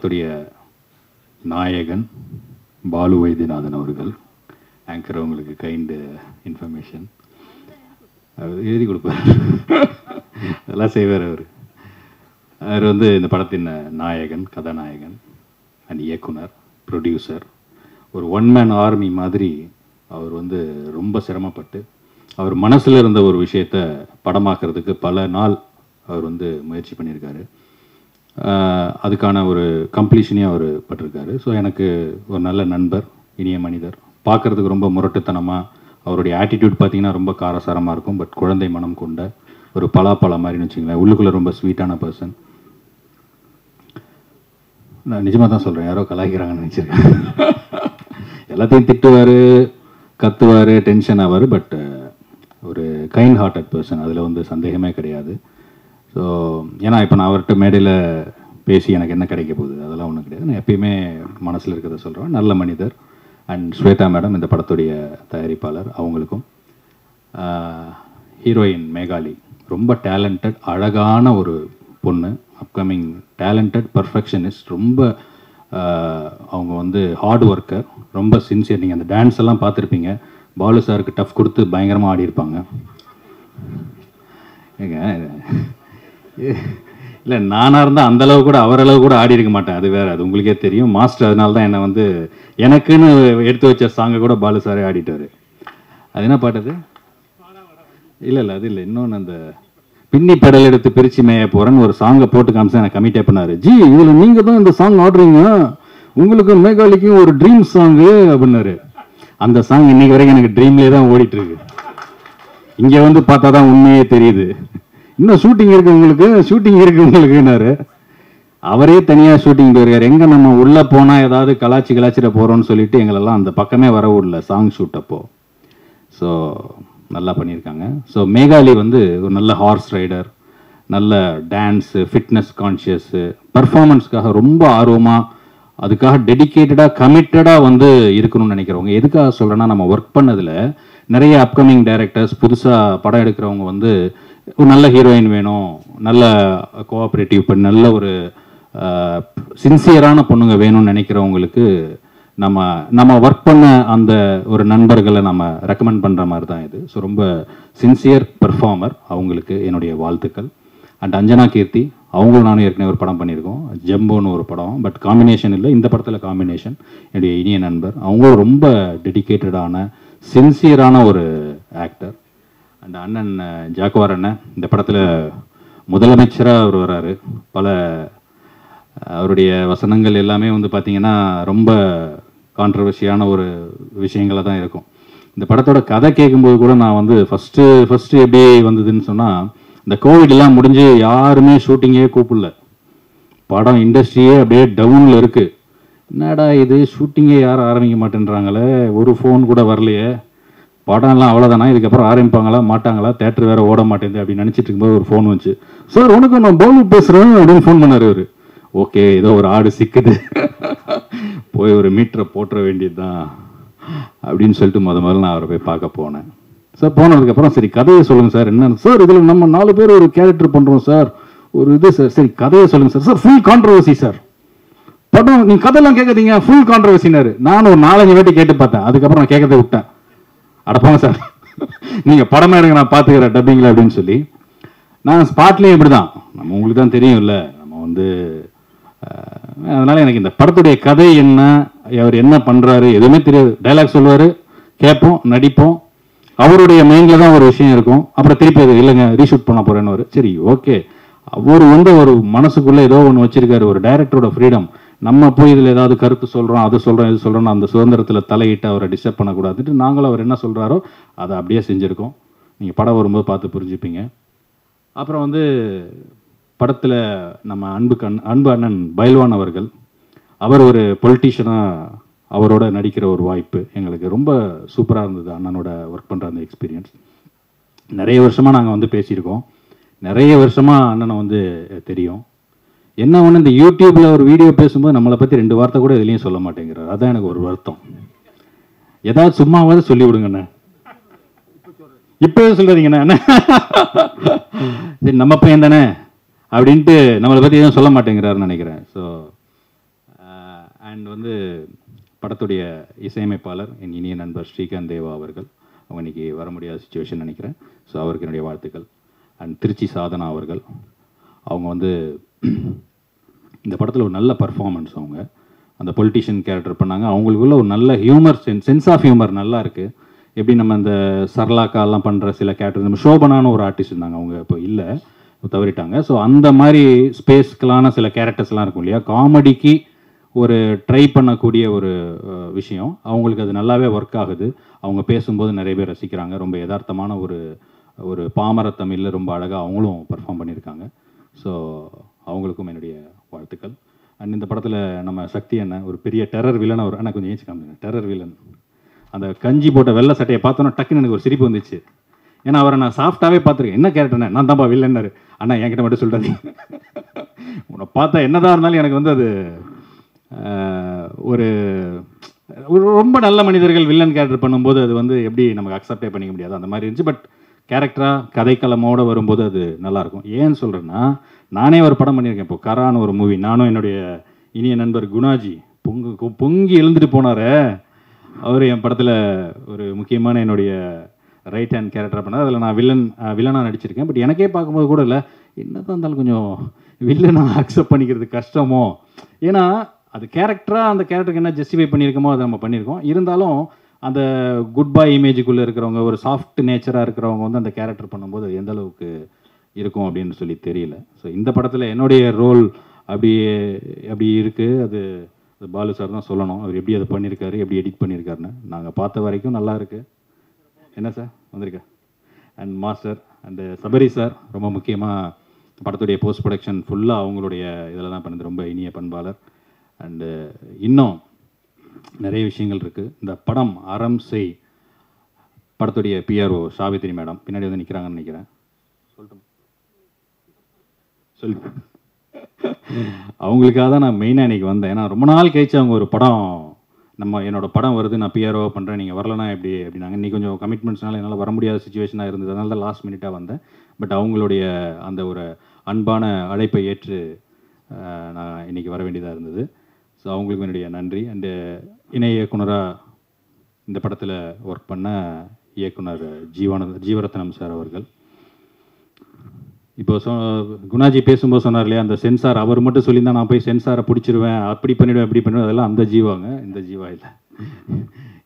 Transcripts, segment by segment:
படத்துடைய நாயகன் பாலு வைத்தியநாதன் அவர்கள். ஆங்கர் அவங்களுக்கு கைண்டு இன்ஃபர்மேஷன் எழுதி கொடுப்பார். அதெல்லாம் செய்வார் அவர். அவர் வந்து இந்த படத்தின் நாயகன் கதாநாயகன் அண்ட் இயக்குனர் ப்ரொடியூசர் ஒரு ஒன் மேன் ஆர்மி மாதிரி அவர் வந்து ரொம்ப சிரமப்பட்டு அவர் மனசில் இருந்த ஒரு விஷயத்த படமாக்குறதுக்கு பல நாள் அவர் வந்து முயற்சி பண்ணியிருக்காரு. அதுக்கான ஒரு கம்ப்ளீஷனையும் அவர் பட்டிருக்காரு. ஸோ எனக்கு ஒரு நல்ல நண்பர் இனிய மனிதர். பார்க்கறதுக்கு ரொம்ப முரட்டுத்தனமாக அவருடைய ஆட்டிடியூட் பார்த்தீங்கன்னா ரொம்ப காரசாரமாக இருக்கும். பட் குழந்தை மனம் கொண்ட ஒரு பலாப்பழம் மாதிரின்னு வச்சுங்களேன் உள்ளுக்குள்ளே ரொம்ப ஸ்வீட்டான பர்சன் நான் நிஜமாக தான் சொல்கிறேன் யாரோ கலாய்க்கிறாங்கன்னு நினச்சிருக்கேன். எல்லாத்தையும் திட்டுவார் கத்துவார் டென்ஷன் ஆவார். பட் ஒரு கைண்ட் ஹார்ட்டட் பர்சன் அதில் வந்து சந்தேகமே கிடையாது. ஸோ ஏன்னா இப்போ நான் அவர்கிட்ட மேடையில் பேசி எனக்கு என்ன கிடைக்க போகுது? அதெல்லாம் ஒன்றும் கிடையாது. நான் எப்பயுமே மனசில் இருக்கிறத சொல்கிறேன் நல்ல மனிதர். அண்ட் ஸ்வேதா மேடம் இந்த படத்துடைய தயாரிப்பாளர் அவங்களுக்கும். ஹீரோயின் மேகாலி. ரொம்ப டேலண்டட் அழகான ஒரு பொண்ணு. Upcoming talented perfectionist. ரொம்ப அவங்க வந்து ஹார்ட் ஒர்க்கர். ரொம்ப சின்சியர். நீங்கள் அந்த டான்ஸ் எல்லாம் பார்த்துருப்பீங்க. பாலு சாருக்கு டஃப் கொடுத்து பயங்கரமாக ஆடியிருப்பாங்க. ஏங்க இல்லை நானாக இருந்தால் அந்தளவு கூட அவரளவு கூட ஆடி இருக்க மாட்டேன். அது வேறு அது உங்களுக்கே தெரியும். மாஸ்டர் அதனால தான் என்னை வந்து எனக்குன்னு எடுத்து வச்ச சாங்கை கூட பாலு சாரே ஆடிட்டார். அது என்ன பாட்டு இல்லை இல்லை அது இல்லை. இன்னொன்று அந்த பின்னி பெடல் எடுத்து பிரிச்சு மேய போகிறேன்னு ஒரு சாங்கை போட்டு காமிச்சு எனக்கு கமிட்டே பண்ணார். ஜி இதில் நீங்கள் தான் இந்த சாங் ஆடுறீங்க. உங்களுக்கும் மேகாலிக்கும் ஒரு ட்ரீம் சாங்கு அப்படின்னாரு. அந்த சாங் இன்னைக்கு வரைக்கும் எனக்கு ட்ரீம்லேயே தான் ஓடிட்டுருக்கு இங்கே வந்து பார்த்தா தான் உண்மையே தெரியுது. இன்னும் ஷூட்டிங் இருக்கு உங்களுக்கு ஷூட்டிங் இருக்கு உங்களுக்குன்னாரு. அவரே தனியாக ஷூட்டிங் போயிருக்காரு. எங்கே நம்ம உள்ளே போனால் ஏதாவது கலாச்சி கலாச்சிட போகிறோம்னு சொல்லிட்டு எங்களெல்லாம் அந்த பக்கமே வர விடல சாங் ஷூட் அப்போது ஸோ நல்லா பண்ணியிருக்காங்க. ஸோ மேகாலி வந்து ஒரு நல்ல ஹார்ஸ் ரைடர் நல்ல டான்ஸு ஃபிட்னஸ் கான்ஷியஸு பர்ஃபார்மன்ஸ்க்காக ரொம்ப ஆர்வமாக அதுக்காக டெடிகேட்டடாக கமிட்டடாக வந்து இருக்கணும்னு நினைக்கிறவங்க. எதுக்காக சொல்கிறேன்னா நம்ம ஒர்க் பண்ணதில் நிறைய அப்கமிங் டைரக்டர்ஸ் புதுசாக படம் எடுக்கிறவங்க வந்து ஒரு நல்ல ஹீரோயின் வேணும் நல்ல கோஆப்ரேட்டிவ் பண்ணி நல்ல ஒரு சின்சியரான பொண்ணுங்க வேணும்னு நினைக்கிறவங்களுக்கு நம்ம நம்ம ஒர்க் பண்ண அந்த ஒரு நண்பர்களை நம்ம ரெக்கமெண்ட் பண்ணுற மாதிரி தான் இது. ஸோ ரொம்ப சின்சியர் பெர்ஃபார்மர் அவங்களுக்கு என்னுடைய வாழ்த்துக்கள். அண்ட் அஞ்சனா கீர்த்தி அவங்களும் நானும் ஏற்கனவே ஒரு படம் பண்ணியிருக்கோம். ஜெம்போன்னு ஒரு படம். பட் காம்பினேஷன் இல்லை இந்த படத்தில் காம்பினேஷன் என்னுடைய இனிய நண்பர். அவங்களும் ரொம்ப டெடிகேட்டடான சின்சியரான ஒரு ஆக்டர் அண்ட் அண்ணன் ஜாக்குவார் அண்ணன் இந்த படத்தில் முதலமைச்சராக அவர் வராரு பல அவருடைய வசனங்கள் எல்லாமே வந்து பார்த்திங்கன்னா ரொம்ப கான்ட்ரவர்ஷியான ஒரு விஷயங்களாக தான் இருக்கும். இந்த படத்தோட கதை கேட்கும்போது கூட நான் வந்து ஃபஸ்ட்டு ஃபஸ்ட்டு எப்படி வந்ததுன்னு சொன்னால் இந்த கோவிட்லாம் முடிஞ்சு யாருமே ஷூட்டிங்கே கூப்பிடல. படம் இண்டஸ்ட்ரியே அப்படியே டவுனில் இருக்குது என்னடா இது ஷூட்டிங்கே யாரும் ஆரம்பிக்க மாட்டேன்றாங்களே ஒரு ஃபோன் கூட வரலையே. படம் எல்லாம் அவ்வளோதானா இதுக்கப்புறம் ஆரம்பிப்பாங்களா? மாட்டாங்களா? தேட்டர் வேறு ஓட மாட்டேங்குது அப்படின்னு நினச்சிட்டு இருக்கும்போது ஒரு ஃபோன் வந்துச்சு. சார் உனக்கு நான் பாலு பேசுகிறேன் அப்படின்னு ஃபோன் பண்ணார் அவர். ஓகே ஏதோ ஒரு ஆடு சிக்குது. போய் ஒரு மீட்டரை போட்டுற வேண்டியதுதான் அப்படின்னு சொல்லிட்டு முத முதல்ல நான் அவரை போய் பார்க்க போனேன். சார் போனதுக்கப்புறம் சரி கதையை சொல்லுங்கள் சார் என்ன சார் இதில் நம்ம நாலு பேர் ஒரு கேரக்டர் பண்ணுறோம் சார் ஒரு இது சார் சரி கதையை சொல்லுங்கள் sir sir full controversy sir படம் நீங்கள் கதையெல்லாம் கேட்காதீங்க. ஃபுல் கான்ட்ரவர்சினாரு நானும் ஒரு நாலஞ்சு வாட்டி கேட்டு பார்த்தேன். அதுக்கப்புறம் நான் கேட்கறதை விட்டேன். அடப்பாங்க சார். நீங்கள் படம் எடுங்க நான் பார்த்துக்கிறேன் டப்பிங்கில் அப்படின்னு சொல்லி. நான் ஸ்பார்ட்லேயும் இப்படி தான் நம்ம உங்களுக்கு தான் தெரியும்ல. நம்ம வந்து அதனால் எனக்கு இந்த படத்துடைய கதை என்ன அவர் என்ன பண்ணுறாரு எதுவுமே தெரியாது. டைலாக் சொல்லுவார் கேட்போம் நடிப்போம். அவருடைய மைண்ட்ல தான் ஒரு விஷயம் இருக்கும். அப்புறம் திருப்பி அது இல்லைங்க ரீஷூட் பண்ண போகிறேன்னு சரி ஓகே அவர் வந்து ஒரு மனசுக்குள்ளே ஏதோ ஒன்று வச்சுருக்காரு. ஒரு டைரக்டரோட ஃப்ரீடம் நம்ம போய் இதில் ஏதாவது கருத்து சொல்கிறோம் அது சொல்கிறோம் இது சொல்றோம் அந்த சுதந்திரத்தில் தலையிட்டு அவரை டிஸ்டர்ப் பண்ணக்கூடாதுன்ட்டு நாங்களும் அவர் என்ன சொல்கிறாரோ அதை அப்படியே செஞ்சுருக்கோம். நீங்கள் படம் வரும்போது பார்த்து புரிஞ்சுப்பீங்க. அப்புறம் வந்து படத்தில் நம்ம அன்பு கண் அன்பு அண்ணன் பைல்வான் அவர்கள் அவர் ஒரு பொலிட்டீஷியனாக அவரோட நடிக்கிற ஒரு வாய்ப்பு. எங்களுக்கு ரொம்ப சூப்பராக இருந்தது அண்ணனோட ஒர்க் பண்ணுற அந்த எக்ஸ்பீரியன்ஸ் நிறைய வருஷமாக நாங்கள் வந்து பேசியிருக்கோம். நிறைய வருஷமாக அண்ணனை வந்து தெரியும். என்ன ஒன்று இந்த யூடியூப்பில் ஒரு வீடியோ பேசும்போது நம்மளை பற்றி ரெண்டு வார்த்தை கூட இதுலேயும் சொல்ல மாட்டேங்கிறார். அதான் எனக்கு ஒரு வருத்தம். ஏதாவது சும்மாவாவது சொல்லி விடுங்கண்ணே. இப்பவே சொல்றீங்கண்ணே அண்ணே. சரி நம்ம பையன் தானே அப்படின்ட்டு நம்மளை பற்றி எதுவும் சொல்ல மாட்டேங்கிறாருன்னு நினைக்கிறேன். ஸோ அண்ட் uh, வந்து படத்துடைய இசையமைப்பாளர் என் இனிய நண்பர் ஸ்ரீகாந்த் தேவா அவர்கள். அவங்க இன்னைக்கு வர முடியாத சுச்சுவேஷன் நினைக்கிறேன். ஸோ அவருக்கு என்னுடைய வாழ்த்துக்கள். அண்ட் திருச்சி சாதனா அவர்கள். அவங்க வந்து இந்த படத்தில் ஒரு நல்ல பர்ஃபார்மன்ஸ் அவங்க. அந்த பொலிட்டிஷியன் கேரக்டர் பண்ணாங்க. அவங்களுக்குள்ள ஒரு நல்ல humour sense sense of humour நல்லா இருக்குது எப்படி நம்ம இந்த சர்லாக்காலாம் பண்ணுற சில கேரக்டர் நம்ம சோபனான ஒரு ஆர்டிஸ்ட் இருந்தாங்க. அவங்க இப்போ இல்லை. தவறிட்டாங்க. ஸோ அந்த மாதிரி ஸ்பேஸ்க்கலான சில கேரக்டர்ஸ்லாம் இருக்கும் இல்லையா? காமெடிக்கு ஒரு ட்ரை பண்ணக்கூடிய ஒரு விஷயம். அவங்களுக்கு அது நல்லாவே ஒர்க் ஆகுது. அவங்க பேசும்போது நிறைய பேர் ரசிக்கிறாங்க. ரொம்ப யதார்த்தமான ஒரு ஒரு பாமர தமிழில் ரொம்ப அழகாக அவங்களும் பர்ஃபார்ம் பண்ணியிருக்காங்க. ஸோ அவங்களுக்கும் என்னுடைய வாழ்த்துக்கள். அண்ட் இந்த படத்தில் நம்ம சக்தி அண்ணன் ஒரு பெரிய டெரர் வில்லன் ஒரு அண்ணா கொஞ்சம் ஏச்சு காமிங்க. டெரர் வில்லன் அந்த கஞ்சி போட்ட வெள்ளை சட்டையை பார்த்தோன்னா டக்குன்னு எனக்கு ஒரு சிரிப்பு வந்துச்சு. ஏன்னா அவரை நான் சாஃப்டாகவே பார்த்துருக்கேன். என்ன கேரக்டர்ண்ணே நான் தான்ப்பா வில்லன்னாரு அண்ணா என்கிட்ட மட்டும் சொல்கிறாதீங்க உன்னை பார்த்தா என்னதான் இருந்தாலும் எனக்கு வந்து அது ஒரு ஒரு ரொம்ப நல்ல மனிதர்கள் வில்லன் கேரக்டர் பண்ணும்போது அது வந்து எப்படி நமக்கு அக்செப்டே பண்ணிக்க முடியாது. அந்த மாதிரி இருந்துச்சு. பட் கேரக்டராக கதைக்களமோடு வரும்போது அது நல்லாயிருக்கும் ஏன்னு சொல்கிறேன்னா நானே ஒரு படம் பண்ணியிருக்கேன். இப்போ கரான்னு ஒரு மூவி நானும் என்னுடைய இனிய நண்பர் குணாஜி பொங்கு பொங்கி எழுந்துட்டு போனார். அவர் என் படத்தில் ஒரு முக்கியமான என்னுடைய ரைட் ஹேண்ட் கேரக்டர் பண்ணார். அதில் நான் வில்லன் வில்லனாக நடிச்சிருக்கேன். பட் எனக்கே பார்க்கும்போது கூட இல்லை. என்னதான் இருந்தாலும் கொஞ்சம் வில்லனாக அக்செப்ட் பண்ணிக்கிறது கஷ்டமோ? ஏன்னா அது கேரக்டராக அந்த கேரக்டருக்கு என்ன ஜஸ்டிஃபை பண்ணியிருக்கோமோ அதை நம்ம பண்ணியிருக்கோம். இருந்தாலும் அந்த குட் பாய் இமேஜுக்குள்ளே இருக்கிறவங்க ஒரு சாஃப்ட் நேச்சராக இருக்கிறவங்க வந்து அந்த கேரக்டர் பண்ணும்போது எந்த அளவுக்கு இருக்கும் அப்படின்னு சொல்லி தெரியல. ஸோ இந்த படத்தில் என்னுடைய ரோல் அப்படி அப்படி இருக்குது அது பாலு சார் தான் சொல்லணும். அவர் எப்படி அதை பண்ணியிருக்காரு எப்படி எடிட் பண்ணியிருக்காருன்னு நாங்கள் பார்த்த வரைக்கும் நல்லா இருக்குது என்ன சார் வந்திருக்கா? And master and Sabari sir ரொம்ப முக்கியமாக படத்துடைய போஸ்ட் ப்ரொடக்ஷன் ஃபுல்லாக அவங்களுடைய இதில் தான் பண்ணது. ரொம்ப இனிய பண்பாளர். அண்டு இன்னும் நிறைய விஷயங்கள் இருக்குது இந்த படம் அறம் செய் படத்துடைய பிஆர்ஓ சாவித்ரி மேடம். பின்னாடி வந்து நிற்கிறாங்கன்னு நினைக்கிறேன். சொல்லட்டும்? சொல்லு. அவங்களுக்காக தான் நான் மெயினாக இன்றைக்கி வந்தேன். ஏன்னா ரொம்ப நாள் கழிச்சு அவங்க ஒரு படம் நம்ம என்னோட படம் வருது நான் பிஆர்ஓ பண்ணுறேன் நீங்கள் வரலனா எப்படி அப்படின்னாங்க. இன்னைக்கு கொஞ்சம் கமிட்மெண்ட்ஸ்னால என்னால் வர முடியாத சுச்சுவேஷனாக இருந்தது. அதனால தான் லாஸ்ட் மினிட்டாக வந்தேன். பட் அவங்களுடைய அந்த ஒரு அன்பான அழைப்பை ஏற்று நான் இன்றைக்கி வர வேண்டியதாக இருந்தது. ஸோ அவங்களுக்கு என்னுடைய நன்றி. அண்டு இணை இயக்குனராக இந்த படத்தில் ஒர்க் பண்ண இயக்குனர் ஜீவான ஜீவரத்னம் சார் அவர்கள். இப்போ சொ குணாஜி பேசும்போது சொன்னார் இல்லையா அந்த சென்சார் அவர் மட்டும் சொல்லியிருந்தா நான் போய் சென்சாரை பிடிச்சிருவேன் அப்படி பண்ணிவிடுவேன் இப்படி பண்ணிடுவேன் அதெல்லாம் அந்த ஜீவாங்க. இந்த ஜீவா இல்லை.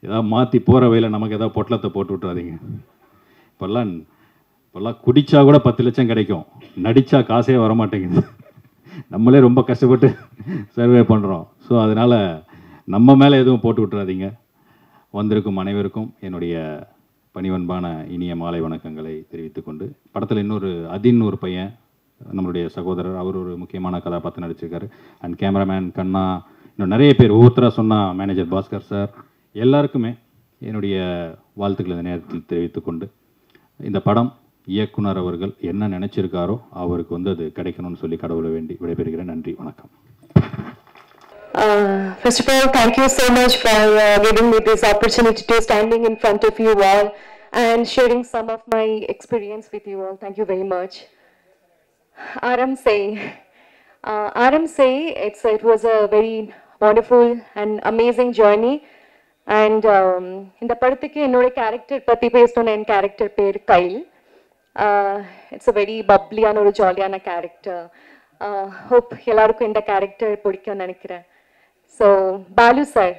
ஏதாவது மாற்றி போகிற வழியில் நமக்கு ஏதாவது பொட்டலத்தை போட்டு விட்றாதீங்க இப்போல்லாம் இப்போல்லாம் குடித்தா கூட பத்து லட்சம் கிடைக்கும். நடித்தா காசே வர மாட்டேங்குது நம்மளே ரொம்ப கஷ்டப்பட்டு சர்வே பண்ணுறோம் ஸோ அதனால் நம்ம மேலே எதுவும் போட்டு விட்றாதீங்க வந்திருக்கும் அனைவருக்கும் என்னுடைய பணிவன்பான இனிய மாலை வணக்கங்களை தெரிவித்துக்கொண்டு படத்தில் இன்னொரு அதின் ஒரு பையன் நம்மளுடைய சகோதரர் அவர் ஒரு முக்கியமான கதாபாத்திரம் நடிச்சிருக்காரு. அண்ட் கேமராமேன் கண்ணா இன்னும் நிறைய பேர் ஒவ்வொருத்தராக சொன்னால் மேனேஜர் பாஸ்கர் சார் எல்லாருக்குமே என்னுடைய வாழ்த்துக்களை இந்த நேரத்தில் தெரிவித்துக்கொண்டு இந்த படம் இயக்குனர் அவர்கள் என்ன நினச்சிருக்காரோ அவருக்கு வந்து அது கிடைக்கணும்னு சொல்லி கடவுளை வேண்டி விடைபெறுகிறேன். நன்றி வணக்கம். Uh, first of all, thank you so much for uh, giving me this opportunity to standing in front of you all and sharing some of my experience with you all. Thank you very much. Aram Say. Uh, Aram Say, it's, it was a very wonderful and amazing journey. And um, இந்த படத்துக்கு என்னோட character பற்றி பேசணும்னா என் character பேர் Kyle it's a very பப்ளியான ஒரு ஜாலியான character hope எல்லாருக்கும் இந்த கேரக்டர் பிடிக்கும்னு நினைக்கிறேன் so, Balu sir,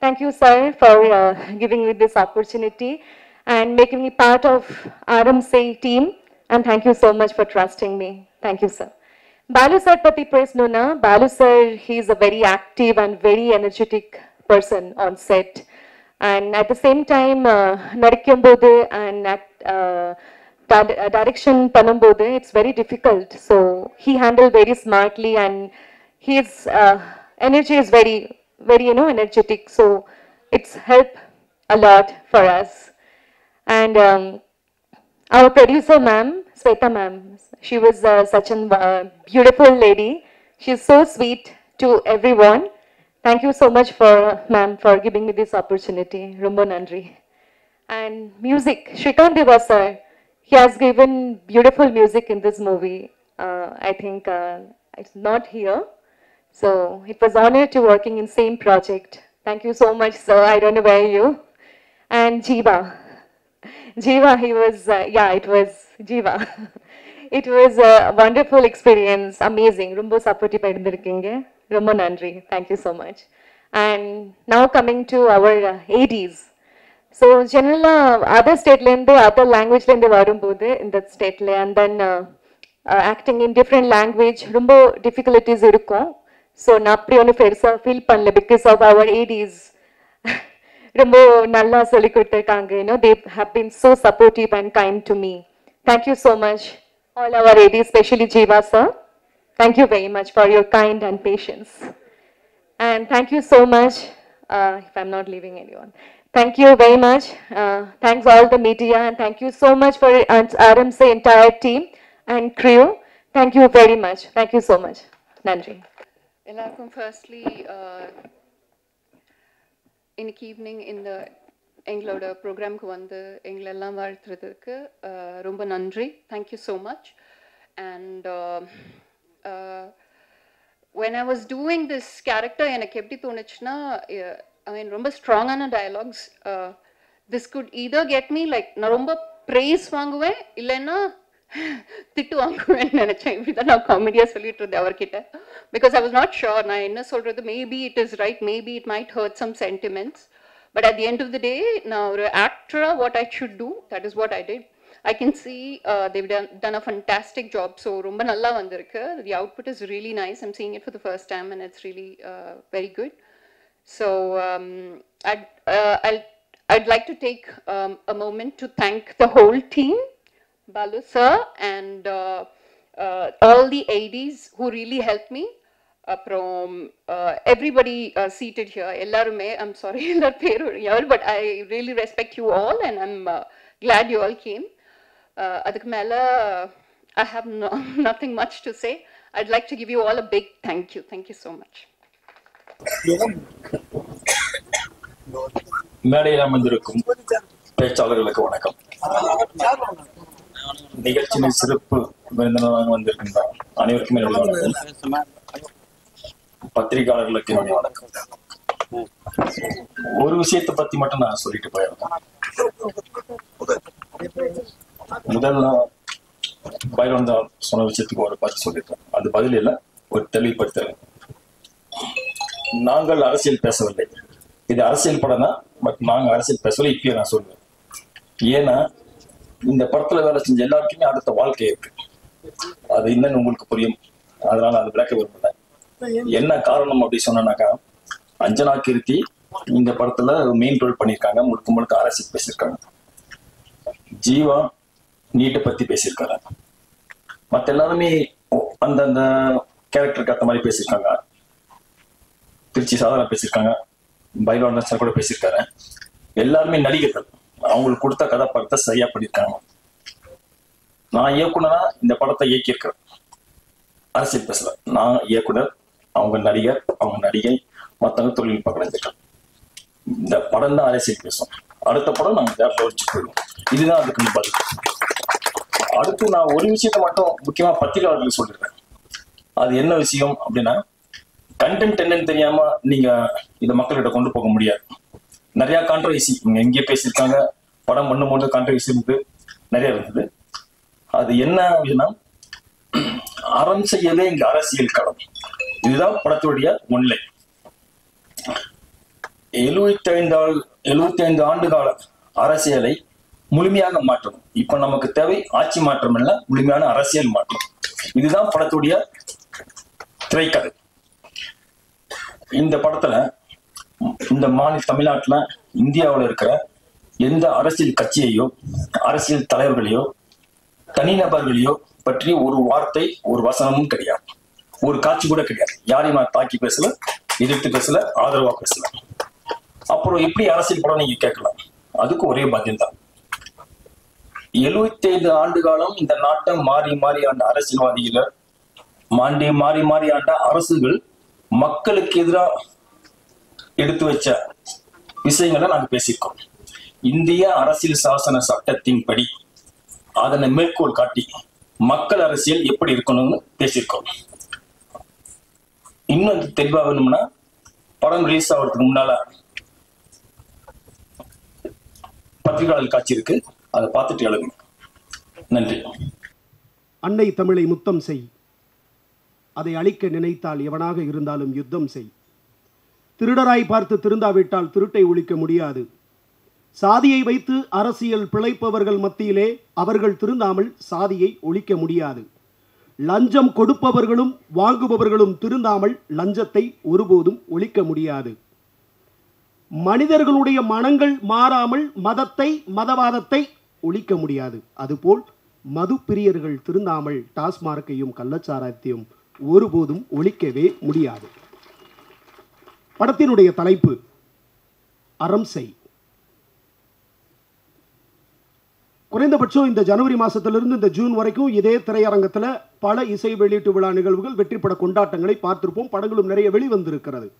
thank you sir for uh, giving me this opportunity and making me part of RMC team. And thank you so much for trusting me. Thank you sir. Balu sir Pati Praise Nuna. Balu sir, he is a very active and very energetic person on set. And at the same time, uh, and at, uh, uh direction Panambode, it's very difficult. So he handled very smartly and he is uh, energy is very very you know energetic so it's helped a lot for us and um, our producer ma'am Sweta ma'am she was uh, such a uh, beautiful lady she's so sweet to everyone Thank you so much for, ma'am, for giving me this opportunity. Rombo Nandri. And music, Shrikant Deva sir, he has given beautiful music in this movie. Uh, I think uh, it's not here. So it was honor to working in same project. Thank you so much, sir. I don't know where you. And Jiva. Jiva, he was, uh, yeah, it was Jiva. it was a wonderful experience, amazing. ரொம்ப supportive இருந்திருக்கீங்க ரொம்ப நன்றி thank you so much and now coming to our ADs so ஜெனரலாக other ஸ்டேட்லேருந்து other லாங்குவேஜ்லேருந்து வரும்போது இந்த ஸ்டேட்டில் and then acting in different language ரொம்ப டிஃபிகல்ட்டிஸ் இருக்கும் ஸோ நான் அப்படி ஒன்றும் பெருசாக ஃபீல் பண்ணல பிகாஸ் ஆஃப் அவர் ஏடிஸ் ரொம்ப நல்லா சொல்லி கொடுத்துருக்காங்க you know they have been so supportive and kind to me thank you so much all our AD specially Jeeva sir Thank you very much for your kind and patience. And thank you so much, uh, if I'm not leaving anyone. Thank you very much. Uh, thanks all the media and thank you so much for uh, RMC entire team and crew. Thank you very much. Thank you so much. Nandri. எல்லாருக்கும் firstly இன்னைக்கு evening இந்த எங்களோட ப்ரோக்ராம்க்கு வந்து எங்களெல்லாம் வாழ்த்துறதுக்கு ரொம்ப நன்றி thank you so much and when I was doing this character எனக்கு எப்படி தோணுச்சுன்னா ஐ மீன் ரொம்ப ஸ்ட்ராங்கான dialogues this good either get me like நான் ரொம்ப ப்ரைஸ் வாங்குவேன் இல்லைன்னா திட்டு வாங்குவேன்னு நினைச்சேன் இப்படிதான் நான் காமெடியாக சொல்லிட்டு இருந்தேன் அவர்கிட்ட because I was not sure நான் என்ன சொல்றது maybe it is right maybe it might hurt some sentiments but at the end of the day நான் ஒரு ஆக்டராக what I should do that is what I did I can see uh, they've done, done a fantastic job. So, ரொம்ப நல்லா வந்திருக்கு. The output is really nice. I'm seeing it for the first time and it's really uh, very good. So, um, I'd, uh, I'll, I'd like to take um, a moment Balu sir, and uh, uh, all the ADs who really helped me. அப்புறம் everybody seated here எல்லாருமே I'm sorry எல்லார் பேரும் but I really respect you all and I'm glad you all came அதுக்கு மேலே I have nothing much to say I'd like to give you all a big thank you thank you so much மேடையில் அமர்ந்திருக்கும் பேச்சாளர்களுக்கு வணக்கம் நிகழ்ச்சியின் சிறப்பு விருந்தினராக வந்திருக்கின்றார். அனைவருக்கும் வணக்கம். பத்திரிகையாளர்களுக்கு என்னுடைய வணக்கம். ஒரு விஷயத்தை பத்தி மட்டும் நான் சொல்லிட்டு போயிருந்தேன் முதல்ல பைரவன் தான் சொன்ன விஷயத்துக்கு ஒரு பதில் சொல்லிட்டேன். அது பதில் இல்லை ஒரு தெளிவுபடுத்தல் நாங்கள் அரசியல் பேசவில்லை. இது அரசியல் படம் தான் பட் நாங்க அரசியல் பேசவில்லை இப்பயே நான் சொல்லுவேன் ஏன்னா இந்த படத்துல வேலை செஞ்ச எல்லாருக்குமே அடுத்த வாழ்க்கை இருக்கு. அது என்னன்னு உங்களுக்கு புரியும். அதனால அது விளக்க விரும்பல. என்ன காரணம் அப்படி சொன்னாக்கா அஞ்சனா கீர்த்தி இந்த படத்துல மெயின் ரோல் பண்ணியிருக்காங்க. முழுக்க முழுக்க அரசியல் பேசியிருக்காங்க. ஜீவா நீட்டை பத்தி பேசியிருக்காங்க. மத்த எல்லாருமே அந்தந்த கேரக்டருக்கு ஏற்ற மாதிரி பேசியிருக்காங்க. திருச்சி சாதாரண பேசியிருக்காங்க. பைரோன் சார் கூட பேசியிருக்காரு. எல்லாருமே நடிகர்கள். அவங்களுக்கு கொடுத்த கதாபாத்திரத்தை சரியா பண்ணியிருக்காங்க நான் இயக்குனரா இந்த படத்தை இயக்கியிருக்கிறேன் அரசியல் பேசல. நான் இயக்குனர் அவங்க நடிகர் அவங்க நடிகை மற்றவங்க தொழில்நுட்ப கலைஞர்கள் இந்த படம் தான் அரசியல் பேசும். அடுத்த படம் நாங்க வேற வச்சு போயிடுவோம். இதுதான் அதுக்கு பதில். அடுத்து நான் ஒரு விஷயத்த மட்டும் முக்கியமா பத்திரிகையாளர்களுக்கு சொல்லிடுறேன். அது என்ன விஷயம் அப்படின்னா கண்டென்ட் என்னன்னு தெரியாம நீங்க இதை மக்கள்கிட்ட கொண்டு போக முடியாது. நிறைய கான்ட்ரவர்சி இவங்க எங்கேயே பேசியிருக்காங்க. படம் பண்ணும்போது கான்ட்ரவர்சி இருந்து நிறைய இருந்தது அது என்ன அப்படின்னா அறம் செய்யவே இங்க அரசியல் களம். இதுதான் படத்துடைய முன்னிலை எழுபத்தி ஐந்து ஆள் எழுபத்தி ஐந்து ஆண்டு கால அரசியலை முழுமையாக மாற்றணும். இப்ப நமக்கு தேவை ஆட்சி மாற்றம் இல்ல முழுமையான அரசியல் மாற்றம். இதுதான் படத்துடைய திரைக்கதை. இந்த படத்துல இந்த மாநில தமிழ்நாட்டுல இந்தியாவில் இருக்கிற எந்த அரசியல் கட்சியையோ அரசியல் தலைவர்களையோ தனிநபர்களையோ பற்றி ஒரு வார்த்தை ஒரு வசனமும் கிடையாது. ஒரு காட்சி கூட கிடையாது. யாரையும் நான் தாக்கி பேசல எதிர்த்து பேசல ஆதரவா பேசல. அப்புறம் எப்படி அரசியல் படம் நீங்க கேட்கலாம்? அதுக்கு ஒரே பதில் தான். எழுபத்தி ஐந்து ஆண்டு காலம் இந்த நாட்டை மாறி மாறி ஆண்ட அரசியல்வாதிகள மாண்டி மாறி மாறி ஆண்ட அரசுகள் மக்களுக்கு எதிராக எடுத்து வச்ச விஷயங்களை நாங்க பேசியிருக்கோம். இந்திய அரசியல் சாசன சட்டத்தின் படி அதனை மேற்கோள் காட்டி மக்கள் அரசியல் எப்படி இருக்கணும்னு பேசியிருக்கோம். இன்னும் தெளிவாக வேணும்னா படம் ரிலீஸ் ஆகிறதுக்கு முன்னால பத்திரிகையாளர் காட்சி இருக்கு. அதை பார்த்துட்டு எழுதுங்க. நன்றி. அன்னை தமிழை முத்தம் செய். அதை அழிக்க நினைத்தால் எவனாக இருந்தாலும் யுத்தம் செய். திருடராய் பார்த்து திருந்தாவிட்டால் திருட்டை ஒழிக்க முடியாது. சாதியை வைத்து அரசியல் பிழைப்பவர்கள் மத்தியிலே அவர்கள் திருந்தாமல் சாதியை ஒழிக்க முடியாது. லஞ்சம் கொடுப்பவர்களும் வாங்குபவர்களும் திருந்தாமல் லஞ்சத்தை ஒருபோதும் ஒழிக்க முடியாது. மனிதர்களுடைய மனங்கள் மாறாமல் மதத்தை மதவாதத்தை ஒழிக்க முடியாது. அதுபோல் மது பிரியர்கள் திருந்தாமல் டாஸ்மார்க்கையும் கள்ளச்சாராயத்தையும் ஒருபோதும் ஒழிக்கவே முடியாது. படத்தினுடைய தலைப்பு அறம் செய். குறைந்தபட்சம் இந்த ஜனவரி மாதத்திலிருந்து இந்த ஜூன் வரைக்கும் இதே திரையரங்கத்தில் பல இசை வெளியீட்டு விழா நிகழ்வுகள் வெற்றிப்பட கொண்டாட்டங்களை பார்த்திருப்போம். படங்களும் நிறைய வெளிவந்திருக்கிறது.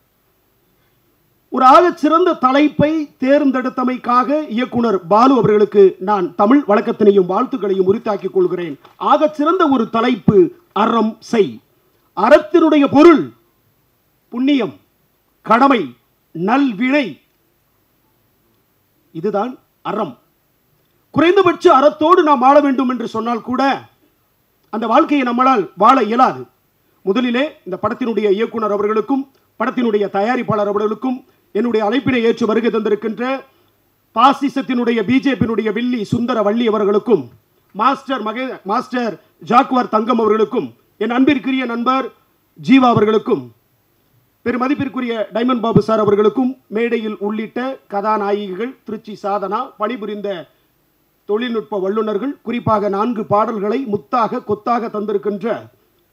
ஒரு ஆக சிறந்த தலைப்பை தேர்ந்தெடுத்தமைக்காக இயக்குனர் பாலு அவர்களுக்கு நான் தமிழ் வழக்கத்தினையும் வாழ்த்துக்களையும் உரித்தாக்கிக் கொள்கிறேன். ஆக சிறந்த ஒரு தலைப்பு அறம் செய். அறத்தினுடைய பொருள் புண்ணியம். கடமை நல்வினை இதுதான் அறம். குறைந்தபட்ச அறத்தோடு நாம் வாழ வேண்டும் என்று சொன்னால் கூட அந்த வாழ்க்கையை நம்மளால் வாழ இயலாது. முதலிலே இந்த படத்தினுடைய இயக்குனர் அவர்களுக்கும் படத்தினுடைய தயாரிப்பாளர் அவர்களுக்கும் என்னுடைய அழைப்பினை ஏற்று வருகை தந்திருக்கின்ற பாசிசத்தினுடைய பிஜேபியினுடைய வில்லி சுந்தர வள்ளி அவர்களுக்கும் மாஸ்டர் மகே மாஸ்டர் ஜாக்வார் தங்கம் அவர்களுக்கும் என் அன்பிற்குரிய நண்பர் ஜீவா அவர்களுக்கும் பெருமதிப்பிற்குரிய டைமண்ட் பாபு சார் அவர்களுக்கும் மேடையில் உள்ளிட்ட கதாநாயகிகள் திருச்சி சாதனா பணிபுரிந்த தொழில்நுட்ப வல்லுநர்கள் குறிப்பாக நான்கு பாடல்களை முத்தாக கொத்தாக தந்திருக்கின்ற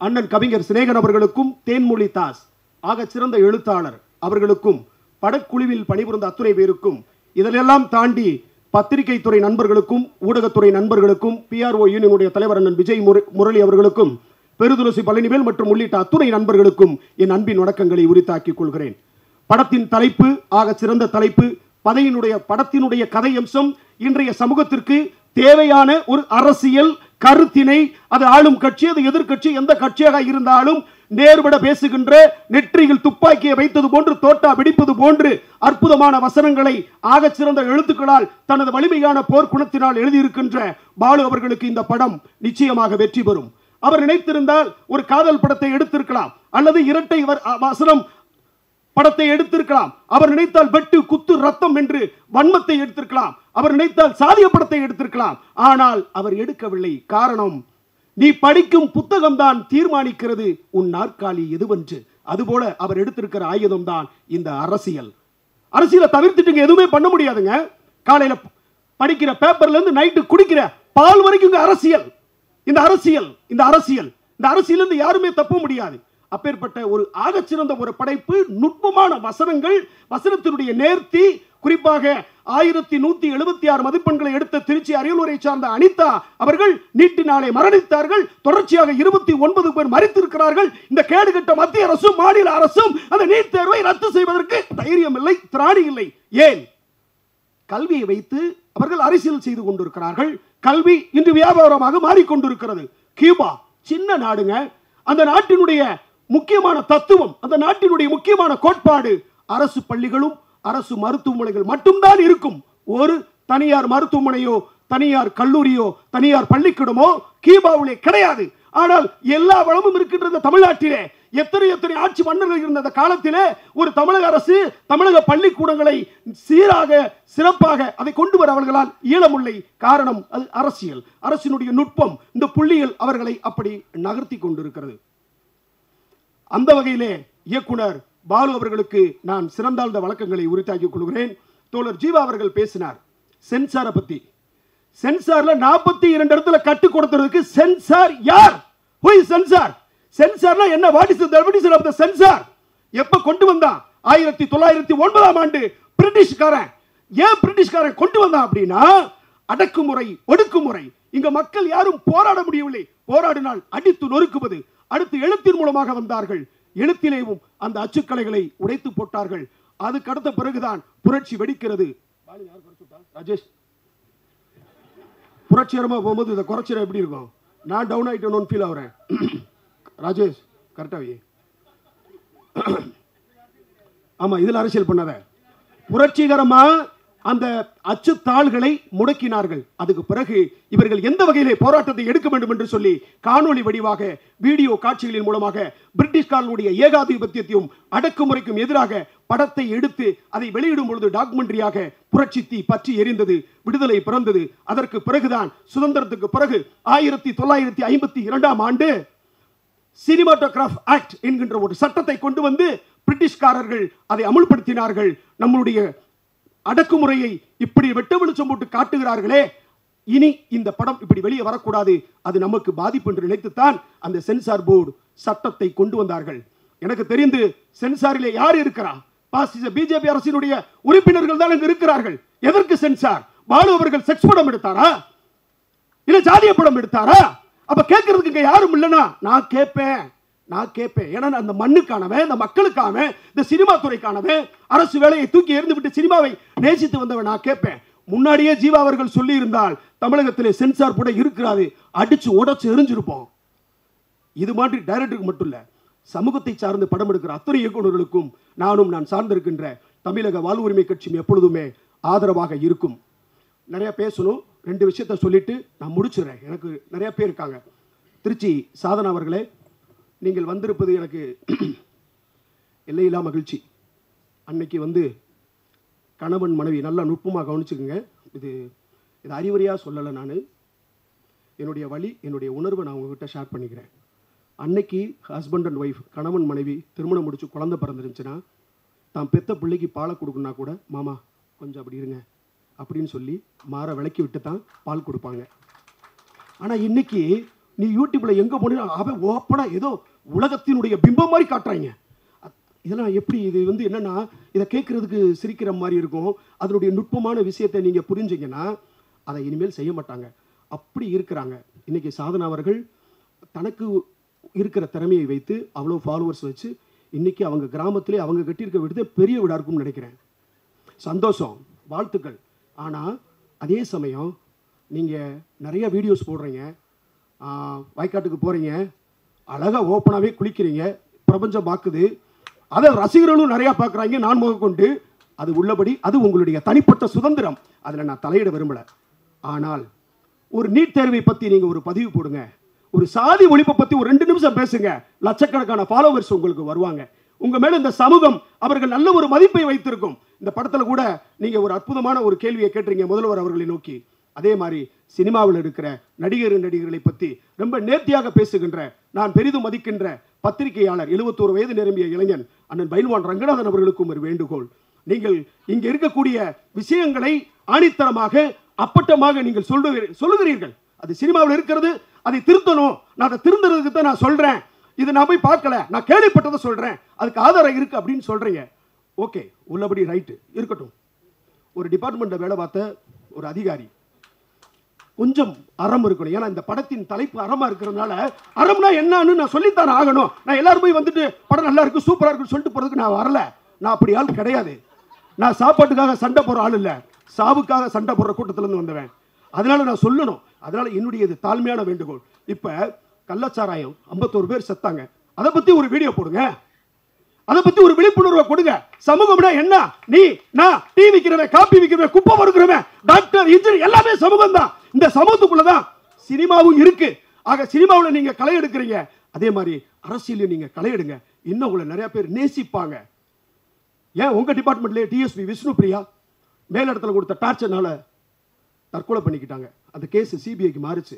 அண்ணன் கவிஞர் சிநேகன் அவர்களுக்கும் தேன்மொழி தாஸ் ஆக சிறந்த எழுத்தாளர் அவர்களுக்கும் படக்குழுவில் பணிபுரிந்த அத்துணை பேருக்கும் இதிலெல்லாம் தாண்டி பத்திரிகை துறை நண்பர்களுக்கும் ஊடகத்துறை நண்பர்களுக்கும் பிஆர்ஓ யூனியனுடைய தலைவர் அண்ணன் விஜய் முரளி அவர்களுக்கும் பெருதுளசி பழனிவேல் மற்றும் உள்ளிட்ட அத்துணை நண்பர்களுக்கும் என் அன்பின் வணக்கங்களை உரித்தாக்கிக் கொள்கிறேன். படத்தின் தலைப்பு ஆக சிறந்த தலைப்பு பதையினுடைய படத்தினுடைய கதை அம்சம் இன்றைய சமூகத்திற்கு தேவையான ஒரு அரசியல் கருத்தினை அது ஆளும் கட்சி அது எதிர்கட்சி எந்த கட்சியாக இருந்தாலும் நேர்பட பேசுகின்ற நெற்றியில் துப்பாக்கியை வைத்தது போன்று தோட்டா வெடிப்பது போன்று அற்புதமான வசனங்களை ஆகச் சிறந்த எழுத்துக்களால் தனது வலிமையான போர்க்குணத்தினால் எழுதியிருக்கின்ற பாலு அவர்களுக்கு இந்த படம் நிச்சயமாக வெற்றி பெறும். அவர் நினைத்திருந்தால் ஒரு காதல் படத்தை எடுத்திருக்கலாம். அல்லது இரட்டை வசனம் படத்தை எடுத்திருக்கலாம். அவர் நினைத்தால் வெட்டு குத்து ரத்தம் என்று வன்மத்தை எடுத்திருக்கலாம். அவர் நினைத்தால் சாதிய படத்தை எடுத்திருக்கலாம். ஆனால் அவர் எடுக்கவில்லை. காரணம் நீ படிக்கும் புத்தகம் தான் தீர்மானிக்கிறது. உன் நாற்காலி எதுவென்று. அதுபோல அவர் எடுத்திருக்கிற ஆயுதம் தான் இந்த அரசியல். அரசியலை தவிர்த்துட்டுங்க எதுவுமே பண்ண முடியாதுங்க. காலையில படிக்கிற பேப்பர்ல இருந்து நைட்டு குடிக்கிற பால் வரைக்கும் அரசியல். இந்த அரசியல் இந்த அரசியல் இந்த அரசியல் இருந்து யாருமே தப்ப முடியாது. அப்பேற்பட்ட ஒரு ஆகச்சிறந்த ஒரு படைப்பு நுட்பமான வசனங்கள் வசனத்தினுடைய நேர்த்தி குறிப்பாக ஆயிரத்தி நூத்தி எழுபத்தி ஆறு மதிப்பெண்களை எடுத்த திருச்சி அரியலூரை சார்ந்த அனிதா அவர்கள் நீட்டினாலே மரணித்தார்கள். தொடர்ச்சியாக இருபத்தி ஒன்பது பேர் மறித்திருக்கிறார்கள். இந்த கேடுகட்ட மத்திய அரசும் மாநில அரசும் அந்த நீட் தேர்வை ரத்து செய்வதற்கு தைரியம் இல்லை திராணி இல்லை. ஏன்? கல்வியை வைத்து அவர்கள் அரசியல் செய்து கொண்டிருக்கிறார்கள். கல்வி இன்று வியாபாரமாக மாறிக்கொண்டிருக்கிறது. கியூபா சின்ன நாடுங்க. அந்த நாட்டினுடைய முக்கியமான தத்துவம் அந்த நாட்டினுடைய முக்கியமான கோட்பாடு அரசு பள்ளிகளும் அரசு மருத்துவமனைகள் மட்டும்தான் இருக்கும். ஒரு தனியார் மருத்துவமனையோ தனியார் கல்லூரியோ தனியார் பள்ளிக்கூடமோ கியூபாவிலே கிடையாது. ஆனால் எல்லா வளமும் இருக்கின்ற தமிழ்நாட்டிலே. எத்தனை எத்தனை ஆட்சி மன்னர்கள் இருந்த அந்த காலத்திலே ஒரு தமிழக அரசு தமிழக பள்ளிக்கூடங்களை சீராக சிறப்பாக அதை கொண்டு வர அவர்களால் இயலமில்லை. காரணம் அது அரசியல். அரசினுடைய நுட்பம் இந்த புள்ளியில் அவர்களை அப்படி நகர்த்தி கொண்டிருக்கிறது. அந்த வகையிலே இயக்குனர் பாலு அவர்களுக்கு நான் சிறந்தாழ்ந்த வழக்கங்களை உரித்தாக்கிக் கொள்கிறேன். தோழர் ஜீவா அவர்கள் பேசினார். சென்சாரை பத்தி. சென்சார்ல நாற்பத்தி இரண்டு இடத்துல கட்டு கொடுத்ததுக்கு சென்சார் யார்? சென்சார். சென்சார்னா என்ன? What is definition of the censor எப்ப கொண்டு வந்தான் ஆயிரத்தி தொள்ளாயிரத்தி ஒன்பதாம் ஆண்டு பிரிட்டிஷ்காரன். ஏன் பிரிட்டிஷ்காரன் கொண்டு வந்தான் அப்படின்னா அடக்குமுறை ஒடுக்குமுறை. இங்க மக்கள் யாரும் போராட முடியவில்லை. போராடினால் அடித்து நொறுக்குவது. அடுத்து எழுத்தின் மூலமாக வந்தார்கள். எழுத்திலேயும் அந்த அச்சுக்கலைகளை உடைத்து போட்டார்கள். அதுக்கு அடுத்த பிறகுதான் புரட்சி வெடிக்கிறது. ராஜேஷ். புரட்சிகரமாக போகும்போது இதை குறைச்சிட எப்படி இருக்கும்? நான் டவுன் ஆகிட்டேன்னு ஃபீல் ஆகிறேன். ராஜேஷ் கரெக்டாக ஆமாம் இதில் அரசியல் பண்ணாத. புரட்சிகரமா அந்த அச்சுத்தாள்களை முடக்கினார்கள். அதுக்கு பிறகு இவர்கள் எந்த வகையிலே போராட்டத்தை எடுக்க வேண்டும் என்று சொல்லி காணொளி வடிவாக வீடியோ காட்சிகளின் மூலமாக பிரிட்டிஷ்காரனுடைய ஏகாதிபத்தியத்தையும் அடக்குமுறைக்கும் எதிராக படத்தை எடுத்து அதை வெளியிடும் பொழுது டாக்குமெண்ட்ரியாக புரட்சி தீ பற்றி எரிந்தது விடுதலை பிறந்தது. அதற்கு பிறகுதான் சுதந்திரத்துக்கு பிறகு ஆயிரத்தி தொள்ளாயிரத்தி ஐம்பத்தி இரண்டாம் ஆண்டு சினிமாட்டோகிராஃப் ஆக்ட் என்கின்ற ஒரு சட்டத்தை கொண்டு வந்து பிரிட்டிஷ்காரர்கள் அதை அமுல்படுத்தினார்கள். நம்மளுடைய அடக்குமுறையை இப்படி வெட்ட வெளிச்சம் போட்டு காட்டுகிறார்களே இனி இந்த படம் இப்படி வெளியே வரக்கூடாது. அது நமக்கு பாதிப்பு என்று நினைத்துத்தான் அந்த சென்சார் போர்டு சட்டத்தை கொண்டு வந்தார்கள். எனக்கு தெரிந்து சென்சாரிலே யார் இருக்கிறா? பாசிச பிஜேபி அரசினுடைய உறுப்பினர்கள் தான் அங்கு இருக்கிறார்கள். எதற்கு சென்சார்? பாலு அவர்கள் செக்ஸ் படம் எடுத்தாரா? இல்ல ஜாதிய படம் எடுத்தாரா? அப்ப கேட்கறதுக்கு இங்க யாரும் இல்லைன்னா நான் கேட்பேன் நான் கேட்பேன் ஏன்னா நான் அந்த மண்ணுக்கானவன் இந்த மக்களுக்கானவன் இந்த சினிமா துறைக்கானவன் அரசு வேலையை தூக்கி எறிந்து விட்டு சினிமாவை நேசித்து வந்தவன் நான் கேட்பேன் முன்னாடியே ஜீவா அவர்கள் சொல்லியிருந்தால் தமிழகத்திலே சென்சார் போட இருக்கிறாது அடிச்சு உடச்சு எரிஞ்சிருப்போம். இது மாதிரி டைரக்டருக்கு மட்டும் இல்லை சமூகத்தை சார்ந்து படம் எடுக்கிற அத்தனை இயக்குநர்களுக்கும் நானும் நான் சார்ந்திருக்கின்ற தமிழக வாழ்வுரிமை கட்சியும் எப்பொழுதுமே ஆதரவாக இருக்கும். நிறைய பேசணும். ரெண்டு விஷயத்த சொல்லிட்டு நான் முடிச்சிடுறேன். எனக்கு நிறையா பேர் இருக்காங்க. திருச்சி சாதனா அவர்களே நீங்கள் வந்திருப்பது எனக்கு எல்லையில்லா மகிழ்ச்சி. அன்னைக்கு வந்து கணவன் மனைவி நல்லா நுட்பமாக கவனிச்சுக்குங்க. இது இது அறிவுரையாக சொல்லலை நான். என்னுடைய வழி என்னுடைய உணர்வை நான் உங்ககிட்ட ஷேர் பண்ணிக்கிறேன். அன்னைக்கு ஹஸ்பண்ட் அண்ட் ஒய்ஃப் கணவன் மனைவி திருமணம் முடிச்சு குழந்தை பிறந்துருந்துச்சுன்னா தான் பெத்த பிள்ளைக்கு பாலை கொடுக்குன்னா கூட மாமா கொஞ்சம் அப்படி இருங்க. அப்படின்னு சொல்லி மாற விளக்கி விட்டு தான் பால் கொடுப்பாங்க. ஆனால் இன்னைக்கு நீ யூடியூப்பில் எங்கே போனாலும் அவன் ஓப்பனாக ஏதோ உலகத்தினுடைய பிம்பம் மாதிரி காட்டுறாங்க. இதெல்லாம் எப்படி? இது வந்து என்னென்னா இதை கேட்குறதுக்கு சிரிக்கிற மாதிரி இருக்கும். அதனுடைய நுட்பமான விஷயத்தை நீங்கள் புரிஞ்சிங்கன்னா அதை இனிமேல் செய்ய மாட்டாங்க. அப்படி இருக்கிறாங்க. இன்னைக்கு சாதனா அவர்கள் தனக்கு இருக்கிற திறமையை வைத்து அவ்வளோ ஃபாலோவர்ஸ் வச்சு இன்றைக்கி அவங்க கிராமத்திலே அவங்க கட்டியிருக்க விடுதே பெரிய வீடாக இருக்கும்னு நினைக்கிறேன். சந்தோஷம் வாழ்த்துக்கள். ஆனால் அதே சமயம் நீங்கள் நிறைய வீடியோஸ் போடுறீங்க. வயக்காட்டுக்கு போகிறீங்க அழகாக ஓப்பனாகவே குளிக்கிறீங்க. பிரபஞ்சம் பார்க்குது அதை ரசிகர்களும் நிறையா பார்க்குறாங்க நான் கொண்டு அது உள்ளபடி அது உங்களுடைய தனிப்பட்ட சுதந்திரம். அதில் நான் தலையிட விரும்பலை. ஆனால் ஒரு நீட் தேர்வை பற்றி நீங்கள் ஒரு பதிவு போடுங்க. ஒரு சாதி ஒழிப்பை பற்றி ஒரு ரெண்டு நிமிஷம் பேசுங்க. லட்சக்கணக்கான ஃபாலோவர்ஸ் உங்களுக்கு வருவாங்க. உங்க மேல இந்த சமூகம் அவர்கள் நல்ல ஒரு மதிப்பை வைத்திருக்கும். இந்த படத்தில் கூட நீங்கள் ஒரு அற்புதமான ஒரு கேள்வியை கேட்டீங்க முதல்வர் அவர்களை நோக்கி. அதே மாதிரி சினிமாவில் இருக்கிற நடிகர் நடிகர்களை பற்றி ரொம்ப நேர்த்தியாக பேசுகின்ற நான் பெரிதும் மதிக்கின்ற பத்திரிகையாளர் 71 வயது நிரம்பிய இளைஞன் அண்ணன் பைல்வான் ரங்கநாதன் அவர்களுக்கும் ஒரு வேண்டுகோள். நீங்கள் இங்கே இருக்கக்கூடிய விஷயங்களை ஆணித்தரமாக அப்பட்டமாக நீங்கள் சொல்லுவீர்கள் சொல்லுகிறீர்கள். அது சினிமாவில் இருக்கிறது அதை திருத்தணும். நான் அதை திருந்துறதுக்கு தான் நான் சொல்கிறேன் இது நான் போய் பார்க்கல. நான் கேள்விப்பட்டதை சொல்கிறேன் அதுக்கு ஆதாரம் இருக்கு அப்படின்னு சொல்கிறீங்க ஓகே உள்ளபடி ரைட்டு இருக்கட்டும். ஒரு டிபார்ட்மெண்ட்டில் வேலை பார்த்த ஒரு அதிகாரி. கொஞ்சம் அறம் இருக்கணும். ஏன்னா இந்த படத்தின் தலைப்பு அறமாக இருக்கிறதுனால அறம்னா என்னன்னு நான் சொல்லித்தான் ஆகணும். நான் எல்லாரும் போய் வந்துட்டு படம் நல்லா இருக்கு சூப்பராக இருக்குன்னு சொல்லிட்டு போகிறதுக்கு நான் வரல. நான் அப்படி ஆள் கிடையாது. நான் சாப்பாட்டுக்காக சண்டை போடுற ஆள் இல்லை. சாவுக்காக சண்டை போடுற கூட்டத்திலேருந்து வந்தவன். அதனால நான் சொல்லணும். அதனால என்னுடைய இது தாழ்மையான வேண்டுகோள். இப்போ கள்ளச்சாராயம். 51 பேர் செத்தாங்க. அதை பத்தி ஒரு வீடியோ போடுங்க. அதை பத்தி ஒரு விழிப்புணர்வை கொடுங்க. சமூகம்னா என்ன? நீ நான் டீ விற்கிறவன் காப்பி விற்கிறவன் குப்பை பொறுக்கிறவன் டாக்டர் இன்ஜினியர் எல்லாமே சமூகம் தான் இந்த சமூகத்துக்குள்ளதான் சினிமாவும் இருக்கு. ஆக சினிமாவில் நீங்க களை எடுக்கிறீங்க. அதே மாதிரி அரசியலையும் நீங்க களை எடுங்க. இன்னும் உங்களை நிறைய பேர் நேசிப்பாங்க. ஏன்? உங்க டிபார்ட்மெண்ட்லேயே டிஎஸ்பி விஷ்ணு பிரியா மேலிடத்தில் கொடுத்த டார்ச்சர்னால தற்கொலை பண்ணிக்கிட்டாங்க. அந்த கேஸ் சிபிஐக்கு மாறுச்சு.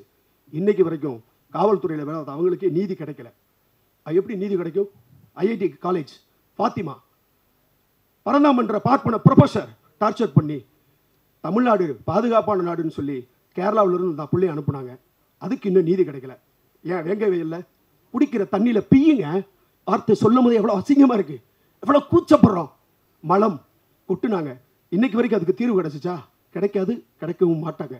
இன்னைக்கு வரைக்கும் காவல்துறையில் வேலை அவங்களுக்கு நீதி கிடைக்கல. அது எப்படி நீதி கிடைக்கும்? ஐஐடி காலேஜ் ஃபாத்திமா பரந்தாமன்ற பார்ப்பன ப்ரொஃபஸர் டார்ச்சர் பண்ணி தமிழ்நாடு பாதுகாப்பான நாடுன்னு சொல்லி கேரளாவுல இருந்து நான் பிள்ளைய அனுப்புனாங்க. அதுக்கு இன்னும் நீதி கிடைக்கல. ஏன் வேங்கவே இல்லை. குடிக்கிற தண்ணியில் பிய்யுங்க வார்த்தை சொல்லும் போது எவ்வளோ அசிங்கமா இருக்கு. எவ்வளோ கூச்சப்படுறோம். மலம் கொட்டுனாங்க. இன்னைக்கு வரைக்கும் அதுக்கு தீர்வு கிடச்சிச்சா? கிடைக்காது கிடைக்கவும் மாட்டாங்க.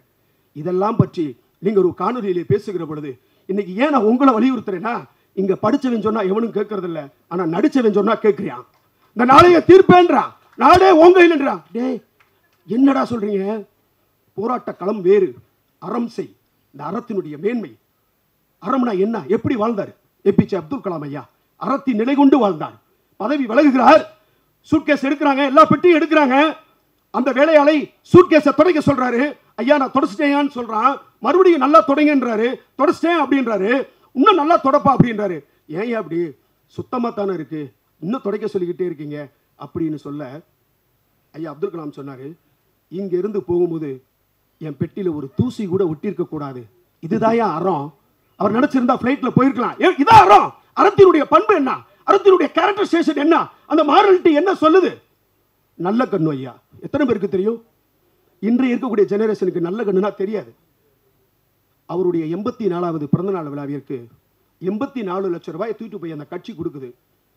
இதெல்லாம் பற்றி நீங்க ஒரு காணொலியிலே பேசுகிற பொழுது இன்னைக்கு ஏன் நான் உங்களை வலியுறுத்துறேன்னா இங்க படிச்சவன் சொன்னா எவனும் கேட்கறது இல்ல ஆனா நடிச்சவன் சொன்னா கேட்கிறியான் இந்த நாளைய தீர்ப்பேன்றான் நாடே உங்க இல்லைன்றான் டேய் என்னடா சொல்றீங்க? போராட்ட களம் வேறு. அறம் செய். இந்த அறத்தினுடைய மேன்மை. அறம்னா என்ன? எப்படி வாழ்ந்தார்? ஏபிஜே அப்துல் கலாம் ஐயா. அறத்தின் நிலை கொண்டு வாழ்ந்தார். பதவி விலகுகிறார். சூட்கேஸ் எடுக்கிறாங்க. எல்லா பெட்டியும் எடுக்கிறாங்க. அந்த வேலையாளை சூட்கேஸை தொடங்க சொல்றாரு. ஐயா நான் தொடச்சிட்டேயான்னு சொல்கிறான் மறுபடியும் நல்லா தொடங்கன்றாரு. தொடச்சிட்டேன் அப்படின்றாரு. இன்னும் நல்லா தொடப்பா அப்படின்றாரு. ஏன் அப்படி? சுத்தமாக தானே இருக்குது இன்னும் தொடக்க சொல்லிக்கிட்டே இருக்கீங்க. அப்படின்னு சொல்ல ஐயா அப்துல் கலாம் சொன்னார். இங்கேருந்து போகும்போது என் பெட்டியில் ஒரு தூசி கூட ஒட்டியிருக்க கூடாது. இதுதான் அறம். அவர் நினச்சிருந்தா ஃப்ளைட்டில் போயிருக்கலாம். ஏ, இதான் அறம். அறத்தினுடைய பண்பு என்ன? அறத்தினுடைய கேரக்டர் ஸ்டேஷன் என்ன? அந்த மாரலிட்டி என்ன சொல்லுது? நல்ல கண்ணு ஐயா. எத்தனை பேருக்கு தெரியும்? இன்றைய இருக்கக்கூடிய ஜெனரேஷனுக்கு நல்ல கண்ணுனா தெரியாது. அவருடைய எண்பத்தி நாலாவது பிறந்தநாள் விழாவிற்கு எண்பத்தி நாலு லட்சம் ரூபாய் தூக்கிட்டு போய் அந்த கட்சி கொடுக்குது.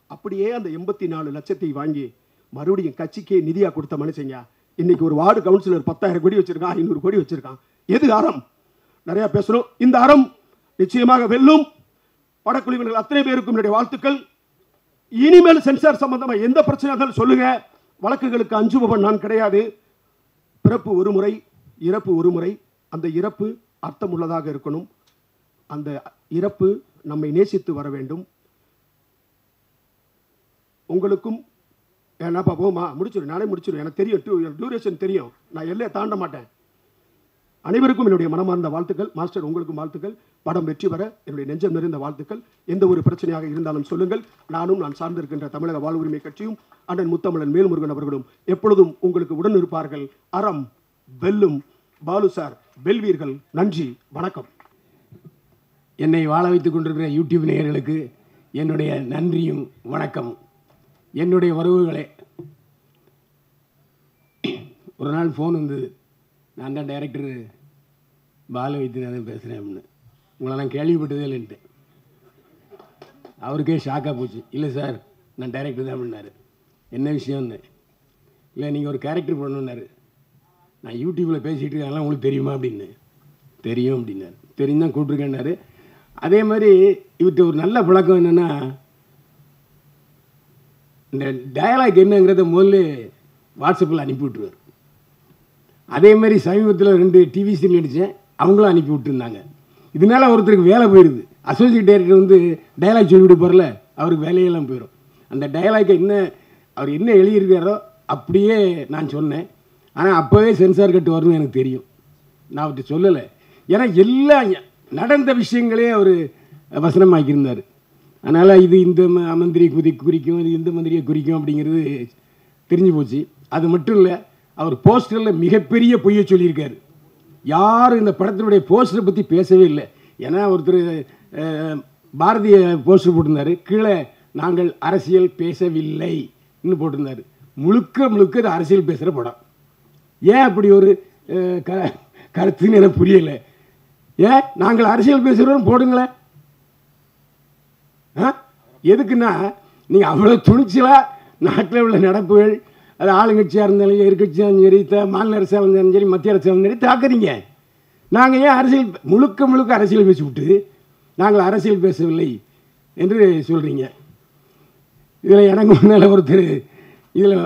அப்படியே அந்த எண்பத்தி நாலு லட்சத்தை வாங்கி மறுபடியும் கட்சிக்கே நிதியா கொடுத்த மனுஷங்க இன்னைக்கு ஒரு வார்டு கவுன்சிலர் பத்தாயிரம் கோடி வச்சிருக்கான் ஐநூறு கோடி வச்சிருக்கான். எது அறம்? நிறைய பேசணும். இந்த அறம் நிச்சயமாக வெல்லும். படக்குழுவினர் அத்தனை பேருக்கும் என்னுடைய வாழ்த்துக்கள். இனிமேல் சென்சார் சம்பந்தமாக எந்த பிரச்சனை இருந்தாலும் சொல்லுங்க. வழக்குகளுக்கு அஞ்சுபவன் நான் கிடையாது. பிறப்பு ஒரு முறை இறப்பு ஒரு முறை அந்த இறப்பு அர்த்தமுள்ளதாக இருக்கணும். அந்த இறப்பு நம்மை நேசித்து வர வேண்டும். உங்களுக்கும் என்னப்பா போமா முடிச்சிடும் நானே முடிச்சிடும் எனக்கு தெரியும் டியூரேஷன் தெரியும். நான் எல்லையை தாண்ட மாட்டேன். அனைவருக்கும் என்னுடைய மனமார்ந்த வாழ்த்துக்கள். மாஸ்டர் உங்களுக்கும் வாழ்த்துக்கள். படம் வெற்றி பெற என்னுடைய நெஞ்சம் நிறைந்த வாழ்த்துக்கள். எந்த ஒரு பிரச்சனையாக இருந்தாலும் சொல்லுங்கள். நானும் நான் சார்ந்திருக்கின்ற தமிழக வாழ்வுரிமை கட்சியும் அண்ணன் முத்தமிழன் மேல்முருகன் அவர்களும் எப்பொழுதும் உங்களுக்கு உடன் இருப்பார்கள். அறம் வெல்லும். பாலு சார் வெல்வீர்கள். நன்றி வணக்கம். என்னை வாழ வைத்துக் கொண்டிருக்கிற யூடியூப் நேயர்களுக்கு என்னுடைய நன்றியும் வணக்கம். என்னுடைய உறவுகளே ஒரு நாள் ஃபோன் வந்தது. நான் தான் டைரக்டர் பாலு வைத்தியநாதன் பேசுகிறேன் அப்படின்னு. உங்களை நான் கேள்விப்பட்டதே இல்லைன்ட்டு. அவருக்கே ஷாக்காக போச்சு. இல்லை சார் நான் டைரக்டர் தான் பண்ணார் என்ன விஷயம்னு? இல்லை நீங்கள் ஒரு கேரக்டர் பண்ணணுன்னாரு நான் யூடியூப்பில் பேசிகிட்டு இருக்கேன் உங்களுக்கு தெரியுமா? அப்படின்னு. தெரியும் அப்படின்னாரு. தெரியும் தான் கூப்பிட்ருக்கேன்னாரு அதே மாதிரி இவர்கிட்ட ஒரு நல்ல பழக்கம் என்னென்னா இந்த டயலாக் என்னங்கிறத முதல்ல வாட்ஸ்அப்பில் அனுப்பி விட்ருவார் அதே மாதிரி சமீபத்தில் ரெண்டு டிவி சீரியல் நடித்தேன் அவங்களும் அனுப்பி விட்டுருந்தாங்க. இதனால ஒருத்தருக்கு வேலை போயிடுது அசோசியேட் டைரக்டர் வந்து டயலாக் சொல்லிவிட்டு போகிறல அவருக்கு வேலையெல்லாம் போயிடும் அந்த டைலாக்கை என்ன அவர் என்ன எழுதியிருக்காரோ அப்படியே நான் சொன்னேன். ஆனால் அப்போவே சென்சார் கட்டு வரும்னு எனக்கு தெரியும். நான் அவர்கிட்ட சொல்லலை. ஏன்னா எல்லா நடந்த விஷயங்களே அவர் வசனமாக்கியிருந்தார். அதனால் இது இந்த ம- மந்திரியை குதி குறிக்கும் இது இந்த மந்திரியை குறிக்கும் அப்படிங்கிறது தெரிஞ்சு போச்சு. அது மட்டும் இல்லை அவர் போஸ்டரில் மிகப்பெரிய பொய்யை சொல்லியிருக்காரு. யாரும் இந்த படத்தினுடைய போஸ்டரை பற்றி பேசவே இல்லை. ஏன்னா ஒருத்தர் பாரதிய போஸ்டர் போட்டிருந்தாரு. கீழே நாங்கள் அரசியல் பேசவில்லை இன்னும் போட்டிருந்தாரு. முழுக்க முழுக்க இது அரசியல் பேசுகிற படம். ஏன் அப்படி ஒரு க கருத்துன்னு எனக்கு புரியலை. ஏன்? நாங்கள் அரசியல் பேசுகிறோம் போடுங்களேன். ஆ எதுக்குன்னா நீங்கள் அவ்வளோ துணிச்சலாக நாட்டில் உள்ள நடப்புகள் அது ஆளுங்கட்சியாக இருந்தாலும் எதிர்கட்சியாக இருந்தாலும் சரி த- மாநில அரசாக இருந்தாலும் சரி மத்திய அரசாக இருந்தாலும் சரி தாக்குறீங்க நாங்கள் ஏன் அரசியல் முழுக்க முழுக்க அரசியல் பேசிவிட்டு நாங்கள் அரசியல் பேசவில்லை என்று சொல்கிறீங்க இதில் எனக்கு முன்னால் ஒருத்தர் இதில்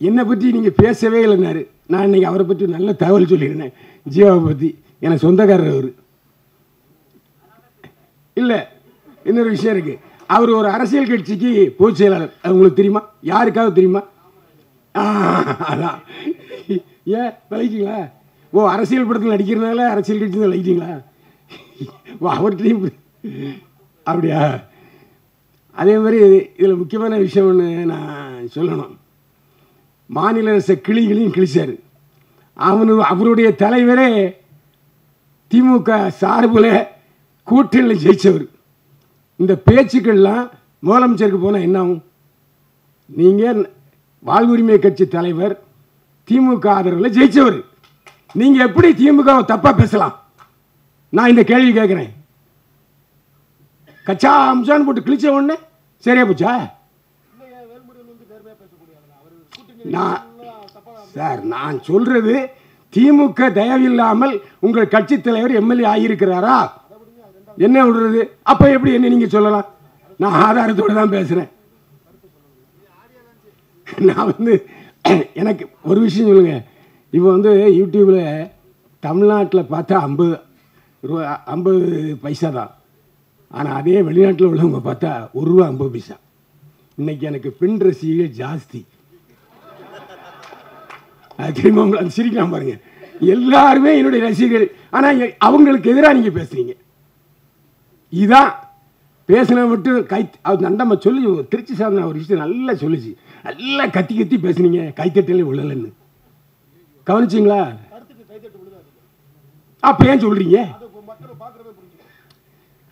என்னை பற்றி நீங்கள் பேசவே இல்லைன்னாரு. நான் இன்னைக்கு அவரை பற்றி நல்ல தகவல் சொல்லியிருந்தேன். ஜீவாவை பற்றி எனக்கு சொந்தக்காரர் அவர். இல்லை இன்னொரு விஷயம் இருக்குது அவர் ஒரு அரசியல் கட்சிக்கு பொதுச் செயலாளர். அது உங்களுக்கு தெரியுமா? யாருக்காவது தெரியுமா? அதான். ஏன்? விளையிட்டீங்களா ஓ அரசியல் படத்தில் நடிக்கிறதுனால அரசியல் கட்சி தான் விளையிட்டீங்களா ஓ அவர்கிட்டையும் அப்படியா? அதே மாதிரி இதில் முக்கியமான விஷயம் ஒன்று நான் சொல்லணும். மாநில அரச கிளிகளையும் கிழிச்சார். அவனு அவருடைய தலைவரே திமுக சார்பில் கூட்டணியில் ஜெயித்தவர் இந்த பேச்சுக்கள்லாம் முதலமைச்சருக்கு போனால் என்ன ஆகும்? நீங்கள் வாழ்வுரிமை கட்சி தலைவர் திமுக ஆதரவில் ஜெயிச்சவர். நீங்கள் எப்படி திமுக தப்பாக பேசலாம்? நான் இந்த கேள்வி கேட்குறேன் கச்சா அம்சான்னு போட்டு கிழிச்ச உடனே சரியா போச்சா? நான் சார் நான் சொல்றது திமுக தயவில்லாமல் உங்கள் கட்சி தலைவர் எம்எல்ஏ ஆகியிருக்கிறாரா? என்ன விடுறது அப்ப எப்படி என்ன நீங்க சொல்லலாம்? நான் ஆதாரத்தோடு தான் பேசுறேன். நான் வந்து எனக்கு ஒரு விஷயம் சொல்லுங்க. இப்போ வந்து யூடியூப்பில் தமிழ்நாட்டில் பார்த்தா ஐம்பது ரூபா ஐம்பது பைசா தான். ஆனால் அதே வெளிநாட்டில் உள்ளவங்க பார்த்தா ஒரு ரூபா ஐம்பது பைசா. இன்றைக்கி எனக்கு பெண் ரசிகைகள் ஜாஸ்தி. அது தெரியுமா உங்களை? அது சிரிக்கலாம் பாருங்கள் எல்லாருமே என்னுடைய ரசிகர்கள். ஆனால் அவங்களுக்கு எதிராக நீங்கள் பேசுகிறீங்க இதான் பேசின மட்டும் கை அது நம்ம சொல்லி திருச்சி சாதனை ஒரு விஷயம் நல்லா சொல்லுச்சு. நல்லா கத்தி கத்தி பேசுனீங்க. கைத்தட்டலே விழலன்னு. கவனிச்சிங்களா? அப்ப ஏன் சொல்றீங்க?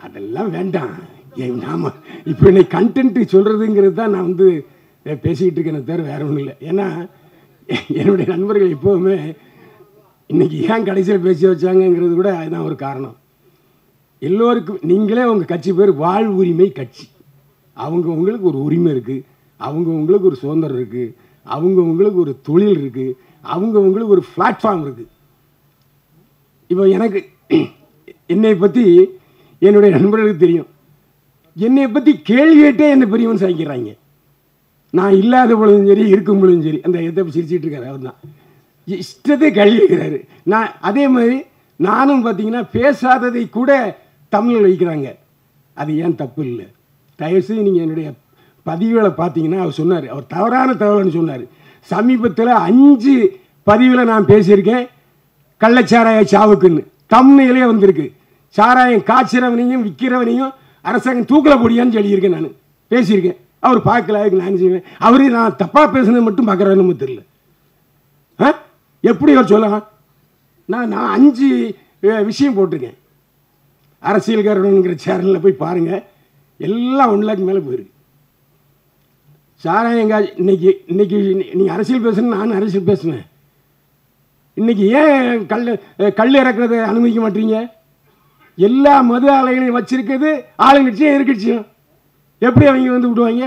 அதெல்லாம் வேண்டாம். ஏன் நாம இப்போ என்னை கண்டென்ட் சொல்றதுங்கிறது தான் நான் வந்து பேசிக்கிட்டு இருக்கேனே தவிர வேற ஒன்றும் இல்லை. ஏன்னா என்னுடைய நண்பர்கள் எப்போவுமே இன்னைக்கு ஏன் கடைசியில் பேசி வச்சாங்கங்கிறது கூட அதுதான் ஒரு காரணம். எல்லோருக்கும் நீங்களே உங்கள் கட்சி பேர் வாழ் உரிமை கட்சி. அவங்க உங்களுக்கு ஒரு உரிமை இருக்குது அவங்கவுங்களுக்கு ஒரு சுதந்திரம் இருக்குது அவங்கவுங்களுக்கு ஒரு தொழில் இருக்குது அவங்கவுங்களுக்கு ஒரு பிளாட்ஃபார்ம் இருக்குது இப்போ எனக்கு என்னை பற்றி என்னுடைய நண்பர்களுக்கு தெரியும். என்னை பற்றி கேள்வி கேட்டே என்னை பெரியவன் சாய்க்கிறாங்க. நான் இல்லாத பொழுதும் சரி இருக்கும் பொழுதும் சரி அந்த எதை சிரிச்சிட்டு இருக்காரு அவர் தான் இஷ்டத்தை கேள்வி நான் அதே மாதிரி நானும் பார்த்தீங்கன்னா பேசாததை கூட தமிழில் வைக்கிறாங்க. அது ஏன் தப்பு இல்லை? தயவுசெய்து நீங்கள் என்னுடைய பதிவுகளை பார்த்தீங்கன்னா அவர் சொன்னார். அவர் தவறான தகவல்னு சொன்னார். சமீபத்தில் அஞ்சு பதிவில் நான் பேசியிருக்கேன். கள்ளச்சாராய சாவுக்குன்னு. தம்னையிலே வந்திருக்கு. சாராயம் காய்ச்சிறவனையும் விற்கிறவனையும் அரசாங்கம் தூக்கில் போடியான்னு சொல்லியிருக்கேன் நான். பேசியிருக்கேன். அவர் பார்க்கல அதுக்கு நான் செய்வேன்? அவரு நான் தப்பாக பேசுனது மட்டும் பார்க்குறாருன்னு தெரியல. ஆ? எப்படி அவர் சொல்லலாம்? நான் நான் அஞ்சு விஷயம் போட்டிருக்கேன். அரசியல்காரனுங்கிற சேனலில் போய் பாருங்கள் எல்லாம் ஒன் லேக் மேலே போயிருக்கு. சாராயம் காய் இன்னைக்கு இன்னைக்கு நீங்கள் அரசியல் பேசணும் நான் அரசியல் பேசுனேன். இன்னைக்கு ஏன் கல் கல் இறக்குறத அனுமதிக்க மாட்டீங்க? எல்லா மது ஆலைகளையும் வச்சிருக்கிறது ஆளுங்கட்சியும் எதிர்கட்சியும். எப்படி அவங்க வந்து விடுவாங்க?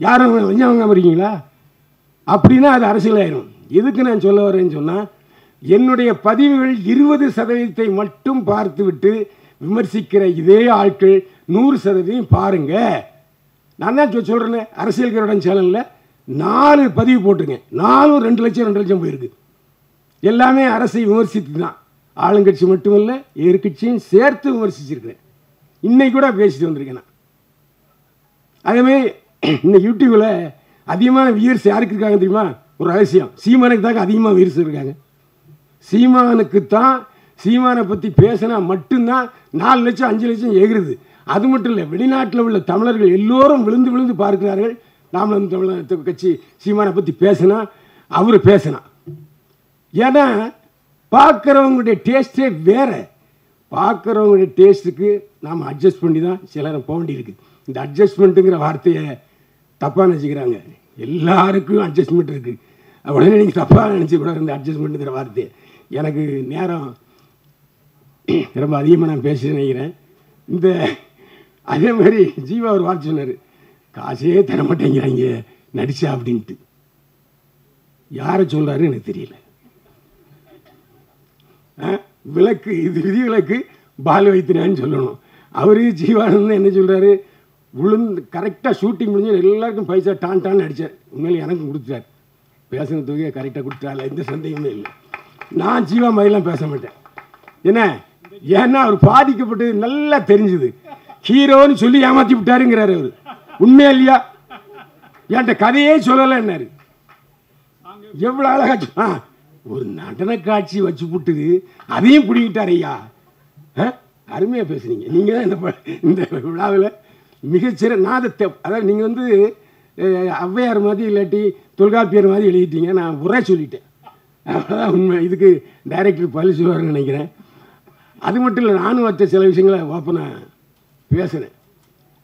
யாரும் லஞ்சம் இருக்கீங்களா? அப்படின்னா அது அரசியலாயிரும். எதுக்கு நான் சொல்ல வரேன்னு சொன்னால் என்னுடைய பதிவுகள் இருபது சதவீதத்தை மட்டும் பார்த்துவிட்டு விமர்சிக்கிற இதே ஆட்கள் நூறு சதவீதம் பாருங்கள் நான் தான் சொ- அரசியல் கருடன் சேனலில் நாலு பதிவு போட்டுங்க நாலும் ரெண்டு லட்சம் ரெண்டு லட்சம் போயிருக்கு. எல்லாமே அரசை விமர்சித்து தான் ஆளுங்கட்சி மட்டுமல்ல எதிர்கட்சியும் சேர்த்து விமர்சிச்சிருக்கிறேன். இன்னைக்கு கூட பேசிட்டு வந்திருக்கேன் நான். அதேமாதிரி இந்த யூடியூப்பில் அதிகமான வியூர்ஸ் யாருக்கு இருக்காங்க தெரியுமா? ஒரு ரகசியம். சீமானுக்கு தாங்க அதிகமாக வியூர்ஸ் இருக்காங்க. சீமானுக்கு தான் சீமானை பற்றி பேசினா மட்டும்தான் நாலு லட்சம் அஞ்சு லட்சம் ஏகுறது அது மட்டும் இல்லை வெளிநாட்டில் உள்ள தமிழர்கள் எல்லோரும் விழுந்து விழுந்து பார்க்கிறார்கள். நாமளும் தமிழர் கட்சி சீமானை பற்றி பேசினா அவர் பேசினா. ஏன்னா பார்க்குறவங்களுடைய டேஸ்ட்டே வேறு. பார்க்குறவங்களுடைய டேஸ்ட்டுக்கு நாம் அட்ஜஸ்ட் பண்ணி தான் சிலரை போக வேண்டியிருக்கு. இந்த அட்ஜஸ்ட்மெண்ட்டுங்கிற வார்த்தையை தப்பாக நினச்சிக்கிறாங்க. எல்லாருக்கும் அட்ஜஸ்ட்மெண்ட் இருக்குது உடனே நீங்கள் தப்பாக நினச்சி கூட இந்த அட்ஜஸ்ட்மெண்ட்டுங்கிற வார்த்தையை. எனக்கு நேரம் ரொம்ப அதிகமாக நான் பேசி நினைக்கிறேன். இந்த அதே மாதிரி ஜீவா ஒரு வார்த்தை சொன்னார் காசே தர மாட்டேங்கிறாங்க நடிச்சா அப்படின்ட்டு. யாரை சொல்கிறாரு எனக்கு தெரியல. ஆ? விளக்கு இது விதி விளக்கு பால் வைத்தினான்னு சொல்லணும். அவர் ஜீவானந்தன் என்ன சொல்கிறாரு விழுந்து கரெக்டாக ஷூட்டிங் முடிஞ்சு எல்லாருக்கும் பைசா டான் டான் அடித்தார் உண்மையிலே எனக்கும் கொடுத்துட்டார். பேசுகிற தொகையை கரெக்டாக கொடுத்தால எந்த சந்தேகமே இல்லை. நான் ஜீவா மாதிரிலாம் பேச மாட்டேன். என்ன? ஏன்னா அவர் பாதிக்கப்பட்டது நல்லா தெரிஞ்சுது. ஹீரோன்னு சொல்லி ஏமாற்றி விட்டாருங்கிறாரு அவர். உண்மையா இல்லையா? என்கிட்ட கதையே சொல்லலைன்னாரு. எவ்வளோ அழகாச்சு ஆ ஒரு நடன காட்சி வச்சு விட்டுது. அதையும் பிடிக்கிட்டார் ஐயா. அருமையாக பேசுனீங்க. நீங்கள் தான் இந்த இந்த விழாவில் மிகச்சிற நாதத்தை அதாவது நீங்கள் வந்து ஔவையார் மாதிரி இல்லாட்டி தொல்காப்பியர் மாதிரி எழுதிட்டீங்க. நான் உரை சொல்லிட்டேன். அவ்வளோதான் உண்மை. இதுக்கு டைரக்டர் பழி சொல்லுவார்னு நினைக்கிறேன். அது மட்டும் இல்லை நானும் வச்ச சில விஷயங்களை ஓப்பனாக பேசினேன்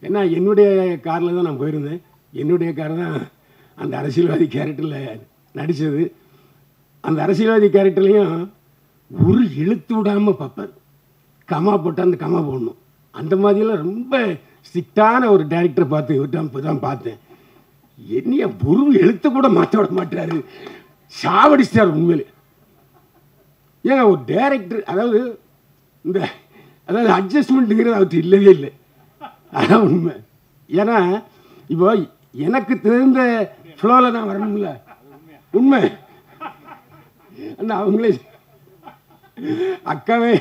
ஏன்னா என்னுடைய காரில் தான் நான் போயிருந்தேன். என்னுடைய கார் தான் அந்த அரசியல்வாதி கேரக்டரில் நடித்தது அந்த அரசியல்வாதி கேரக்டர்லையும் ஒரு இழுத்து விடாமல் பார்ப்பார் கமா போட்டால் அந்த கமா போடணும். அந்த மாதிரியெல்லாம் ரொம்ப ஸ்ட்ரிக்டான ஒரு டேரக்டரை பார்த்து இவர்தான் இப்போ தான் பார்த்தேன். என்னைய ஒரு எழுத்து கூட மாற்ற விட மாட்டார். சாவடிச்சிட்டார் உண்மையிலே. ஏங்க ஒரு டேரக்டர் அதாவது இந்த அதாவது அட்ஜஸ்ட்மெண்ட்டுங்கிறது அவர்கிட்ட இல்லவே இல்லை. அதான் உண்மை. ஏன்னா இப்போ எனக்கு தெரிந்த ஃப்ளோவில் தான் வரணும்ல. உண்மை. அண்ணா அவங்களே அக்காவே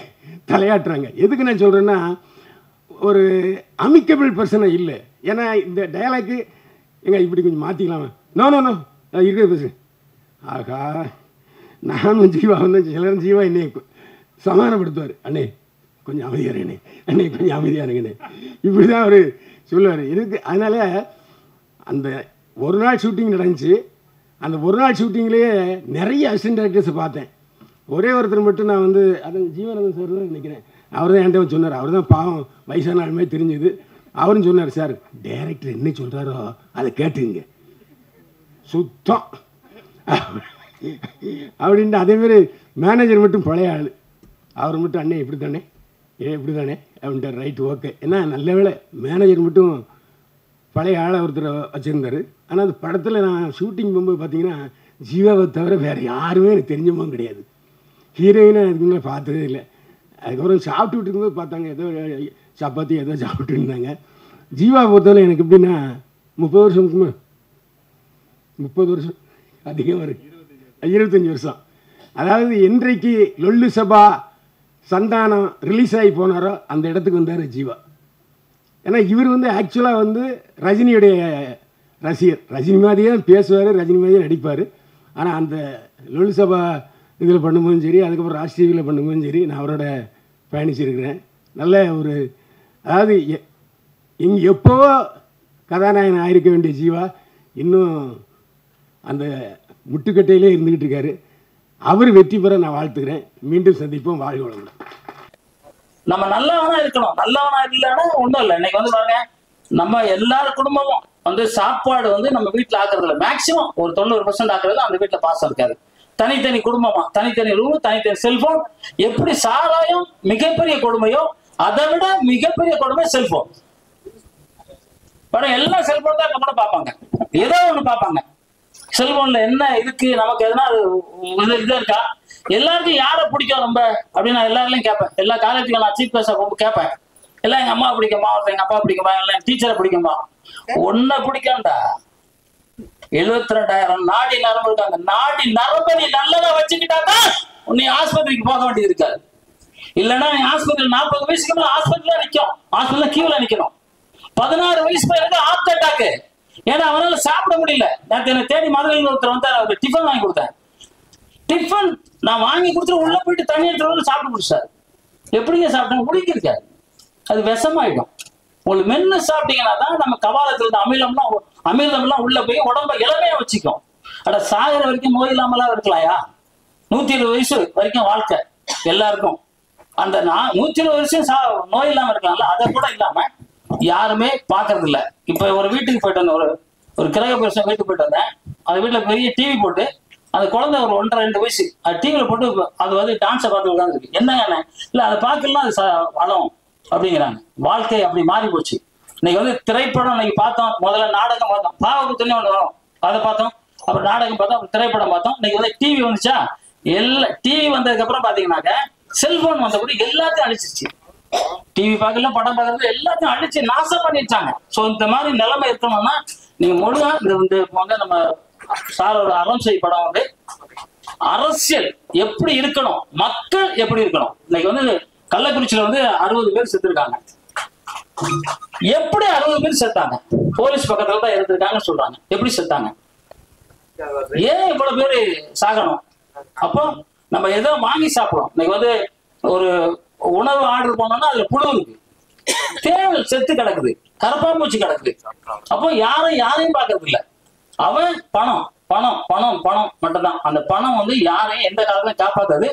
தலையாட்டுறாங்க. எதுக்கு நான் சொல்கிறேன்னா ஒரு அமிக்கபிள் பர்சனை இல்லை. ஏன்னா இந்த டயலாக்கு எங்க இப்படி கொஞ்சம் மாற்றிக்கலாமா நோ நோ நோ இருக்கிறது பேசு ஆகா நானும் ஜீவா வந்து சிலரும் ஜீவா என்னை சமாதானப்படுத்துவார். அண்ணே கொஞ்சம் அமைதியாக இருங்கண்ணே. அன்னைக்கு கொஞ்சம் அமைதியாக இருங்கண்ணே. இப்படி தான் அவர் சொல்லுவார். இதுக்கு அதனால் அந்த ஒரு நாள் ஷூட்டிங் நடந்துச்சு. அந்த ஒரு நாள் ஷூட்டிங்லேயே நிறைய அசிஸ்டன்ட் டேரக்டர்ஸை பார்த்தேன். ஒரே ஒருத்தர் மட்டும் நான் வந்து அது ஜீவனந்தன் சார் தான் நினைக்கிறேன். அவர் தான் என்கிட்ட வந்து சொன்னார். அவர் தான் பாவம் வயசான ஆளுமே தெரிஞ்சுது. அவரும் சொன்னார் சார் டேரக்டர் என்ன சொல்கிறாரோ அதை கேட்டுங்க சுத்தம். அப்படின்ட்டு அதேமாரி மேனேஜர் மட்டும் பழைய ஆள். அவர் மட்டும் அண்ணே இப்படி தானே ஏ இப்படி தானே அப்படின்ட்டு ரைட் ஓகே ஏன்னா நல்ல வேளை மேனேஜர் மட்டும் பழைய ஆளை ஒருத்தர் வச்சுருந்தார். ஆனால் அந்த படத்தில் நான் ஷூட்டிங் போகும்போது பார்த்தீங்கன்னா ஜீவாவை தவிர வேறு யாருமே எனக்கு தெரிஞ்சமும் கிடையாது. ஹீரோயினை அதுக்கு முன்னே பார்த்ததே இல்லை. அதுக்கப்புறம் சாப்பிட்டுட்டு இருக்கும்போது பார்த்தாங்க ஏதோ சப்பாத்தி ஏதோ சாப்பிட்டு இருந்தாங்க. ஜீவா பொறுத்தவரை எனக்கு எப்படின்னா முப்பது வருஷம் முப்பது வருஷம் அதிகம் வரும். இருபத்தஞ்சி வருஷம். அதாவது இன்றைக்கு லொல்லு சபா சந்தானம் ரிலீஸ் ஆகி போனாரோ அந்த இடத்துக்கு வந்தார் ஜீவா. ஏன்னா இவர் வந்து ஆக்சுவலாக வந்து ரஜினியுடைய ரசிகர். ரஜினி மாதிரியே பேசுவார் ரஜினி மாதிரியே நடிப்பார். ஆனால் அந்த லொல்லு இதில் பண்ணும்போதும் சரி அதுக்கப்புறம் ராஜ் டிவியில் பண்ணும்போதும் சரி நான் அவரோட பயணிச்சிருக்கிறேன். நல்ல ஒரு அதாவது இங்கே எப்போவோ கதாநாயகன் ஆயிருக்க வேண்டிய ஜீவா இன்னும் அந்த முட்டுக்கட்டையிலே இருந்துக்கிட்டு இருக்காரு. அவர் வெற்றி பெற நான் வாழ்த்துக்கிறேன் மீண்டும் சந்திப்போம். வாழ்க வளமுடன். நம்ம நல்லவனா இருக்கணும். நல்லவனா இல்லைன்னா ஒண்ணும் இல்லை. இன்னைக்கு வந்து பாருங்க நம்ம எல்லார் குடும்பமும் வந்து சாப்பாடு வந்து நம்ம வீட்டுல ஆக்குறது இல்லை மேக்சிமம் ஒரு தொண்ணூறு பர்சன்ட் ஆக்குறது அந்த வீட்டுல பாசம் இருக்காது. தனித்தனி குடும்பமா தனித்தனி ரூம் தனித்தனி செல்போன் எப்படி சாராயம் மிகப்பெரிய கொடுமையோ அதை விட மிகப்பெரிய கொடுமை செல்போன் படம் எல்லாம் செல்போன் தான் இப்ப கூட பார்ப்பாங்க. ஏதோ ஒண்ணு பார்ப்பாங்க. செல்போன்ல என்ன இருக்கு? நமக்கு எதுனா அது இது இருக்கா? எல்லாருக்கும் யாரை பிடிக்கும் ரொம்ப? அப்படின்னு நான் எல்லாரையும் கேட்பேன். எல்லா காலேஜுக்கும் நான் சீஃப் பேச கேட்பேன். எல்லாம் எங்க அம்மா பிடிக்குமா? ஒருத்தன் எங்க அப்பா பிடிக்குமா? எல்லாம் டீச்சரை பிடிக்குமா? ஒன்ன பிடிக்கும்டா எழுபத்தி ரெண்டாயிரம் நாடி நரம்பு இருக்காங்க நாடி நரம்பு நீ நல்லதா வச்சுக்கிட்டாக்கா உன்னை ஆஸ்பத்திரிக்கு போக வேண்டியது இருக்காது. இல்லைன்னா நீ ஆஸ்பத்திரி நாற்பது வயசுக்கு மேல ஆஸ்பத்திரியில நிக்கும். ஆஸ்பத்திரியில கியூல நிக்கணும். பதினாறு வயசு பையனுக்கு ஹார்ட் அட்டாக்கு ஏன்னா அவனால சாப்பிட முடியல. நேற்று என்னை தேடி மதுரையில் ஒருத்தர் வந்து அவருக்கு டிஃபன் வாங்கி கொடுத்தேன். டிஃபன் நான் வாங்கி கொடுத்துட்டு உள்ள போயிட்டு தண்ணி எடுத்துட்டு வந்து சாப்பிட்டு முடிச்சாரு. எப்படிங்க சாப்பிட்டேன்? குடிக்கிருக்காரு அது விஷமாயிடும். உங்களுக்கு மென்னு சாப்பிட்டீங்கன்னா தான் நம்ம கபாலத்துல இருந்த அமிலம்லாம் அமிலம்லாம் உள்ளே உள்ள போய் உடம்ப இளமையா வச்சுக்கும். அட சாகிற வரைக்கும் நோய் இல்லாமலாம் இருக்கலாயா? நூத்தி இருபது வயசு வரைக்கும் வாழ்க்கை எல்லாருக்கும். அந்த நான் நூத்தி இருபது வருஷம் சா நோய் இல்லாம இருக்கலாம்ல? அதை கூட இல்லாம யாருமே பாக்குறது இல்ல இப்ப ஒரு வீட்டுக்கு போயிட்டு வந்தேன் ஒரு ஒரு கிரக பிரசம் வீட்டுக்கு போயிட்டு வந்தேன். அந்த வீட்டுல பெரிய டிவி போட்டு அந்த குழந்தை ஒரு ஒன்றரை ரெண்டு வயசு அது டிவியில போட்டு அது வந்து டான்ஸை பார்த்து உட்காந்துருக்கு என்ன என்ன இல்ல அதை பார்க்கலாம் அது ச- வளம் அப்படிங்கிறாங்க. வாழ்க்கை அப்படி மாறி போச்சு. இன்னைக்கு வந்து திரைப்படம் இன்னைக்கு பார்த்தோம். முதல்ல நாடகம் பார்த்தோம். பாவகுத்துன்னு ஒன்று வரும். அதை பார்த்தோம். அப்புறம் நாடகம் பார்த்தோம். அப்புறம் திரைப்படம் பார்த்தோம். இன்னைக்கு வந்து டிவி வந்துச்சா? எல்லா டிவி வந்ததுக்கு அப்புறம் பாத்தீங்கன்னாக்க செல்போன் வந்தபடி எல்லாத்தையும் அழிச்சிருச்சு. டிவி பார்க்கல படம் பார்க்கறது எல்லாத்தையும் அழிச்சு நாசம் பண்ணிட்டாங்க. சோ இந்த மாதிரி நிலைமை இருக்கணும்னா நீங்க முழுதா இந்த இந்த வந்து நம்ம சாரோட அறம் செய் படம் வந்து அரசியல் எப்படி இருக்கணும் மக்கள் எப்படி இருக்கணும். இன்னைக்கு வந்து கள்ளக்குறிச்சியில வந்து அறுபது பேர் செத்துருக்காங்க. எப்படி அறுபது பேர் செத்தாங்க? போலீஸ் பக்கத்துல தான் இருந்திருக்காங்க சொல்றாங்க. எப்படி செத்தாங்க? ஏன் இவ்வளவு பேரு சாகணும்? அப்போ நம்ம ஏதோ வாங்கி சாப்பிடும் இன்னைக்கு வந்து ஒரு உணவு ஆர்டர் பண்ணோம்னா அதுல புழு இருக்கு. தேவல் செத்து கிடக்குது. கரப்பாம்பூச்சி கிடக்குது. அப்போ யாரும் யாரையும் பார்க்கறது இல்ல அவன் பணம் பணம் பணம் பணம் மட்டும்தான். அந்த பணம் வந்து யாரையும் எந்த காலத்திலும் காப்பாத்தாது.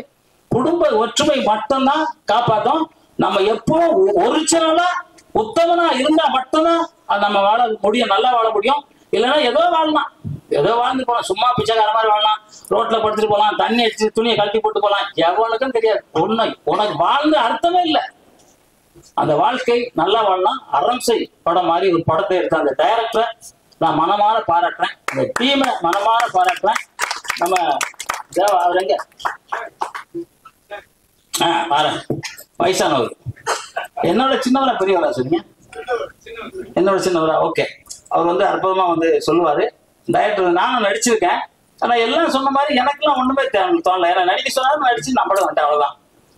குடும்ப ஒற்றுமை மட்டும்தான் காப்பாத்தும். நம்ம எப்போ ஒரிஜினலா உத்தமனா இருந்தா மட்டும்தான் நம்ம வாழ முடியும் நல்லா வாழ முடியும். இல்லைன்னா ஏதோ வாழலாம் ஏதோ வாழ்ந்து போகலாம் சும்மா பிச்சைக்கார மாதிரி வாழலாம் ரோட்ல படுத்துட்டு போலாம் தண்ணி அடிச்சு துணியை கழட்டி போட்டு போலாம். எவனுக்கும் தெரியாது. உண்மை உனக்கு வாழ்ந்து அர்த்தமே இல்லை. அந்த வாழ்க்கை நல்லா வாழலாம். அரம்சை படம் மாதிரி ஒரு படத்தை எடுத்த அந்த டைரக்டரை நான் மனமாற பாராட்டுறேன். இந்த டீமை மனமாற பாராட்டுறேன். நம்ம தேவா அவர் எங்க? ஆ பாரு. வயசானவர். என்னோட சின்னவரா பெரியவரா சொன்னீங்க? என்னோட சின்னவரா? ஓகே. அவர் வந்து அற்புதமா வந்து சொல்லுவாரு. டைரக்டர் நானும் நடிச்சிருக்கேன். ஆனா எல்லாம் சொன்ன மாதிரி எனக்கெல்லாம் ஒண்ணுமே தோணல. ஏன்னா நடிக்க சொன்னாலும் நடிச்சு நம்மளும் வந்துட்டேன் அவ்வளவுதான்.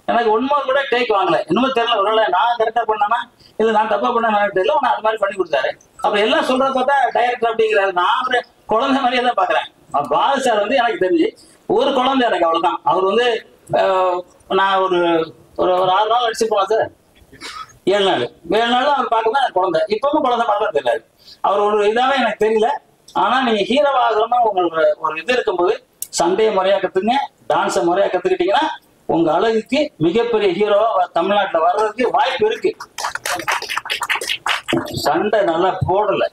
எனக்கு உண்மை கூட டேக் வாங்கல. இன்னும் தெரியல ஒருவேளை நான் கரெக்டா பண்ணனா இல்ல நான் தப்பா பண்ண தெரியல. ஆனா அது மாதிரி பண்ணி கொடுத்தாரு. அப்புறம் எல்லாம் சொல்றத பார்த்தா டைரக்டர் அப்படிங்கிறாரு. நான் ஒரு குழந்தை மாதிரியே தான் பாக்குறேன் அப்ப பாலு சார் வந்து எனக்கு தெரிஞ்சு ஒரு குழந்தை எனக்கு அவ்வளவுதான். அவர் வந்து நான் ஒரு ஒரு ஒரு ஆறு நாள் நடிச்சு போனேன் சார். ஏழு நாள். ஏழு நாள் அவர் பார்க்கும்போது எனக்கு குழந்தை. இப்பவும் குழந்தை மாதிரி தான் தெரியல அவர் ஒரு இதாவே எனக்கு தெரியல. ஆனா நீங்க ஹீரோவா ஆகணும்னா உங்களுக்கு ஒரு இது இருக்கும்போது சண்டையை முறையா கத்துங்க டான்ஸை முறையா கத்துக்கிட்டீங்கன்னா உங்க அழகுக்கு மிகப்பெரிய ஹீரோவா தமிழ்நாட்டுல வர்றதுக்கு வாய்ப்பு இருக்கு. சண்டை நல்லா போடல.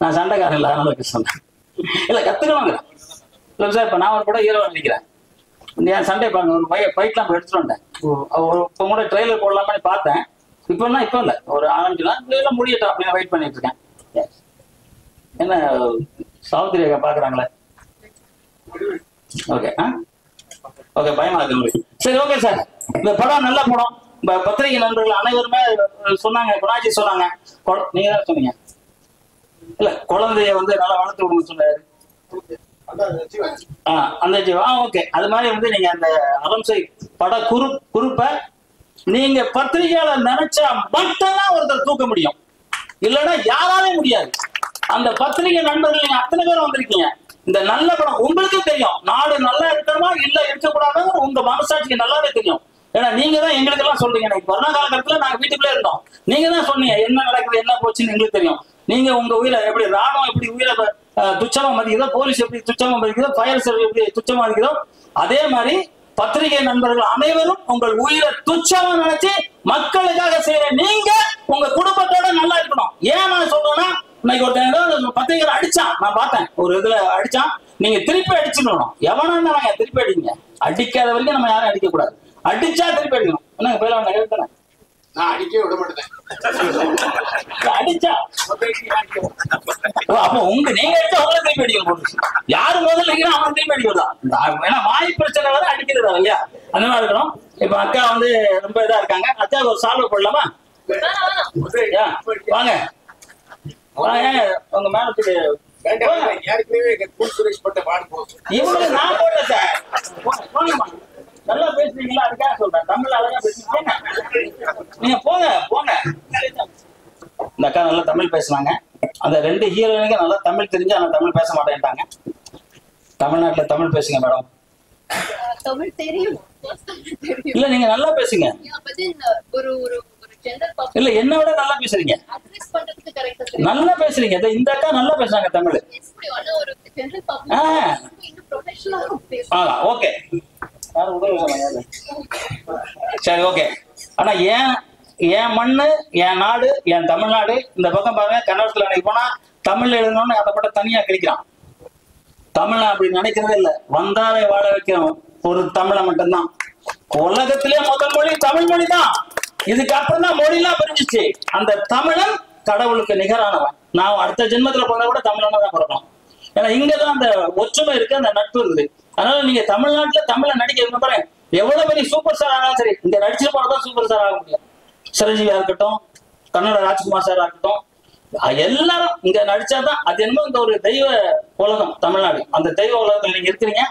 நான் சண்டைக்காரன் இல்ல அதனால சொன்னேன் இல்ல கத்துக்கணுங்க. இல்ல சார் இப்ப நான் ஒரு கூட ஹீரோ நினைக்கிறேன் ஏன் சண்டை பாருங்க ஒரு பைய ஃபைட்லாம் போய் எடுத்துட்டு வந்தேன். இப்போ கூட ட்ரெய்லர் போடலாமே பார்த்தேன். இப்போல்லாம் இப்போ இல்லை. ஒரு ஆரம்பிச்சுலாம் நாள் முடியட்டும் அப்படின்னு வெயிட் பண்ணிட்டு இருக்கேன். என்ன சாவித்திரி அக்கா பாக்குறாங்களே ஓகே ஆ? ஓகே பயமா இருக்கு உங்களுக்கு. சரி ஓகே சார் இந்த படம் நல்ல படம். இந்த பத்திரிகை நண்பர்கள் அனைவருமே சொன்னாங்க குணாஜி சொன்னாங்க. நீங்க தான் சொன்னீங்க. இல்ல குழந்தைய வந்து நல்லா வளர்த்து விடுங்க சொன்னாரு. அந்த ஜீவா ஓகே அது மாதிரி வந்து நீங்க அந்த அலம்சை பட குரு குறிப்ப நீங்க பத்திரிகையால நினைச்சா மட்டும்தான் ஒருத்தர் தூக்க முடியும். இல்லைன்னா யாராலே முடியாது. அந்த பத்திரிகை நண்பர்கள் நீங்க அத்தனை பேரும் வந்திருக்கீங்க. இந்த நல்ல படம் உங்களுக்கும் தெரியும். நாடு நல்லா இருக்கணுமா இல்ல இருக்கக்கூடாதுன்னு உங்க மனசாட்சிக்கு நல்லாவே தெரியும். ஏன்னா நீங்க தான் எங்களுக்கு எல்லாம் சொல்றீங்க. இன்னைக்கு கொரோனா காலகட்டத்துல நாங்க வீட்டுக்குள்ளே இருந்தோம். நீங்க தான் சொன்னீங்க என்ன நடக்குது என்ன போச்சுன்னு எங்களுக்கு தெரியும். நீங்க உங்க உயிரை எப்படி ராணுவம் எப்படி உயிரை துச்சமா மதிக்குதோ போலீஸ் எப்படி துச்சமா மதிக்குதோ ஃபயர் சர்வீஸ் எப்படி துச்சமா மதிக்குதோ அதே மாதிரி பத்திரிகை நண்பர்கள் அனைவரும் உங்கள் உயிரை துச்சமா நினைச்சு மக்களுக்காக செய்யற நீங்க உங்க குடும்பத்தோட நல்லா இருக்கணும். ஏன் நான் சொல்றேன்னா இன்னைக்கு ஒருத்தன் பத்திரிகையில அடிச்சான். நான் பார்த்தேன். ஒரு இதுல அடிச்சான். நீங்க திருப்பி அடிச்சிடணும். எவனா இருந்தாங்க திருப்பி அடிங்க. அடிக்காத வரைக்கும் நம்ம யாரும் அடிக்க கூடாது. அடிச்சா திருப்பி அடிக்கணும். என்ன பேர் அவன் கேட்கறேன் நான் அடிக்கவே விட மாட்டேன். அடிச்சா. ஓ, அப்ப உங்க நீங்க அடிச்சா உங்களை திருப்பி அடிக்கணும் போட்டுச்சு யாரு முதல்ல அவன் திருப்பி அடிக்கிறதா ஏன்னா வாய் பிரச்சனை வர அடிக்கிறது இல்லையா? அந்த மாதிரி இருக்கணும். இப்ப அக்கா வந்து ரொம்ப இதா இருக்காங்க. அக்கா ஒரு சால்வ்? வாங்க வாங்க, உங்க மேலத்துக்கு. ஏற்கனவே கூல் சுரேஷ் பட்ட பாடு போகும் இவங்களுக்கு நான் சார். நல்லா பேசுறீங்களா? அதுக்காக சொல்றேன். தமிழ் அழகா பேசுறீங்க நீங்க போங்க போங்க. இந்த அக்கா நல்லா தமிழ் பேசுனாங்க. அந்த ரெண்டு ஹீரோயினுக்கு நல்லா தமிழ் தெரிஞ்சு ஆனா தமிழ் பேச மாட்டேன்ட்டாங்க. தமிழ்நாட்டுல தமிழ் பேசுங்க மேடம். தமிழ் தெரியும். தெரியும் இல்ல நீங்க நல்லா பேசுங்க. ஒரு ஒரு இல்ல என்ன விட நல்லா பேசுறீங்க. நல்லா பேசுறீங்க. இந்த அக்கா நல்லா பேசுறாங்க தமிழ். ஓகே. சரி ஓகே. ஆனா ஏன் என் மண்ணு என் நாடு என் தமிழ்நாடு? இந்த பக்கம் பாருங்க கன்னடத்துல அன்னைக்கு போனா தமிழ் எழுதணும்னு அதை மட்டும் தனியா கிழிக்கிறான். தமிழ் அப்படி நினைக்கிறதே இல்ல. வந்தாரை வாழ வைக்கிறோம் ஒரு தமிழை மட்டும்தான். உலகத்திலே முதல் மொழி தமிழ் மொழி தான் இதுக்கு அப்புறம் தான் மொழிலாம் பிரிஞ்சிச்சு. அந்த தமிழன் கடவுளுக்கு நிகரானவன். நான் அடுத்த ஜென்மத்துல பிறந்தா கூட தமிழனா தான் பிறக்கணும். ஏன்னா இங்கதான் அந்த ஒற்றுமை இருக்கு அந்த நட்பு இருக்குது. அதனால நீங்க தமிழ்நாட்டுல தமிழ நடிக்க விரும்புறேன் பாருங்க. எவ்வளவு பெரிய சூப்பர் ஸ்டார் ஆனாலும் சரி இங்க நடிச்சு போனதான் சூப்பர் ஸ்டார் ஆக முடியும். சிரஞ்சீவியா இருக்கட்டும் கன்னட ராஜ்குமார் சாரா இருக்கட்டும் எல்லாரும் இங்க நடிச்சாதான் அது என்னமோ இந்த ஒரு தெய்வ உலகம் தமிழ்நாடு. அந்த தெய்வ உலகத்துல நீங்க இருக்கிறீங்க.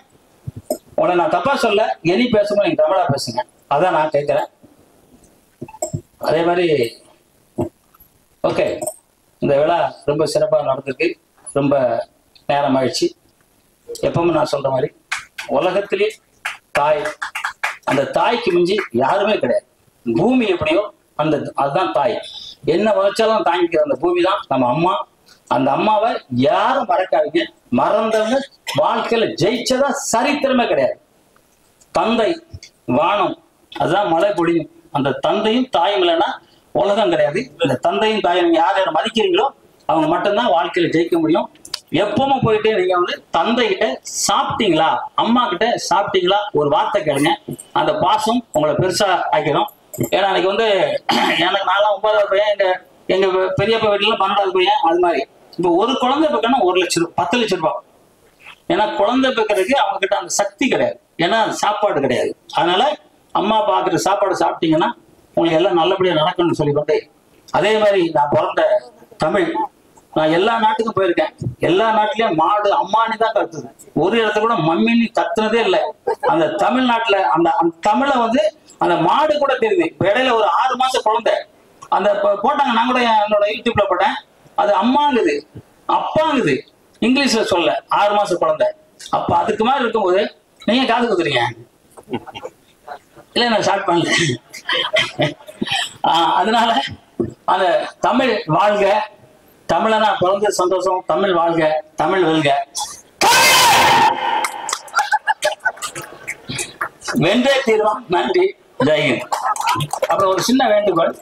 உன்னை நான் தப்பா சொல்ல இனி பேசும்போது நீங்க தமிழா பேசுங்க. அதான் நான் கேட்கிறேன் அதே மாதிரி ஓகே இந்த விழா ரொம்ப சிறப்பாக நடந்திருக்கு. ரொம்ப நேரம் ஆயிடுச்சு. எப்பவும் நான் சொல்ற மாதிரி உலகத்திலே தாய் அந்த தாய்க்கு மிஞ்சி யாருமே கிடையாது. பூமி எப்படியோ அந்த அதுதான் தாய். என்ன வளர்ச்சாலும் தாங்கிக்கிற அந்த பூமி தான் நம்ம அம்மா. அந்த அம்மாவை யாரும் மறக்காதீங்க. மறந்தவங்க வாழ்க்கையில ஜெயிச்சதா சரித்திரமே கிடையாது. தந்தை வானம் அதுதான் மழை பொழியும். அந்த தந்தையும் தாயும் இல்லைன்னா உலகம் கிடையாது. இந்த தந்தையும் தாயும் யார் யார் மதிக்கிறீங்களோ அவங்க மட்டும்தான் வாழ்க்கையில ஜெயிக்க முடியும். எப்பவும் போயிட்டு நீங்க வந்து தந்தை கிட்ட சாப்பிட்டீங்களா? அம்மா கிட்ட சாப்பிட்டீங்களா? ஒரு வார்த்தை கேளுங்க. அந்த பாசம் உங்களை பெருசா ஆக்கிடும். ஏன்னா அன்னைக்கு வந்து எனக்கு நாலாம் ஒன்பதாவது பையன் எங்க எங்க பெரியப்பா வீட்டுல பன்னெண்டாவது பையன் அது மாதிரி. இப்போ ஒரு குழந்தை பக்கம்னா ஒரு லட்சம் ரூபாய் பத்து லட்சம் ரூபாய் ஏன்னா குழந்தை பெக்கிறதுக்கு அவங்க கிட்ட அந்த சக்தி கிடையாது. ஏன்னா சாப்பாடு கிடையாது. அதனால அம்மா பாக்குற சாப்பாடு சாப்பிட்டீங்கன்னா உங்களுக்கு எல்லாம் நல்லபடியா நடக்கணும்னு சொல்லிக்கொண்டு அதே மாதிரி நான் பிறந்த தமிழ் நான் எல்லா நாட்டுக்கும் போயிருக்கேன். எல்லா நாட்டிலயும் மாடு அம்மானி தான் கத்துது ஒரு இடத்துல கூட மம்மின்னு கத்துனதே இல்லை. அந்த தமிழ்நாட்டுல அந்த அந்த தமிழை வந்து அந்த மாடு கூட தெரியுது. இப்ப இடையில ஒரு ஆறு மாசம் குழந்தை. அந்த போட்டாங்க. நான் கூட என்னோட யூடியூப்ல போட்டேன். அது அம்மாங்குது. அப்பாங்குது. இங்கிலீஷ்ல சொல்ல ஆறு மாசம் குழந்தை. அப்ப அதுக்கு மாதிரி இருக்கும்போது நீங்க காது குத்துறீங்க? இல்ல நான் ஸ்டார்ட் பண்ணல. அதனால அந்த தமிழ் வாழ்க தமிழனா பிறந்த சந்தோஷம் தமிழ் வாழ்க தமிழ் வெல்க. வென்றே தீர்வான் நன்றி ஜெயஹிந்த் அப்புறம் ஒரு சின்ன வேண்டுகோள்.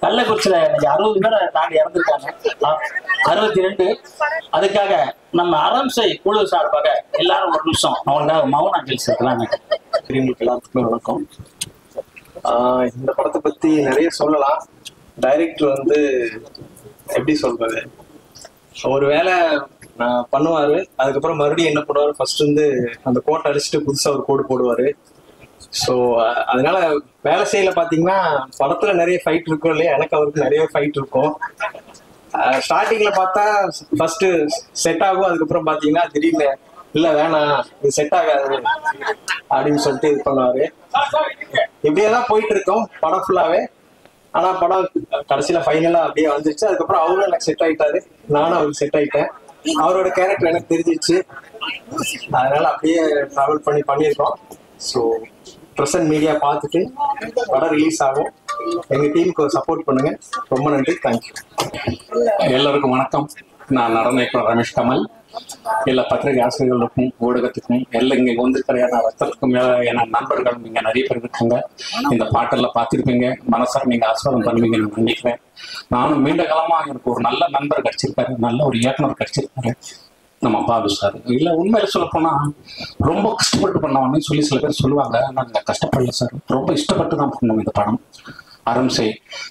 கள்ளக்குறிச்சியில இன்னைக்கு அறுபது பேர் தாண்டி இறந்துருக்காங்க. அறுபத்தி ரெண்டு அதுக்காக நம்ம அரம்சை குழு சார்பாக எல்லாரும் ஒரு நிமிஷம் அவங்களுக்காக மௌன அஞ்சலி சேர்க்கலாங்க எல்லாத்துக்குமே வணக்கம். ஆஹ் இந்த படத்தை பத்தி நிறைய சொல்லலாம். டைரக்டர் வந்து எப்படி சொல்றது? ஒரு வேலை ஆஹ் பண்ணுவாரு. அதுக்கப்புறம் மறுபடியும் என்ன பண்ணுவாரு ஃபர்ஸ்ட் வந்து அந்த கோட்டை அடிச்சுட்டு புதுசா ஒரு கோடு போடுவாரு. ஸோ அதனால வேலை செய்யல பார்த்தீங்கன்னா படத்துல நிறைய ஃபைட் இருக்கும் இல்லையா? எனக்கு அவருக்கு நிறைய ஃபைட் இருக்கும். ஸ்டார்டிங்ல பார்த்தா ஃபர்ஸ்ட் செட் ஆகும். அதுக்கப்புறம் பாத்தீங்கன்னா திடீர்னு இல்ல வேணாம். இது செட் ஆகாது. அப்படின்னு சொல்லிட்டு இது பண்ணுவாரு. இப்படியே தான் போயிட்டு இருக்கோம். படம் ஃபுல்லாவே ஆனா படம் கடைசியில ஃபைனலா அப்படியே வந்துருச்சு. அதுக்கப்புறம் அவரும் எனக்கு செட் ஆயிட்டாரு. நானும் அவருக்கு செட் ஆயிட்டேன். அவரோட கேரக்டர் எனக்கு தெரிஞ்சிச்சு அதனால அப்படியே டிராவல் பண்ணி பண்ணியிருக்கோம். ஸோ ப்ரெசன்ட் மீடியா பார்த்துட்டு படம் ரிலீஸ் ஆகும். எங்க டீமுக்கு சப்போர்ட் பண்ணுங்க. ரொம்ப நன்றி. தேங்க்யூ எல்லாருக்கும் வணக்கம். நான் நடன இயக்குனர் ரமேஷ் கமல். எல்லா பத்திரிகை ஆசிரியர்களுக்கும் ஊடகத்துக்கும் எல்லாம் இங்க வந்திருக்கிற என் ரத்தத்துக்கும் மேல என நண்பர்களும் இங்க நிறைய பேர் இருக்காங்க. இந்த பாட்டெல்லாம் பார்த்திருப்பீங்க. மனசார நீங்க ஆஸ்வாதம் பண்ணுவீங்கன்னு நினைக்கிறேன் நானும் நீண்ட காலமா எனக்கு ஒரு நல்ல நண்பர் கிடைச்சிருக்காரு. நல்ல ஒரு இயக்குனர் கிடைச்சிருக்காரு. நம்ம பாபு சார். இல்ல உண்மையில சொல்ல போனா ரொம்ப கஷ்டப்பட்டு பண்ணவன்னு சொல்லி சில பேர் சொல்லுவாங்க. நாங்க கஷ்டப்படல சார். ரொம்ப இஷ்டப்பட்டு தான் பண்ணோம் இந்த படம். அரம்சை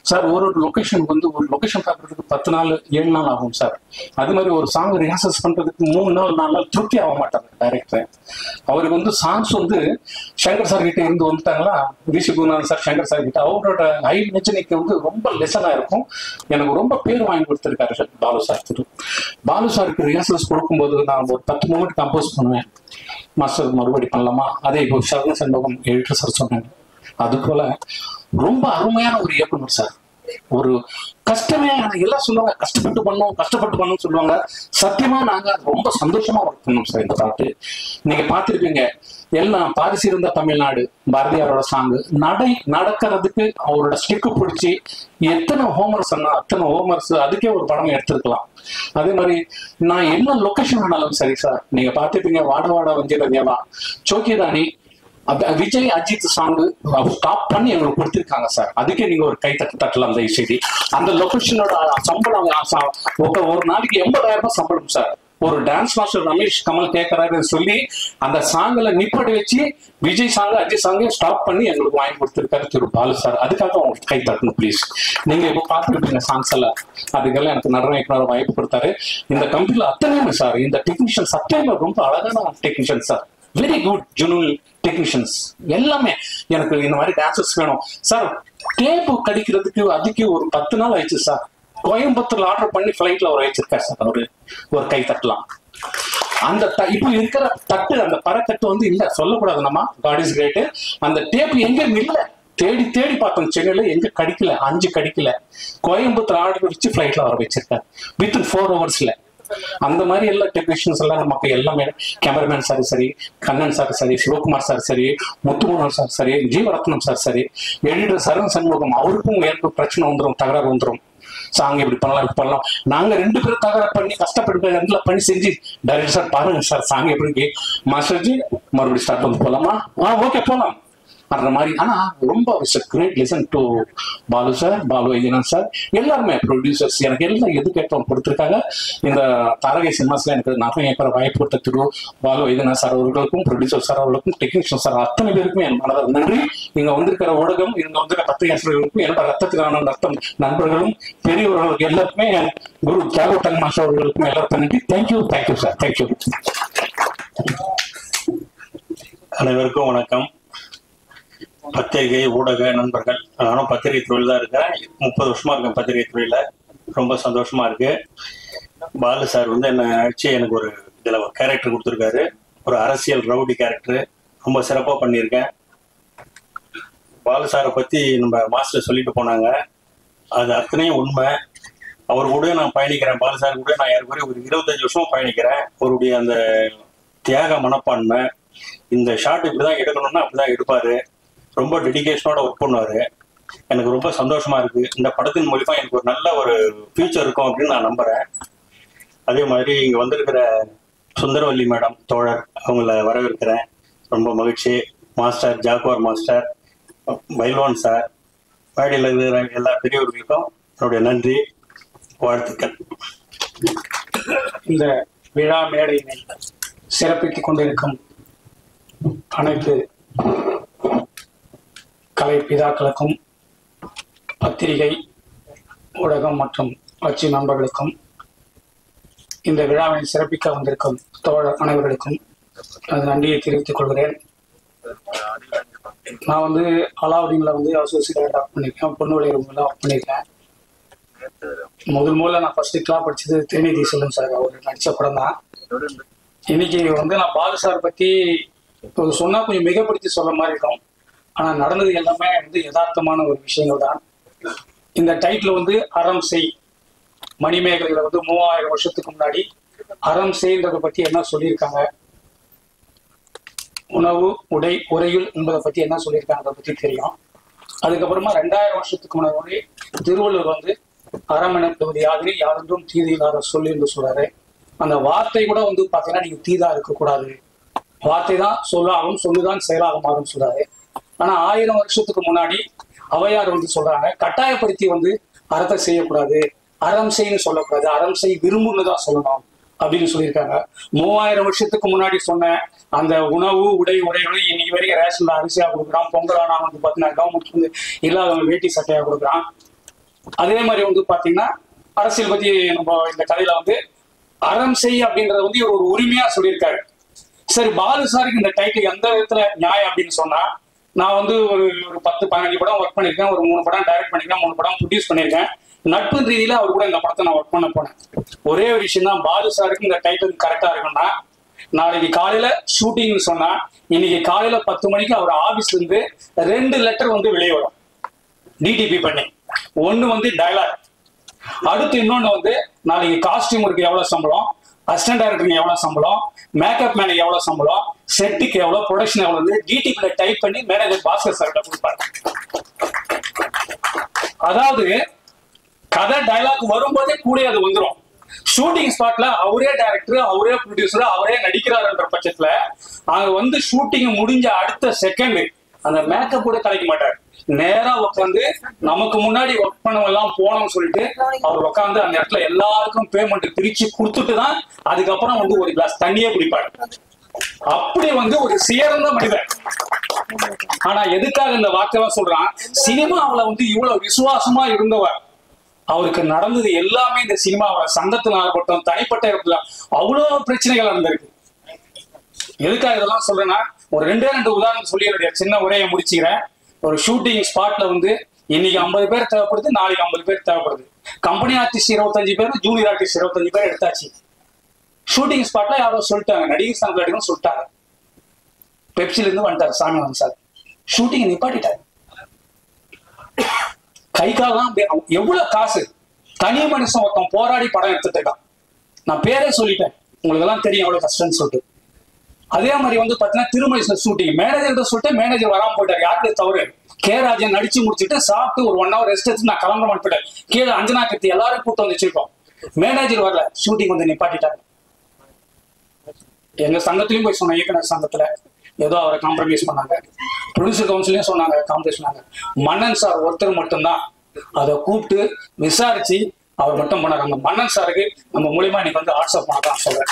சார் ஒரு ஒரு லொகேஷனுக்கு வந்து ஒரு லொகேஷன் பார்க்கறதுக்கு பத்து நாள் ஏழு நாள் ஆகும் சார். அது மாதிரி ஒரு சாங் ரிஹர்சல்ஸ் பண்றதுக்கு மூணு நாள் நாலு நாள் திருப்தி ஆக மாட்டாங்க டைரக்டர் அவருக்கு வந்து சாங்ஸ் வந்து சங்கர் சார் கிட்ட இருந்து வந்துட்டாங்களா? ரிஷி குருநாதன் சார் சங்கர் சார் கிட்ட. அவரோட ஹை நெச்சனிக்கு வந்து ரொம்ப லெசனா இருக்கும். எனக்கு ரொம்ப பேர் வாங்கி கொடுத்துருக்காரு சார் பாலு சார் திரு பாலு சாருக்கு ரிஹர்சல்ஸ் கொடுக்கும்போது நான் ஒரு பத்து மூமெண்ட் கம்போஸ் பண்ணுவேன். மாஸ்டர் மறுபடி பண்ணலாமா? அதே இப்போ சரண சண்முகம் எடிட்டர் சார் சொன்னாங்க. அது போல ரொம்ப அருமையான ஒரு இயக்குனர் சார். ஒரு கஷ்டமே எல்லாம் சொல்லுவாங்க கஷ்டப்பட்டு பண்ணோம் கஷ்டப்பட்டு பண்ணோம் சொல்லுவாங்க. சத்தியமா நாங்க ரொம்ப சந்தோஷமா ஒர்க் பண்ணோம் சார் இந்த பாட்டு. நீங்க பாத்திருப்பீங்க எல்லாம் பாரிசு இருந்த தமிழ்நாடு பாரதியாரோட சாங்கு நடை நடக்கிறதுக்கு அவரோட ஸ்டிக்கு பிடிச்சி எத்தனை ஹோம்ஒர்க்ஸ் அத்தனை ஹோம்ஒர்க்ஸ் அதுக்கே ஒரு படம் எடுத்திருக்கலாம். அதே மாதிரி நான் என்ன லொகேஷன் ஆனாலும் சரி சார். நீங்க பாத்துப்பீங்க வாட வாட வஞ்சிர சோக்கிதானி விஜய் அஜித் சாங் ஸ்டாப் பண்ணி எங்களுக்கு கொடுத்துருக்காங்க சார் அதுக்கே நீங்க ஒரு கை தட்டு தட்டலாம் அந்த அந்த லொகேஷனோட சம்பளம் ஒரு ஒரு நாளைக்கு எண்பதாயிரம் ரூபாய் சம்பளம் சார் ஒரு டான்ஸ் மாஸ்டர் ரமேஷ் கமல் கேட்கறாருன்னு சொல்லி அந்த சாங்ல நிப்படி வச்சு Vijay song Ajith song stop பண்ணி எங்களுக்கு வாங்கி கொடுத்துருக்காரு திரு பாலு சார் அதுக்காக உங்களுக்கு கை தட்டணும் ப்ளீஸ் நீங்க இப்போ பார்த்துருப்பீங்க சாங்ஸ் எல்லாம். அதுக்கெல்லாம் எனக்கு நடன இயக்குனர் வாய்ப்பு கொடுத்தாரு. இந்த கம்பெனியில் அத்தனையுமே சார் இந்த டெக்னீஷியன்ஸ் அத்தனையுமே ரொம்ப அழகான டெக்னீஷியன் சார் வெரி குட் ஜுனூல் டெக்னீஷியன்ஸ் எல்லாமே எனக்கு இந்த மாதிரி டான்சர்ஸ் வேணும். சார் டேப்பு கடிக்கிறதுக்கு அதுக்கு ஒரு பத்து நாள் ஆயிடுச்சு சார் கோயம்புத்தூர்ல ஆர்டர் பண்ணி ஃபிளைட்ல அவர் வச்சிருக்காரு சார் அவரு ஒரு கை தட்டலாம். அந்த த- இப்போ இருக்கிற தட்டு அந்த பறக்கட்டு வந்து இல்ல சொல்லக்கூடாது நம்ம. காட் இஸ் கிரேட் அந்த டேப் எங்க இல்ல தேடி தேடி பார்த்தோம் சென்னையில எங்க கடிக்கல? அஞ்சு கடிக்கல. கோயம்புத்தூர் ஆர்டர் வச்சு ஃபிளைட்ல வர வச்சிருக்காரு. வித்தின் ஃபோர் ஹவர்ஸ்ல அந்த மாதிரி எல்லா டெக்னீஷியன்ஸ் எல்லாம் நமக்கு எல்லாமே கேமராமேன் சார் சரி கண்ணன் சார் சரி சிவகுமார் சார் சரி முத்துமோகன் சார் சரி ஜீவரத்னம் சார் சரி எடிட்டர் சரண் சண்முகம் அவருக்கும் எனக்கு பிரச்சனை வந்துடும் தகராறு வந்துடும் சாங் இப்படி பண்ணலாம் இப்படி பண்ணலாம். நாங்க ரெண்டு பேரும் தகராறு பண்ணி கஷ்டப்பட்டு ரெண்டுல பண்ணி செஞ்சு டைரக்டர் சார் பாருங்க சார் சாங் எப்படி மாஸ்டர்ஜி மறுபடியும் ஸ்டார்ட் வந்து போலாமா? ஆ ஓகே போலாம். பண்ற மாதிரி. ஆனா ரொம்ப great listen to Balu sir Balu Vaijanan sir எல்லாருமே ப்ரொடியூசர்ஸ் எனக்கு எல்லாம் எது கேட்டோம் கொடுத்துருக்காங்க. இந்த தாரகை சினிமாஸ்ல எனக்கு நிறைய ஏற்பட வாய்ப்பு கொடுத்த திரு பாலு வைஜனன் சார் அவர்களுக்கும் ப்ரொடியூசர் சார் அவர்களுக்கும் டெக்னீஷியன் சார் அத்தனை பேருக்கும் என் மனதார் நன்றி. இங்க வந்திருக்கிற ஊடகம் இங்க வந்திருக்கிற பத்திரிகையாளர்களுக்கும் என்னோட ரத்தத்துக்கான ரத்தம் நண்பர்களும் பெரியவர்களுக்கு எல்லாருக்குமே என் குரு தியாகோட்டன் மாஷா அவர்களுக்கும் எல்லாருக்கும் நன்றி. தேங்க்யூ தேங்க்யூ சார் தேங்க்யூ அனைவருக்கும் வணக்கம். பத்திரிகை ஊடக நண்பர்கள். நானும் பத்திரிகை தொழில் தான் இருக்கேன் முப்பது வருஷமா இருக்கேன் பத்திரிகை தொழில ரொம்ப சந்தோஷமா இருக்கு. பாலு சார் வந்து என்ன அடிச்சு எனக்கு ஒரு இதுல ஒரு கேரக்டர் கொடுத்துருக்காரு. ஒரு அரசியல் ரவுடி கேரக்டர் ரொம்ப சிறப்பா பண்ணியிருக்கேன். பாலு சாரை பத்தி நம்ம மாஸ்டர் சொல்லிட்டு போனாங்க. அது அத்தனையும் உண்மை. அவர் கூட நான் பயணிக்கிறேன். பாலு சார் கூட நான் ஏற்கனவே ஒரு இருபத்தஞ்சு வருஷமா பயணிக்கிறேன். அவருடைய அந்த தியாக மனப்பான்மை இந்த ஷாட் இப்படிதான் எடுக்கணும்னா அப்படிதான் எடுப்பாரு. ரொம்ப டெடிக்கேஷனோட ஒர்க் பண்ணுவாரு. எனக்கு ரொம்ப சந்தோஷமா இருக்கு. இந்த படத்தின் மூலிமா எனக்கு ஒரு நல்ல ஒரு ஃபியூச்சர் இருக்கும் அப்படின்னு நான் நம்புறேன். அதே மாதிரி இங்க வந்திருக்கிற சுந்தரவல்லி மேடம் தோழர் அவங்கள வரவேற்கிறேன். ரொம்ப மகிழ்ச்சி. Master Jaguar master Pailwan sir மேடையில் இருக்கிற எல்லா பெரியவர்களுக்கும் என்னுடைய நன்றி வாழ்த்துக்கள். இந்த விழா மேடையினை சிறப்பித்துக் கொண்டிருக்கும் அனைத்து கலை பிதாக்களுக்கும் பத்திரிகை ஊடகம் மற்றும் அச்சு நண்பர்களுக்கும் இந்த விழாவை சிறப்பிக்க வந்திருக்கும் தோழர் அனைவர்களுக்கும் அது நன்றியை தெரிவித்துக் கொள்கிறேன். நான் வந்து அலாவுதீன்ல வந்து அசோசியேட் ஒர்க் பண்ணியிருக்கேன் பொண்ணு ரூம்ல ஒர்க் பண்ணியிருக்கேன் முதல் முதல்ல நான் ஃபர்ஸ்ட் கிளா படிச்சது திருநீதி செல்லும் சார். அவர் நடிச்ச படம் தான். இன்னைக்கு வந்து நான் பாலு சார் பத்தி சொன்னா கொஞ்சம் மிகப்படுத்தி சொல்ல மாதிரி இருக்கும். ஆனா நடந்தது எல்லாமே வந்து யதார்த்தமான ஒரு விஷயங்கள் தான் இந்த டைட்டில் வந்து அறம் செய். மணிமேகலையில வந்து மூவாயிரம் வருஷத்துக்கு முன்னாடி அறம் செய்ன்றதை பத்தி என்ன சொல்லியிருக்காங்க? உணவு உடை உரையுள் என்பதை பத்தி என்ன சொல்லியிருக்காங்க அதை பத்தி தெரியும். அதுக்கப்புறமா ரெண்டாயிரம் வருஷத்துக்கு முன்னாடி திருவள்ளுவர் வந்து அறம் எனப்படுவது யாதிரி யாரென்றும் தீது இல்லாத சொல் என்று சொல்றாரு. அந்த வார்த்தை கூட வந்து பாத்தீங்கன்னா நீங்க தீதா இருக்கக்கூடாது. வார்த்தை தான் சொல்லாகும் சொல்லுதான் செயலாக மாறும் சொல்றாரு. ஆனா ஆயிரம் வருஷத்துக்கு முன்னாடி அவையார் வந்து சொல்றாங்க கட்டாயப்படுத்தி வந்து அறத்தை செய்யக்கூடாது. அறம் செய்ன்னு சொல்லக்கூடாது. அறம் செய் விரும்புன்னு தான் சொல்லணும் அப்படின்னு சொல்லியிருக்காங்க. மூவாயிரம் வருஷத்துக்கு முன்னாடி சொன்ன அந்த உணவு உடை உடைகள் இன்னைக்கு வரைக்கும் ரேஷன்ல அரிசியா கொடுக்குறான் பொங்கல் ஆனா வந்து பாத்தீங்கன்னா கவர்மெண்ட் வந்து இல்லாதவங்க வேட்டி சட்டையா கொடுக்குறான். அதே மாதிரி வந்து பாத்தீங்கன்னா அரசியல் பத்தி நம்ம இந்த கதையில வந்து அறம் செய் அப்படின்றத வந்து ஒரு உரிமையா சொல்லியிருக்காரு. சரி பாலு சாருக்கு இந்த டைட்டில் எந்த விதத்துல நியாயம் அப்படின்னு சொன்னா நான் வந்து ஒரு ஒரு பத்து பதினஞ்சு படம் ஒர்க் பண்ணியிருக்கேன். ஒரு மூணு படம் டைரக்ட் பண்ணியிருக்கேன். மூணு படம் ப்ரொடியூஸ் பண்ணியிருக்கேன். நட்பு ரீதியில அவர் கூட இந்த படத்தை நான் ஒர்க் பண்ண போனேன் ஒரே ஒரு விஷயம் தான் பாலு சாருக்கு இந்த டைட்டில் கரெக்டா இருக்கும்னா நாளைக்கு காலையில ஷூட்டிங்னு சொன்னா இன்னைக்கு காலையில பத்து மணிக்கு அவர் ஆபீஸ்ல இருந்து ரெண்டு லெட்டர் வந்து வெளியே வரும். டிடிபி பண்ணி. ஒன்னு வந்து டைலாக் அடுத்து இன்னொன்னு வந்து நாளைக்கு காஸ்டியூமருக்கு எவ்வளவு சம்பளம்? அசிஸ்டன்ட் டைரக்டருக்கு எவ்வளோ சம்பளம்? மேக்கப் மேன எவ்வளோ சம்பளம்? செட்டுக்கு எவ்வளோ ப்ரொடக்ஷன் எவ்வளோ டிடிபியில் டைப் பண்ணி மேனேஜர் பாஸ்கர் சார்கிட்ட கொடுப்பாரு அதாவது கதை டயலாக் வரும்போதே கூட அது வந்துடும் ஷூட்டிங் ஸ்பாட்ல அவரே டைரக்டர் அவரே ப்ரொடியூசர் அவரே நடிக்கிறாருன்ற பட்சத்துல அங்க வந்து ஷூட்டிங் முடிஞ்ச அடுத்த செகண்ட் அந்த மேக்கப் கூட கலைக்க மாட்டார். நேரா உட்காந்து நமக்கு முன்னாடி ஒர்க் பண்ணவங்க எல்லாம் போனோம்னு சொல்லிட்டு அவர் உட்காந்து அந்த இடத்துல எல்லாருக்கும் பேமெண்ட் பிரிச்சு கொடுத்துட்டு தான் அதுக்கப்புறம் வந்து ஒரு கிளாஸ் தண்ணியே குடிப்பாரு. அப்படி வந்து ஒரு சேர்ந்த மனிதன். ஆனா எதுக்காக இந்த வாக்கெல்லாம் சொல்றான்? சினிமாவுல வந்து இவ்வளவு விசுவாசமா இருந்தவர். அவருக்கு நடந்தது எல்லாமே இந்த சினிமாவில் சங்கத்துல இருக்கட்டும் தனிப்பட்ட இடத்துல அவ்வளவு பிரச்சனைகள் நடந்திருக்கு எதுக்காக இதெல்லாம் சொல்றேன்னா ஒரு ரெண்டே ரெண்டு உதாரணம் சொல்லி என்னுடைய சின்ன உரையை முடிச்சுக்கிறேன். ஒரு ஷூட்டிங் ஸ்பாட்ல வந்து இன்னைக்கு ஐம்பது பேர் தேவைப்படுது நாளைக்கு ஐம்பது பேர் தேவைப்படுது. கம்பெனி ஆர்டிஸ்ட் இருபத்தஞ்சு பேர் ஜூனியர் ஆர்டிஸ்ட் இருபத்தஞ்சு பேர் எடுத்தாச்சு. ஷூட்டிங் ஸ்பாட்ல யாரோ சொல்லிட்டாங்க நடிகர் சங்கம் எடுக்கணும் சொல்லிட்டாங்க. பெப்சில இருந்து வந்துட்டாரு சாமிநாதன் சார். ஷூட்டிங் நிப்பாட்டிட்டாரு. கை காலாம் எவ்வளவு காசு? தனி மனுஷன் ஒருத்தன் போராடி படம் எடுத்துட்டு இருக்கான். நான் பேரே சொல்லிட்டேன். உங்களுக்கு எல்லாம் தெரியும் எவ்வளவு கஷ்டம்னு சொல்லிட்டு. அதே மாதிரி வந்து பாத்தீங்கன்னா திருமண ஷூட்டிங் மேனேஜர் சொல்லிட்டு மேனேஜர் வராம போயிட்டாரு. யாருக்கு தவறு. கே ராஜன் நடிச்சு முடிச்சுட்டு சாப்பிட்டு ஒரு ஒன் ஹவர் ரெஸ்ட் எடுத்து நான் கிளம்ப மாட்டேன் கீழே அஞ்சனா கத்தி எல்லாரும் கூட்டம் வந்து வச்சிருக்கோம். மேனேஜர் வரல. ஷூட்டிங் வந்து நிப்பாட்டிட்டாங்க எங்க சங்கத்திலயும் போய் சொன்னேன் இயக்குனர் சங்கத்துல ஏதோ அவரை காம்ப்ரமைஸ் பண்ணாங்க. ப்ரொடியூசர் கவுன்சிலையும் சொன்னாங்க. காம்ப்ரமைஸ் பண்ணாங்க. மன்னன் சார் ஒருத்தர் மட்டும்தான். அதை கூப்பிட்டு விசாரிச்சு அவர் மட்டும் பண்ணாரு நம்ம மன்னன் சாருக்கு நம்ம மூலியமா இன்னைக்கு வந்து வாட்ஸ்அப் பண்ணதான் சொல்றேன்.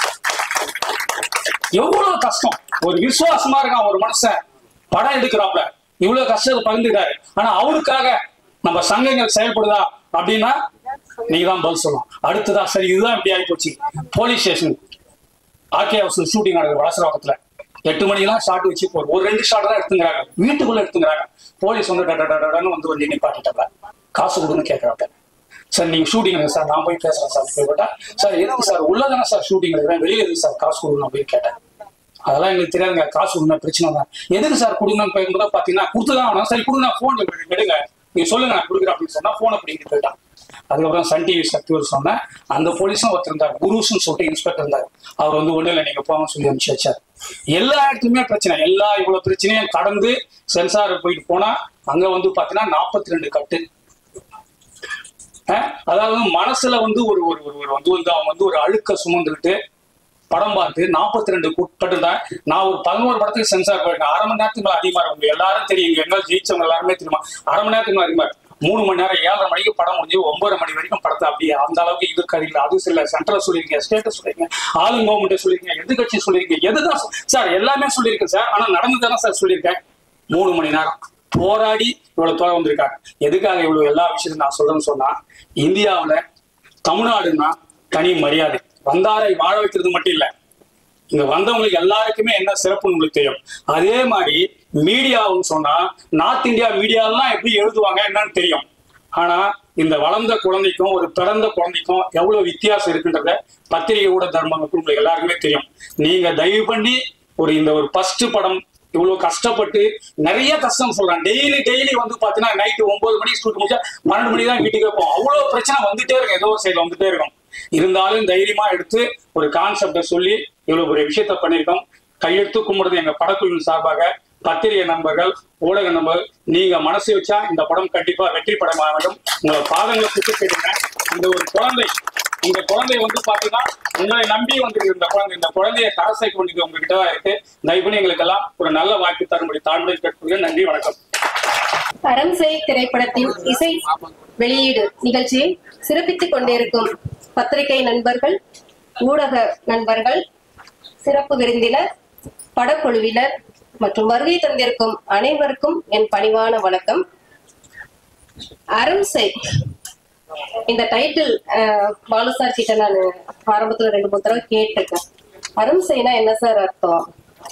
எவ்வளவு கஷ்டம். ஒரு விசுவாசமா இருக்கான் ஒரு மனுஷன். படம் எடுக்கிறாப்ல இவ்வளவு கஷ்டத்தை பகிர்ந்துட்டாரு ஆனா அவருக்காக நம்ம சங்கங்கள் செயல்படுதா அப்படின்னா நீங்க தான் பதில் சொல்லலாம் அடுத்ததா சரி இதுதான் இப்படி ஆகி போச்சு. Police station. RK house shooting நடக்குது வளசரவாக்கத்துல எட்டு மணிக்கெல்லாம் ஷாட் வச்சு போறோம் ஒரு ரெண்டு ஷாட் தான் எடுத்துங்கிறாங்க வீட்டுக்குள்ள எடுத்துங்கிறாங்க போலீஸ் வந்து டடன்னு வந்து வந்து நிப்பாட்டிட்டாங்க காசு கொடுன்னு கேட்கறாங்க சார் நீங்க ஷூட்டிங் சார் நான் போய் பேசுறேன் சார் போய்விட்டா சார் எதுக்கு சார் உள்ளதானே சார் ஷூட்டிங் இருக்கிறேன் வெளியில எதுக்கு சார் காசு கொடுக்கணும் அப்படின்னு கேட்டேன். அதெல்லாம் எங்களுக்கு தெரியாதுங்க. காசு கொடுங்க பிரச்சனை தான். எதுக்கு சார் கொடுங்கன்னு போகும்போது பாத்தீங்கன்னா கொடுத்துதான் வேணும் சரி கொடுங்க ஃபோன் எடுங்க நீங்க சொல்லுங்க நான் கொடுக்குறேன் அப்படின்னு சொன்னா ஃபோனை பிடிக்கிட்டு போயிட்டான். அதுக்கப்புறம் சன் டிவி சக்தியூர் சொன்னேன் அந்த போலீஸும் ஒருத்தர் இருந்தார். குருஸ்னு சொல்லிட்டு இன்ஸ்பெக்டர் இருந்தார். அவர் வந்து ஒண்ணு இல்லை நீங்க போங்க சொல்லி அனுப்பிச்சு வச்சார் எல்லா இடத்துலயுமே பிரச்சனை. எல்லா இவ்வளவு பிரச்சனையும் கடந்து சென்சார் போயிட்டு போனா அங்க வந்து பாத்தீங்கன்னா நாற்பத்தி ரெண்டு கட்டு. அதாவது மனசுல வந்து ஒரு ஒரு ஒரு வந்து வந்து அவன் வந்து ஒரு அழுக்க சுமந்துக்கிட்டு படம் பார்த்து நாற்பத்தி ரெண்டு கட்டு தான் நான் ஒரு பதினோரு படத்துக்கு சென்சார் போயிருக்கேன் அரை மணி நேரத்துக்கு அதிகமா இருக்கும். எல்லாரும் தெரியும். என்ன ஜெயிச்சவங்க எல்லாருமே தெரியுமா? அரை மணி நேரத்துக்கு மேல அதிகமா மூணு மணி நேரம் ஏழரை மணிக்கு படம் முடிஞ்சு ஒன்பது மணி வரைக்கும் படத்தை அப்படியே அந்த அளவுக்கு இது கழிக்கல அது சில சென்ட்ரல் சொல்லிருக்கீங்க ஸ்டேட்டஸ் சொல்லிருக்கீங்க ஆளும் கவர்மெண்ட் சொல்லிருக்கீங்க எதிர்கட்சி சொல்லிருக்கீங்க எதுதான் சார் எல்லாமே சொல்லியிருக்கேன் சார். ஆனா நடந்து தானே சார் சொல்லியிருக்கேன். மூணு மணி நேரம். போராடி இவ்வளவு தொலை வந்திருக்காங்க. எதுக்காக இவ்வளவு எல்லா விஷயத்தையும் நான் சொல்றேன்னு சொன்னா இந்தியாவுல தமிழ்நாடுன்னா தனி மரியாதை. வந்தாரை வாழ வைக்கிறது மட்டும் இல்ல. இங்க வந்தவங்களுக்கு எல்லாருக்குமே என்ன சிறப்புன்னு உங்களுக்கு தெரியும். அதே மாதிரி மீடியாவும் சொன்னா நார்த் இந்தியா மீடியாலாம் எப்படி எழுதுவாங்க என்னன்னு தெரியும். ஆனா இந்த வளர்ந்த குழந்தைக்கும் ஒரு பிறந்த குழந்தைக்கும் எவ்வளவு வித்தியாசம் இருக்குன்றத பத்திரிகை ஊட தர்மங்களுக்கு உங்களுக்கு எல்லாருக்குமே தெரியும். நீங்க தயவு பண்ணி ஒரு இந்த ஒரு ஃபர்ஸ்ட் படம் இவ்வளவு கஷ்டப்பட்டு நிறைய கஷ்டம் சொல்றான். டெய்லி டெய்லி வந்து பாத்தீங்கன்னா நைட்டு ஒன்பது மணிக்கு ஸ்கூல் முடிச்சா பன்னெண்டு மணி தான் வீட்டுக்கு போவோம். அவ்வளவு பிரச்சனை வந்துட்டே இருக்கும். ஏதோ ஒரு சைடுல வந்துட்டே இருக்கும். இருந்தாலும் தைரியமா எடுத்து ஒரு கான்செப்டை சொல்லி இவ்வளவு ஒரு விஷயத்த பண்ணியிருக்கோம். கையெடுத்து கும்பிடுறது எங்க படக்குழுவின் சார்பாக பத்திரிகை நண்பர்கள் ஊடக நண்பர்கள் நீங்க மனசு வச்சா இந்த படம் கண்டிப்பா வெற்றி படமாக வேண்டும் உங்களை பாதங்களை சுட்டு கேட்டுங்க இந்த ஒரு குழந்தை இந்த குழந்தை வந்து பாத்தீங்கன்னா உங்களை நம்பி வந்திருக்கு இந்த குழந்தை இந்த குழந்தைய கரை கொண்டு வேண்டியது உங்ககிட்ட தான் இருக்கு. தயவுன்னு எங்களுக்கு எல்லாம் ஒரு நல்ல வாய்ப்பு தரும்படி தாழ்மையை கேட்கிறேன் நன்றி வணக்கம். அரண்சை திரைப்படத்தின் இசை வெளியீடு நிகழ்ச்சியை சிறப்பித்துக் கொண்டிருக்கும் பத்திரிகை நண்பர்கள் ஊடக நண்பர்கள் சிறப்பு விருந்தினர் படக்குழுவினர் மற்றும் வருகை தந்திருக்கும் அனைவருக்கும் என் பணிவான வணக்கம். அரம்சை இந்த டைட்டில் பாலு சார் கிட்ட நான் ஆரம்பத்துல ரெண்டு மூணு தடவை கேட்டிருக்கேன். அரண்சைனா என்ன சார் அர்த்தம்?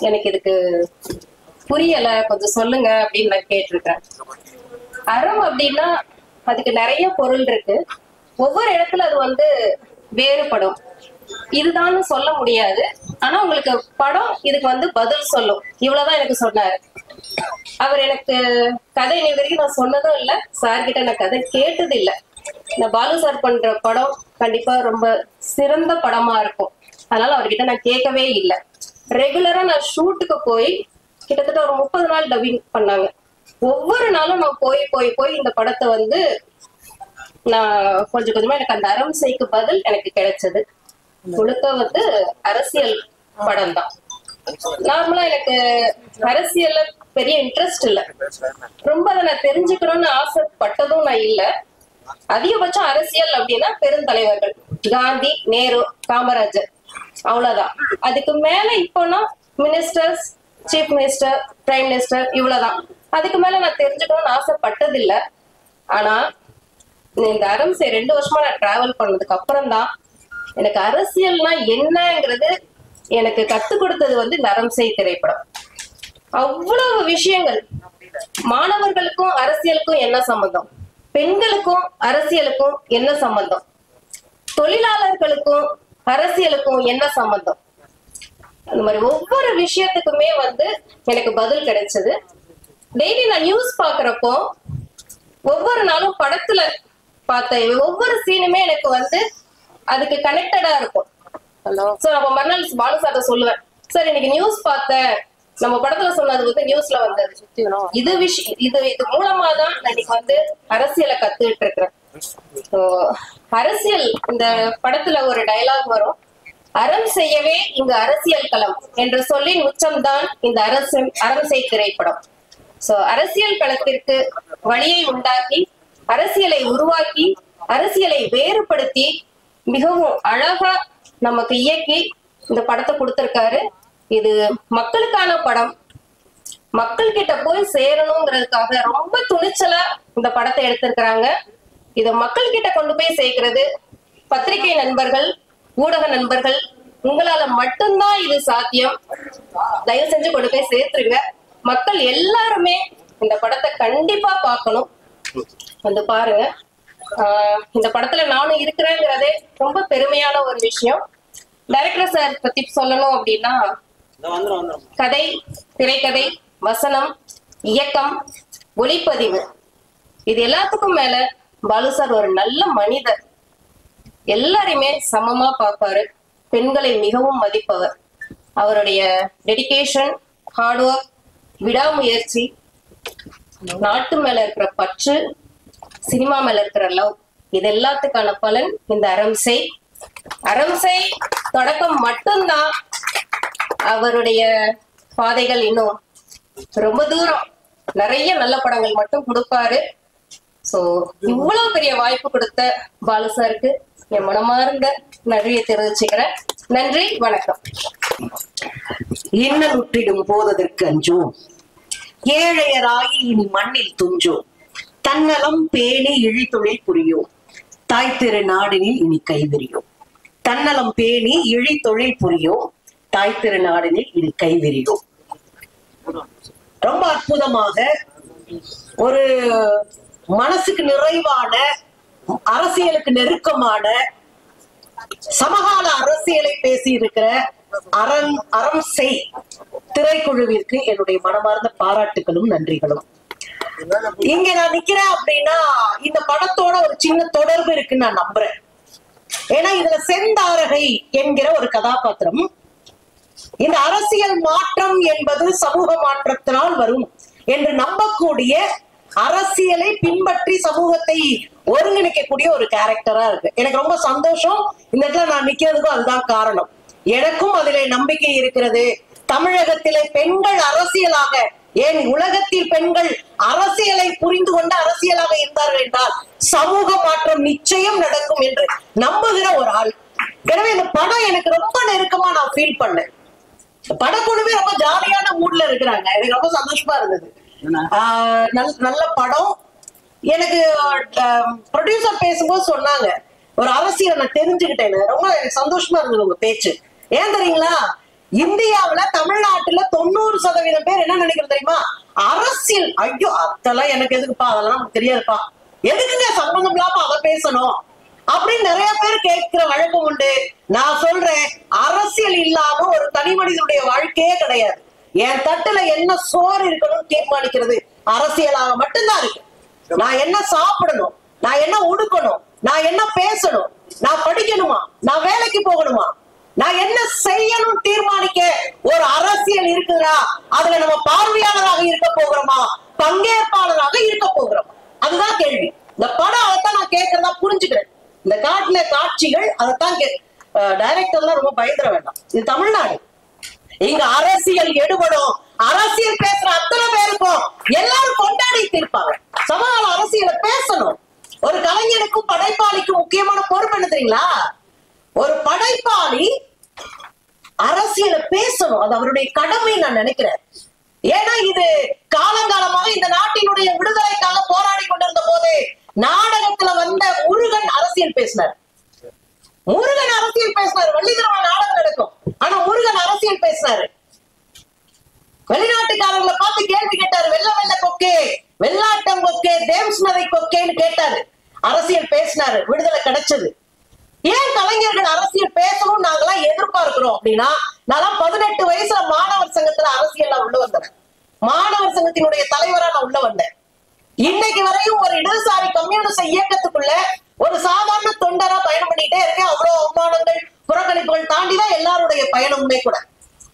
எனக்கு இதுக்கு புரியல கொஞ்சம் சொல்லுங்க அப்படின்னு நான் கேட்டிருக்கேன். அறம் அப்படின்னா அதுக்கு நிறைய பொருள் இருக்கு. ஒவ்வொரு இடத்துல அது வந்து வேறுபடும். இதுதான்னு சொல்ல முடியாது. ஆனா உங்களுக்கு படம் இதுக்கு வந்து பதில் சொல்லும். இவ்வளவுதான் எனக்கு சொன்னாரு. அவர் எனக்கு கதை இன்னை வரைக்கும் நான் சொன்னதும் இல்ல. சார்கிட்ட நான் கதை கேட்டது இல்ல இந்த பாலு சார் பண்ற படம் கண்டிப்பா ரொம்ப சிறந்த படமா இருக்கும். அதனால அவர்கிட்ட நான் கேட்கவே இல்லை. ரெகுலரா நான் ஷூட்டுக்கு போய் கிட்டத்தட்ட ஒரு முப்பது நாள் டப்பிங் பண்ணாங்க. ஒவ்வொரு நாளும் நான் போய் போய் போய் இந்த படத்தை வந்து நான் கொஞ்சம் கொஞ்சமா எனக்கு அந்த அரம்சைக்கு பதில் எனக்கு கிடைச்சது. முழுக்க வந்து அரசியல் படம் தான் நார்மலா எனக்கு அரசியல்ல பெரிய இன்ட்ரெஸ்ட் இல்ல. ரொம்ப அதை நான் தெரிஞ்சுக்கணும்னு ஆசைப்பட்டதும் நான் இல்ல. அதிகபட்சம் அரசியல் அப்படின்னா பெருந்தலைவர்கள். காந்தி நேரு காமராஜர். அவ்வளவுதான். அதுக்கு மேல இப்போனா ministers chief minister prime minister இவ்வளவுதான். அதுக்கு மேல நான் தெரிஞ்சுக்கணும்னு ஆசைப்பட்டது இல்ல ஆனா இந்த அரம்சை ரெண்டு வருஷமா நான் டிராவல் பண்ணதுக்கு அப்புறம் தான் எனக்கு அரசியல்னா என்னங்கிறது எனக்கு கத்து கொடுத்தது வந்து இந்த அரம்சை திரைப்படம். அவ்வளவு விஷயங்கள். மாணவர்களுக்கும் அரசியலுக்கும் என்ன சம்பந்தம்? பெண்களுக்கும் அரசியலுக்கும் என்ன சம்பந்தம்? தொழிலாளர்களுக்கும் அரசியலுக்கும் என்ன சம்பந்தம்? அந்த மாதிரி ஒவ்வொரு விஷயத்துக்குமே வந்து எனக்கு பதில் கிடைச்சது. டெய்லி நான் நியூஸ் பாக்குறப்போ ஒவ்வொரு நாளும் படத்துல பார்த்த ஒவ்வொரு சீனுமே எனக்கு வந்து அதுக்கு கனெக்டடா இருக்கும். சோ அப்ப மறுநாள் பாலு சார்ட்ட சொல்லுவேன். சார் இன்னைக்கு நியூஸ் பார்த்தேன். நம்ம படத்துல சொன்னது வந்து நியூஸ்ல வந்தது. இது விஷயம் இது இது மூலமா தான் நான் இன்னைக்கு வந்து அரசியலை கத்துக்கிட்டு இருக்கிறேன். அரசியல் இந்த படத்துல ஒரு டயலாக் வரும். அறம் செய்யவே இங்கு அரசியல் களம் என்ற சொல்லின் உச்சம்தான் இந்த அரசு அரசை திரைப்படம். சோ அரசியல் களத்திற்கு வழியை உண்டாக்கி அரசியலை உருவாக்கி அரசியலை வேறுபடுத்தி மிகவும் அழகா நமக்கு இயக்கி இந்த படத்தை கொடுத்திருக்காரு. இது மக்களுக்கான படம். மக்கள் கிட்ட போய் சேரணுங்கிறதுக்காக ரொம்ப துணிச்சலா இந்த படத்தை எடுத்திருக்கிறாங்க. இத மக்கள் கிட்ட கொண்டு போய் சேர்க்கிறது பத்திரிகை நண்பர்கள் ஊடக நண்பர்கள் உங்களால மட்டும்தான் இது சாத்தியம். தயவு செஞ்சு கொண்டு போய் சேர்த்துருங்க. மக்கள் எல்லாருமே இந்த படத்தை கண்டிப்பா பார்க்கணும். வந்து பாருங்க. ஆஹ் இந்த படத்துல நானும் இருக்கிறேங்கிறதே ரொம்ப பெருமையான ஒரு விஷயம். டைரக்டர் சார் பத்தி சொல்லணும் அப்படின்னா கதை திரைக்கதை வசனம் இயக்கம் ஒளிப்பதிவு. இது எல்லாத்துக்கும் மேல பாலு சார் ஒரு நல்ல மனிதர். எல்லாரையுமே சமமா பார்ப்பாரு. பெண்களை மிகவும் மதிப்பவர். அவருடைய டெடிகேஷன் ஹார்ட் ஒர்க் விடாமுயற்சி நாட்டு மேல இருக்கிற பற்று சினிமா மேல இருக்கிற லவ் இது எல்லாத்துக்கான பலன் இந்த அரம்சை அரம்சை தொடக்கம் மட்டும்தான். அவருடைய பாதைகள் இன்னும் ரொம்ப தூரம். நிறைய நல்ல படங்கள் மட்டும் கொடுப்பாரு. சோ இவ்வளவு பெரிய வாய்ப்பு கொடுத்த பாலு சாருக்கு என் மனமார்ந்த நன்றியை தெரிவிச்சுக்கிறேன். நன்றி வணக்கம். இன்னல் உற்றிடும் போததற்கு அஞ்சோம். ஏழையராகி இனி மண்ணில் துஞ்சோம். தன்னலம் பேணி இழித்தொழில் புரியும். தாய் திரு நாடினில் இனி கைவிரியோம். தன்னலம் பேணி இழித்தொழில் புரியும். தாய் திரு இது கைவிரியும். ரொம்ப அற்புதமாக ஒரு மனசுக்கு நிறைவான அரசியலுக்கு நெருக்கமான சமகால அரசியலை பேசி இருக்கிற அறம் அறம் செய் திரைக்குழுவிற்கு என்னுடைய மனமார்ந்த பாராட்டுகளும் நன்றிகளும். இங்க நான் நிக்கிறேன் அப்படின்னா இந்த படத்தோட ஒரு சின்ன தொடர்பு இருக்குன்னு நான் நம்புறேன். ஏன்னா இதுல செந்தாரகை என்கிற ஒரு கதாபாத்திரம் இந்த அரசியல் மாற்றம் என்பது சமூக மாற்றத்தினால் வரும் என்று நம்பக்கூடிய அரசியலை பின்பற்றி சமூகத்தை ஒருங்கிணைக்கக்கூடிய ஒரு கேரக்டரா இருக்கு. எனக்கு ரொம்ப சந்தோஷம். இந்த இடத்துல நான் நிக்கிறதுக்கும் அதுதான் காரணம். எனக்கும் அதிலே நம்பிக்கை இருக்கிறது. தமிழகத்திலே பெண்கள் அரசியலாக ஏன் உலகத்தில் பெண்கள் அரசியலை புரிந்து கொண்டு அரசியலாக இருந்தார்கள் என்றால் சமூக மாற்றம் நிச்சயம் நடக்கும் என்று நம்புகிற ஒரு ஆள். எனவே இந்த படம் எனக்கு ரொம்ப நெருக்கமா நான் ஃபீல் பண்ணேன். படக்குழுவே ரொம்ப ஜாலியான மூட்ல இருக்கிறாங்க. எனக்கு ரொம்ப சந்தோஷமா இருந்தது. நல்ல- படம். எனக்கு ப்ரொடியூசர் பேசும்போது சொன்னாங்க. ஒரு அரசியல் நான் தெரிஞ்சுக்கிட்டேன். ரொம்ப எனக்கு சந்தோஷமா இருந்தது உங்க பேச்சு. ஏன் தெரியுங்களா? இந்தியாவுல தமிழ்நாட்டுல தொண்ணூறு சதவீதம் பேர் என்ன நினைக்கிறது தெரியுமா? அரசியல். ஐயோ அதெல்லாம் எனக்கு எதுக்குப்பா? அதெல்லாம் தெரியாதுப்பா. எதுக்குங்க சம்பந்தம் இல்லாம அதை பேசணும்? அப்படின்னு நிறைய பேர் கேட்கிற வழக்கம் உண்டு. நான் சொல்றேன் அரசியல் இல்லாம ஒரு தனி மனிதனுடைய வாழ்க்கையே கிடையாது. என் தட்டுல என்ன சோறு இருக்கணும்னு தீர்மானிக்கிறது அரசியலாக மட்டும்தான் இருக்கு. நான் என்ன சாப்பிடணும் நான் என்ன உடுக்கணும் நான் என்ன பேசணும் நான் படிக்கணுமா நான் வேலைக்கு போகணுமா நான் என்ன செய்யணும் தீர்மானிக்க ஒரு அரசியல் இருக்குதா அதுல நம்ம பார்வையாளராக இருக்க போகிறோமா பங்கேற்பாளராக இருக்க போகிறோமா? அதுதான் கேள்வி. இந்த படம் அதைத்தான் நான் கேட்கறதா புரிஞ்சுக்கிறேன். இந்த காட்டுல காட்சிகள் அதைத்தான் டைரக்டர்லாம் ரொம்ப பயந்துட வேண்டாம். இது தமிழ்நாடு. இங்க அரசியல் எடுபடும். அரசியல் பேசுற அத்தனை பேருக்கும் எல்லாரும் கொண்டாடி தீர்ப்பாங்க சமகால அரசியலை பேசணும். ஒரு கலைஞனுக்கும் படைப்பாளிக்கும் முக்கியமான பொறுப்பு என்ன தெரியுங்களா? ஒரு படைப்பாளி அரசியலை பேசணும். அது அவருடைய கடமை நான் நினைக்கிறேன். ஏன்னா இது காலங்காலமாக இந்த நாட்டினுடைய விடுதலைக்காக போராடி கொண்டிருந்த போது நாடகத்துல வந்த முருகன் அரசியல் பேசினார். முருகன் அரசியல் பேசினார். வள்ளிதரமா நாடகம் நடக்கும். ஆனா முருகன் அரசியல் பேசினாரு. வெளிநாட்டுக்காரங்களை பார்த்து கேள்வி கேட்டாரு. வெள்ள வெள்ள கொக்கே வெள்ளாட்டம் கொக்கே தேம்ஸ் நதை கொக்கேன்னு கேட்டாரு. அரசியல் பேசினாரு. விடுதலை கிடைச்சது. ஏன் கலைஞர்கள் அரசியல் பேசணும் நாங்களாம் எதிர்பார்க்கிறோம் அப்படின்னா நான் பதினெட்டு வயசுல மாணவர் சங்கத்துல அரசியல்ல உள்ள வந்தேன். மாணவர் சங்கத்தினுடைய தலைவரா நான் உள்ள வந்தேன். இன்னைக்கு வரையும் ஒரு இடதுசாரி கம்யூனிஸ்ட் இயக்கத்துக்குள்ள ஒரு சாதாரண தொண்டரா பயணம் பண்ணிட்டே இருக்கேன் அவ்வளவு அவமானங்கள் புறக்கணிப்புகள் தாண்டிதான் எல்லாருடைய பயணமுமே கூட.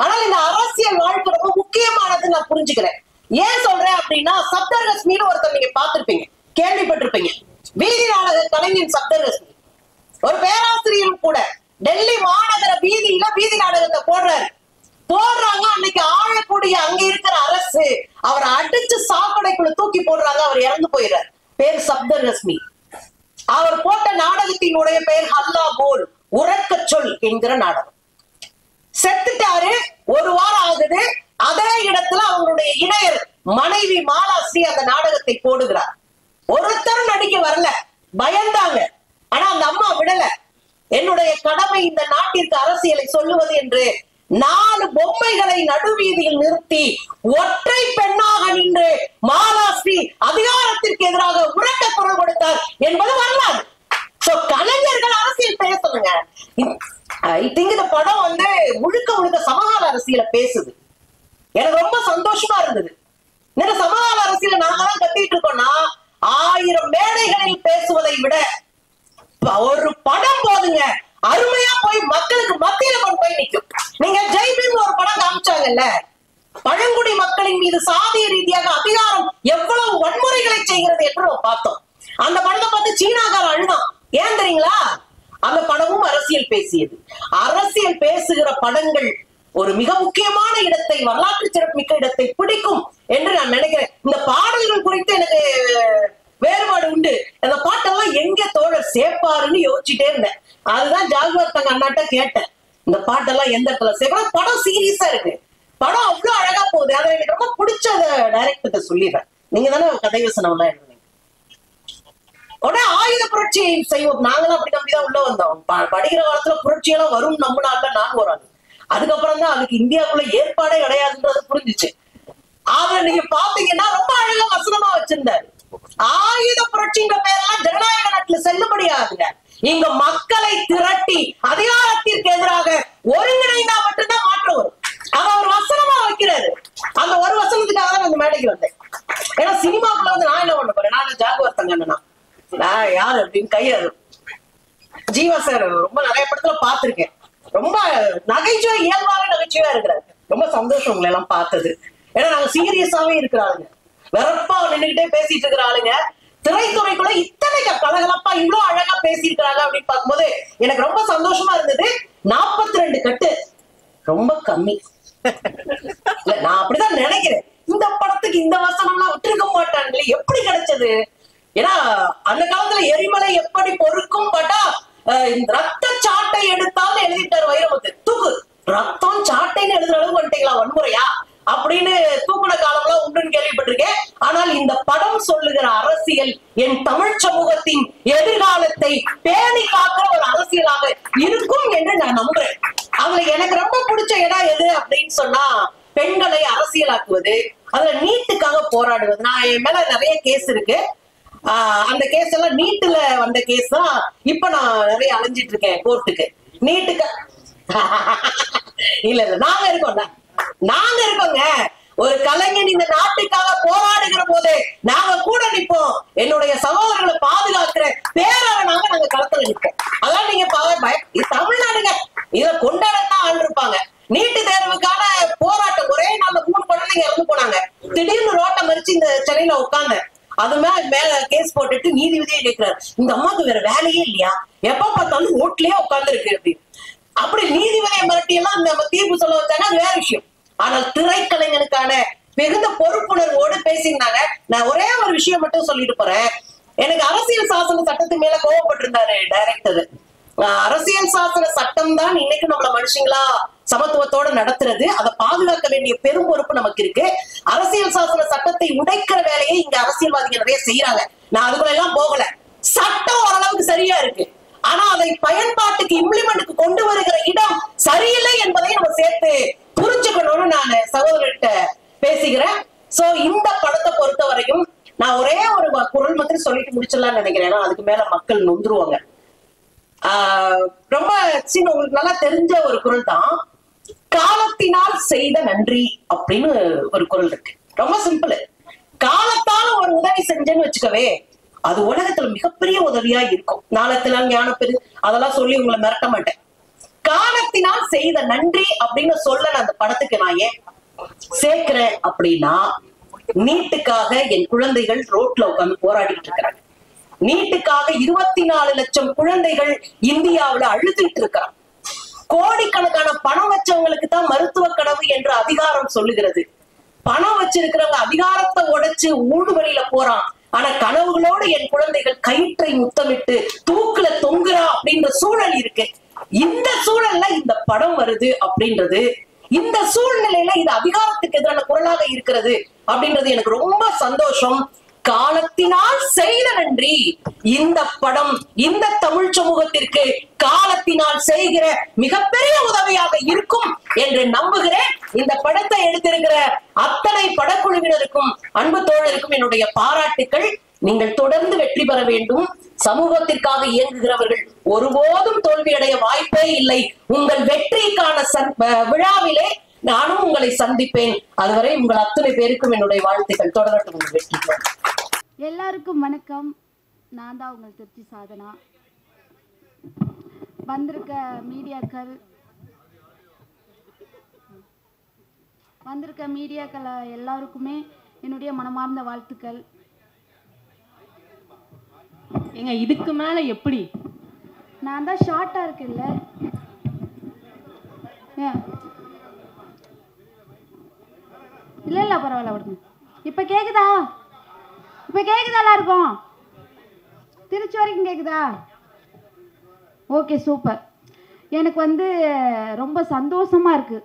ஆனால் இந்த அரசியல் வாழ்க்கை ரொம்ப முக்கியமானது நான் புரிஞ்சுக்கிறேன். ஏன் சொல்றேன் அப்படின்னா சப்தர்கஸ்மின்னு ஒருத்தர் நீங்க பார்த்திருப்பீங்க கேள்விப்பட்டிருப்பீங்க. வீதி நாடக கலைஞன் சப்தர்கஸ்மி. ஒரு பேராசிரியரும் கூட டெல்லி மாநகர வீதியில வீதி நாடகத்தை போடுறாரு. போடுறாங்க. அன்னைக்கு ஆளக்கூடிய அங்க இருக்கிற அரசு அவரை அடிச்சு சாக்கடைக்குள்ள தூக்கி போடுறாங்க. அவர் இறந்து போயிடுறார். பேர் சப்தர் ரஸ்மி அவர் போட்ட நாடகத்தினுடைய பெயர் ஹல்லா போல் உறக்க சொல் என்கிற நாடகம். செத்துட்டாரு. ஒரு வாரம் ஆகுது. அதே இடத்துல அவங்களுடைய இணையர் மனைவி மாலாஸ்ரீ அந்த நாடகத்தை போடுகிறார். ஒருத்தரும் நடிக்க வரல. பயந்தாங்க. ஆனா அந்த அம்மா விடல. என்னுடைய கடமை இந்த நாட்டிற்கு அரசியலை சொல்லுவது என்று நாலு பொம்மைகளை நடுவீதியில் நிறுத்தி ஒற்றை பெண்ணாக நின்று மாலாஸ்ரீ அதிகாரத்திற்கு எதிராக உரக்க குரல் கொடுத்தார் என்பது வரலாறு. சோ கலைஞர்கள் அரசியல் பேசணுங்க ஐ திங்க் இந்த படம் வந்து முழுக்க முழுக்க சமகால அரசியல பேசுது. எனக்கு ரொம்ப சந்தோஷமா இருந்தது. இந்த சமகால அரசியல நாங்களாம் கத்திட்டு இருக்கோம்னா ஆயிரம் மேடைகளில் பேசுவதை விட ஒரு படம் போதுங்க. அருமையா போய் மக்களுக்கு மத்தியில கொண்டு போய் நிக்கும். நீங்க ஜெய்பீம் ஒரு படம் காமிச்சாங்கல்ல? பழங்குடி மக்களின் மீது சாதிய ரீதியாக அதிகாரம் எவ்வளவு வன்முறைகளை செய்கிறது என்று நம்ம பார்த்தோம். அந்த படத்தை பார்த்து சீனாக்கார அழுதான். ஏன் தெரியுங்களா? அந்த படமும் அரசியல் பேசியது. அரசியல் பேசுகிற படங்கள் ஒரு மிக முக்கியமான இடத்தை வரலாற்று சிறப்புமிக்க இடத்தை பிடிக்கும் என்று நான் நினைக்கிறேன். இந்த பாடல்கள் குறித்து எனக்கு வேறுபாடு உண்டு. அந்த பாட்டெல்லாம் எங்க தோழர் சேர்ப்பாருன்னு யோசிச்சுட்டே இருந்தேன். அதுதான் ஜாகுவார் தங்க அண்ணாட்ட கேட்டேன். இந்த பாட்டெல்லாம் எந்த இடத்துல சேர்ப்பா படம் சீரியஸா இருக்கு. படம் அவ்வளவு அழகா போகுது. அதை எனக்கு ரொம்ப பிடிச்சத டைரக்டர்கிட்ட சொல்லிடுறேன். நீங்க தானே கதை வசனம் எல்லாம் எழுதுனீங்க. உடனே ஆயுத புரட்சி செய்வோம். நாங்களும் அப்படி நம்பிதான் உள்ள வந்தோம். படிக்கிற காலத்துல புரட்சி எல்லாம் வரும் நம்பினால நான் வராது அதுக்கப்புறம் தான் அதுக்கு இந்தியாவுக்குள்ள ஏற்பாடே கிடையாதுன்றது புரிஞ்சுச்சு. ஆக நீங்க பாத்தீங்கன்னா ரொம்ப அழகா வசனமா வச்சிருந்தாரு. ஆயுத புரட்சிங்கிற பேரெல்லாம் ஜனநாயக நாட்டுல செல்லுபடியாகுங்க. இங்க மக்களை திரட்டி அதிகாரத்திற்கு எதிராக ஒருங்கிணைந்தா மட்டும்தான் மாற்றம் வரும். அத அவர் வசனமா வைக்கிறாரு. அந்த ஒரு வசனத்துக்காக தான் அந்த மேடைக்கு வந்தேன். ஏன்னா சினிமாக்குள்ள வந்து நான் என்ன பண்ண போறேன் நான் ஜாகுவார் தங்கண்ணா நான் யாரு? அப்படின்னு கையாது ஜீவா சார் ரொம்ப நிறைய படத்துல பார்த்திருக்கேன். ரொம்ப நகைச்சுவை இயல்பான நகைச்சுவையா இருக்கிறாரு. ரொம்ப சந்தோஷம் உங்களை எல்லாம் பார்த்தது. ஏன்னா நாங்க சீரியஸாவே இருக்கிறாங்க வெறப்பா நின்னுகிட்டே பேசிட்டு இருக்கிற ஆளுங்க. திரைத்துறைக்குள்ள இத்தனை கலகலப்பா இவ்வளவு அழகா பேசியிருக்கிறாங்க அப்படின்னு பார்க்கும்போது எனக்கு ரொம்ப சந்தோஷமா இருந்தது. நாற்பத்தி ரெண்டு கட்டு. ரொம்ப கம்மி. நான் அப்படிதான் நினைக்கிறேன். இந்த படத்துக்கு இந்த வசனம்லாம் விட்டுருக்க மாட்டாங்களே எப்படி கிடைச்சது? ஏன்னா அந்த காலத்துல எரிமலை எப்படி பொறுக்கும் பட்டா அஹ், இந்த ரத்த சாட்டை எடுத்தாலும் எழுதிட்டார் வைரமுத்து. தூக்கு. ரத்தம் சாட்டைன்னு எழுதுற அளவுக்கு வந்துட்டீங்களா வன்முறையா? அப்படின்னு தூக்குன காலம்லாம் உண்டுன்னு கேள்விப்பட்டிருக்கேன். ஆனால் இந்த படம் சொல்லுகிற அரசியல் என் தமிழ் சமூகத்தின் எதிர்காலத்தை பேணி காக்கிற ஒரு அரசியலாக இருக்கும் என்று நான் நம்புறேன். அதுல எனக்கு ரொம்ப பிடிச்ச இடம் எது அப்படின்னு சொன்னா பெண்களை அரசியலாக்குவது அதுல நீட்டுக்காக போராடுவது. நான் என் மேல நிறைய கேஸ் இருக்கு. ஆஹ் அந்த கேஸ் எல்லாம் நீட்டுல வந்த கேஸ் தான் இப்ப நான் நிறைய அலைஞ்சிட்டு இருக்கேன் கோர்ட்டுக்கு நீட்டுக்கு இல்ல இல்ல நாங்க இருக்கோம்ல. நாங்க இருக்கோங்க. ஒரு கலைஞன் இந்த நாட்டுக்காக போராடுகிற போது நாங்க கூட நிற்போம் என்னுடைய சகோதரர்களை பாதுகாக்கிற பேரவனாக நாங்க களத்துல நிப்போம். அதான் நீங்க இது தமிழ்நாடுங்க. இத கொண்டாடத்தான் ஆண்டு இருப்பாங்க. நீட்டு தேர்வுக்கான போராட்டம். ஒரே நாள்ல மூணு குழந்தைங்க இறந்து போனாங்க. திடீர்னு ரோட்டை மறிச்சு இந்த சென்னையில உட்காந்து அது மேல மேல கேஸ் போட்டுட்டு நீதிபதியே கேட்கிறாரு இந்த அம்மாவுக்கு வேற வேலையே இல்லையா? எப்ப பார்த்தாலும் ஓட்லயே உட்கார்ந்து இருக்கு அப்படி அப்படி நீதிபதியை மிரட்டி எல்லாம் நம்ம தீர்ப்பு சொல்ல வச்சாங்க அது வேற விஷயம். ஆனால் திரைக்கலைஞனுக்கான மிகுந்த பொறுப்புணர்வோடு பேசியிருந்தாங்க. நான் ஒரே ஒரு விஷயம் மட்டும் சொல்லிட்டு போறேன். எனக்கு அரசியல் சாசன சட்டத்து மேல கோவப்பட்டிருந்தாரு டைரக்டர் அரசியல் சாசன சட்டம் தான் இன்னைக்கு நம்மள மனுஷங்களா சமத்துவத்தோட நடத்துறது. அதை பாதுகாக்க வேண்டிய பெரும் பொறுப்பு நமக்கு இருக்கு. அரசியல் சாசன சட்டத்தை உடைக்கிற வேலையை இங்க அரசியல்வாதிகள் நிறைய செய்யறாங்க நான் அதுக்குள்ள எல்லாம் போகல. சட்டம் ஓரளவுக்கு சரியா இருக்கு. ஆனா அதை பயன்பாட்டுக்கு இம்ப்ளிமெண்ட்டுக்கு கொண்டு வருகிற இடம் சரியில்லை என்பதை நம்ம சேர்த்து புரிஞ்சுக்கணும்னு நான் சகோதரர்கிட்ட பேசிக்கிறேன். சோ இந்த படத்தை பொறுத்த வரைக்கும் நான் ஒரே ஒரு குரல் மட்டும் சொல்லிட்டு முடிச்சிடலாம்னு நினைக்கிறேன். ஏன்னா அதுக்கு மேல மக்கள் நொந்துருவாங்க. ஆஹ் ரொம்ப சின்ன உங்களுக்கு நல்லா தெரிஞ்ச ஒரு குரல் தான். காலத்தினால் செய்த நன்றி அப்படின்னு ஒரு குரல் இருக்கு. ரொம்ப சிம்பிள். காலத்தால ஒரு உதவி செஞ்சேன்னு வச்சுக்கவே அது உலகத்துல மிகப்பெரிய உதவியா இருக்கும். நாளத்தினால் ஞான பெரு அதெல்லாம் சொல்லி உங்களை மிரட்ட மாட்டேன். காலத்தினால் செய்த நன்றி அப்படின்னு சொல்ல அந்த படத்துக்கு நான் ஏன் சேர்க்கிறேன் அப்படின்னா நீட்டுக்காக என் குழந்தைகள் ரோட்ல உட்காந்து போராடிட்டு இருக்கிறாங்க. நீட்டுக்காக இருபத்தி நாலு லட்சம் குழந்தைகள் இந்தியாவில அழுதுட்டு இருக்கிறாங்க கோடிக்கணக்கான பணம் வச்சவங்களுக்கு தான் மருத்துவ கனவு என்று அதிகாரம் சொல்லுகிறது. பணம் வச்சிருக்கிறவங்க அதிகாரத்தை உடைச்சு ஊடு வழியில போறான். ஆனா கனவுகளோடு என் குழந்தைகள் கயிற்றை முத்தமிட்டு தூக்குல தொங்குறா அப்படின்ற சூழல் இருக்கு. இந்த சூழல்ல இந்த படம் வருது அப்படின்றது இந்த சூழ்நிலையில இது அதிகாரத்துக்கு எதிரான குரலாக இருக்கிறது அப்படின்றது எனக்கு ரொம்ப சந்தோஷம். காலத்தினால் செய்த நன்றி இந்த படம் இந்த தமிழ் சமூகத்திற்கு காலத்தினால் செய்கிற மிகப்பெரிய உதவியாக இருக்கும் என்று நம்புகிறேன். இந்த படத்தை எடுத்திருக்கிற அத்தனை படக்குழுவினருக்கும் அன்பு தோழருக்கும் என்னுடைய பாராட்டுக்கள். நீங்கள் தொடர்ந்து வெற்றி பெற வேண்டும். சமூகத்திற்காக இயங்குகிறவர்கள் ஒருபோதும் தோல்வியடைய வாய்ப்பே இல்லை. உங்கள் வெற்றிக்கான சந்- விழாவிலே நானும் உங்களை சந்திப்பேன். அதுவரை உங்கள் அத்தனை பேருக்கும் என்னுடைய வாழ்த்துக்கள். தொடரட்டும் உங்கள் வெற்றி எல்லாருக்கும் வணக்கம். நான் தான் உங்கள் திருச்சி சாதனா. வந்திருக்க மீடியாக்கள் வந்திருக்க மீடியாக்களை எல்லாருக்குமே என்னுடைய மனமார்ந்த வாழ்த்துக்கள். ஏங்க இதுக்கு மேல எப்படி? நான் தான் ஷார்ட்டாக இருக்குல்ல இல்லை இல்லை பரவாயில்ல விடுங்க. இப்போ கேட்குதா இப்போ கேட்குதா எல்லாருக்கும்? திருச்சி வரைக்கும் கேட்குதா ஓகே சூப்பர் எனக்கு வந்து ரொம்ப சந்தோஷமா இருக்கு.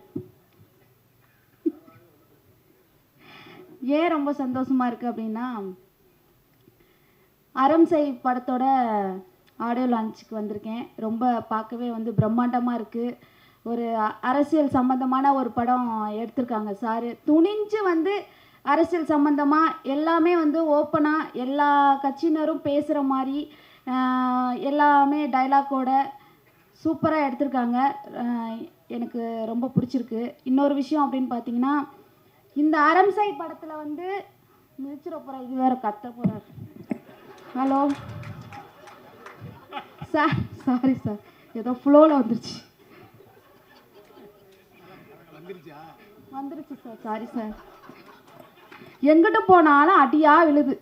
ஏன் ரொம்ப சந்தோஷமா இருக்கு அப்படின்னா அரம்சை படத்தோட ஆடியோ லான்ச்சுக்கு வந்திருக்கேன். ரொம்ப பார்க்கவே வந்து பிரம்மாண்டமாக இருக்குது ஒரு அரசியல் சம்மந்தமான ஒரு படம் எடுத்திருக்காங்க சார். துணிஞ்சு வந்து அரசியல் சம்மந்தமாக எல்லாமே வந்து ஓப்பனாக எல்லா கட்சியினரும் பேசுகிற மாதிரி எல்லாமே டைலாக்கோட சூப்பராக எடுத்திருக்காங்க. எனக்கு ரொம்ப பிடிச்சிருக்கு. இன்னொரு விஷயம் அப்படின்னு பார்த்தீங்கன்னா இந்த அரம்சை படத்தில் வந்து மிதிச்சிட போகிற இது வேறு கத்த போகிறார் ஹலோ. Sir sorry sir. ஏதோ ஃப்ளோவில் வந்துருச்சு. வந்துருச்சு சார். Sorry sir. எங்கிட்ட போனாலும் அடியாக விழுது.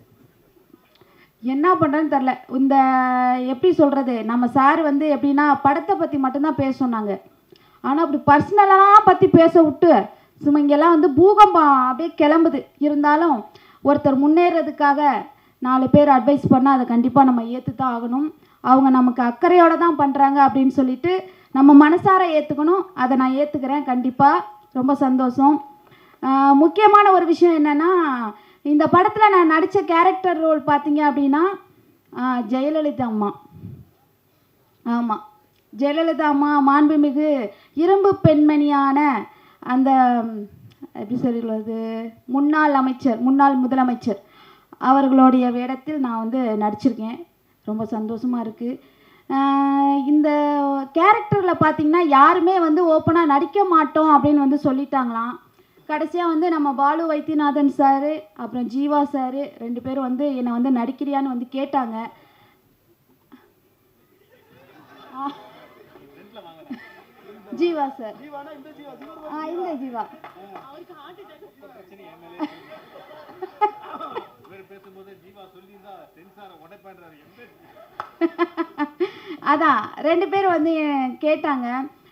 என்ன பண்ணுறேன்னு தெரில இந்த எப்படி சொல்கிறது நம்ம சார் வந்து எப்படின்னா படத்தை பற்றி மட்டும்தான் பேச சொன்னாங்க ஆனால் அப்படி பர்சனலாம் பற்றி பேச விட்டு சும்மா இங்கெல்லாம் வந்து பூகம்பம் அப்படியே கிளம்புது. இருந்தாலும் ஒருத்தர் முன்னேறதுக்காக நாலு பேர் அட்வைஸ் பண்ணால் அதை கண்டிப்பாக நம்ம ஏற்று தான் ஆகணும். அவங்க நமக்கு அக்கறையோடு தான் பண்ணுறாங்க அப்படின்னு சொல்லிட்டு நம்ம மனசார ஏற்றுக்கணும் அதை நான் ஏற்றுக்கிறேன் கண்டிப்பாக ரொம்ப சந்தோஷம். முக்கியமான ஒரு விஷயம் என்னென்னா இந்த படத்தில் நான் நடித்த கேரக்டர் ரோல் பார்த்தீங்க அப்படின்னா ஜெயலலிதா அம்மா. ஆமாம் ஜெயலலிதா அம்மா மாண்புமிகு இரும்பு பெண்மணியான அந்த எப்படி சொல்லுவது முன்னாள் அமைச்சர் முன்னாள் முதலமைச்சர். அவர்களுடைய வேடத்தில் நான் வந்து நடிச்சிருக்கேன். ரொம்ப சந்தோஷமாக இருக்குது இந்த கேரக்டரில் பார்த்தீங்கன்னா யாருமே வந்து ஓப்பனாக நடிக்க மாட்டோம் அப்படின்னு வந்து சொல்லிட்டாங்களாம். கடைசியாக வந்து நம்ம பாலு வைத்தியநாதன் சார் அப்புறம் ஜீவா சார் ரெண்டு பேரும் வந்து என்னை வந்து நடிக்கிறியான்னு வந்து கேட்டாங்க. ஜீவா சார். ஆ இந்த ஜீவா. அதான் ரெண்டு பேர் வந்து கேட்டாங்க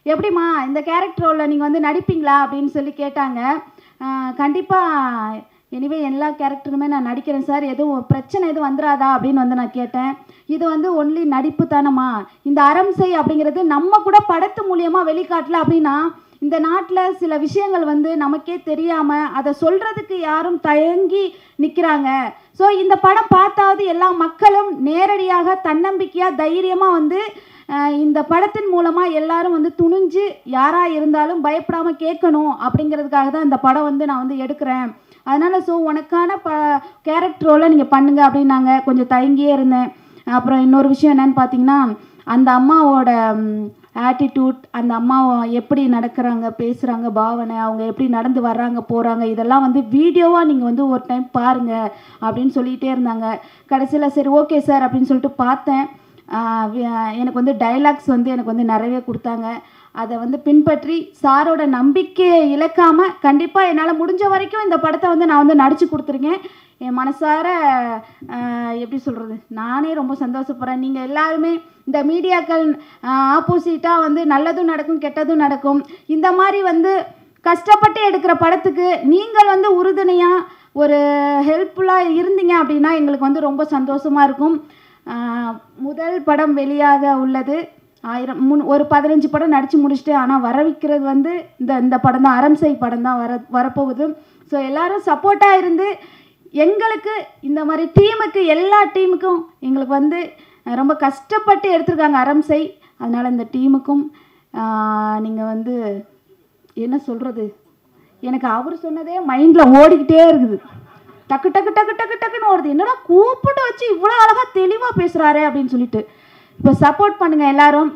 எப்படிம்மா இந்த கேரக்டர் ரோலில் நீங்கள் வந்து நடிப்பீங்களா? அப்படின்னு சொல்லி கேட்டாங்க. கண்டிப்பாக எனிவே எல்லா கேரக்டருமே நான் நடிக்கிறேன் சார். எதுவும் பிரச்சனை எதுவும் வந்துடாதா அப்படின்னு வந்து நான் கேட்டேன். இது வந்து ஒன்லி நடிப்பு தானம்மா. இந்த அரம்சை அப்படிங்கிறது நம்ம கூட படத்து மூலியமாக வெளிக்காட்டல அப்படின்னா இந்த நாட்டில் சில விஷயங்கள் வந்து நமக்கே தெரியாமல் அதை சொல்கிறதுக்கு யாரும் தயங்கி நிற்கிறாங்க ஸோ இந்த படம் பார்த்தாவது எல்லா மக்களும் நேரடியாக தன்னம்பிக்கையாக தைரியமாக வந்து இந்த படத்தின் மூலமாக எல்லாரும் வந்து துணிஞ்சு யாராக இருந்தாலும் பயப்படாமல் கேட்கணும் அப்படிங்கிறதுக்காக தான் இந்த படம் வந்து நான் வந்து எடுக்கிறேன். அதனால் ஸோ உனக்கான ப கேரக்டர் ரோலை நீங்கள் பண்ணுங்க அப்படின்னாங்க கொஞ்சம் தயங்கியே இருந்தேன். அப்புறம் இன்னொரு விஷயம் என்னன்னு பார்த்தீங்கன்னா அந்த அம்மாவோட ஆட்டிடியூட் அந்த அம்மா எப்படி நடக்கிறாங்க பேசுகிறாங்க பாவனை அவங்க எப்படி நடந்து வர்றாங்க போகிறாங்க இதெல்லாம் வந்து வீடியோவாக நீங்கள் வந்து ஒரு டைம் பாருங்கள் அப்படின்னு சொல்லிகிட்டே இருந்தாங்க. கடைசியில் சரி ஓகே சார் அப்படின்னு சொல்லிட்டு பார்த்தேன். எனக்கு வந்து டைலாக்ஸ் வந்து எனக்கு வந்து நிறையவே கொடுத்தாங்க. அதை வந்து பின்பற்றி சாரோட நம்பிக்கையை இழக்காமல் கண்டிப்பாக என்னால் முடிஞ்ச வரைக்கும் இந்த படத்தை வந்து நான் வந்து நடித்து கொடுத்துருக்கேன். என் மனசார எப்படி சொல்கிறது நானே ரொம்ப சந்தோஷப்படுறேன். நீங்கள் எல்லாருமே இந்த மீடியாக்கள் ஆப்போசிட்டாக வந்து நல்லதும் நடக்கும் கெட்டதும் நடக்கும். இந்த மாதிரி வந்து கஷ்டப்பட்டு எடுக்கிற படத்துக்கு நீங்கள் வந்து உறுதுணையாக ஒரு ஹெல்ப்ஃபுல்லாக இருந்தீங்க அப்படின்னா எங்களுக்கு வந்து ரொம்ப சந்தோஷமாக இருக்கும். முதல் படம் வெளியாக உள்ளது. ஆயிரம் முன் ஒரு பதினஞ்சு படம் நடித்து முடிச்சுட்டு ஆனால் வரவிக்கிறது வந்து இந்த இந்த படம் தான் அரம்சை படம் தான் வர வரப்போகுது. ஸோ எல்லாரும் சப்போர்ட்டாக இருந்து எங்களுக்கு இந்த மாதிரி டீமுக்கு எல்லா டீமுக்கும் எங்களுக்கு வந்து ரொம்ப கஷ்டப்பட்டு எடுத்திருக்காங்க அரம்சை அதனால் இந்த டீமுக்கும் நீங்கள் வந்து என்ன சொல்கிறது எனக்கு அவர் சொன்னதே மைண்டில் ஓடிக்கிட்டே இருக்குது. டக்கு டக்கு டக்கு டக்கு டக்குன்னு ஓடுது. என்னடா கூப்பிட்டு வச்சு இவ்வளோ அழகாக தெளிவாக பேசுகிறாரு அப்படின்னு சொல்லிட்டு. இப்போ சப்போர்ட் பண்ணுங்கள் எல்லாரும்.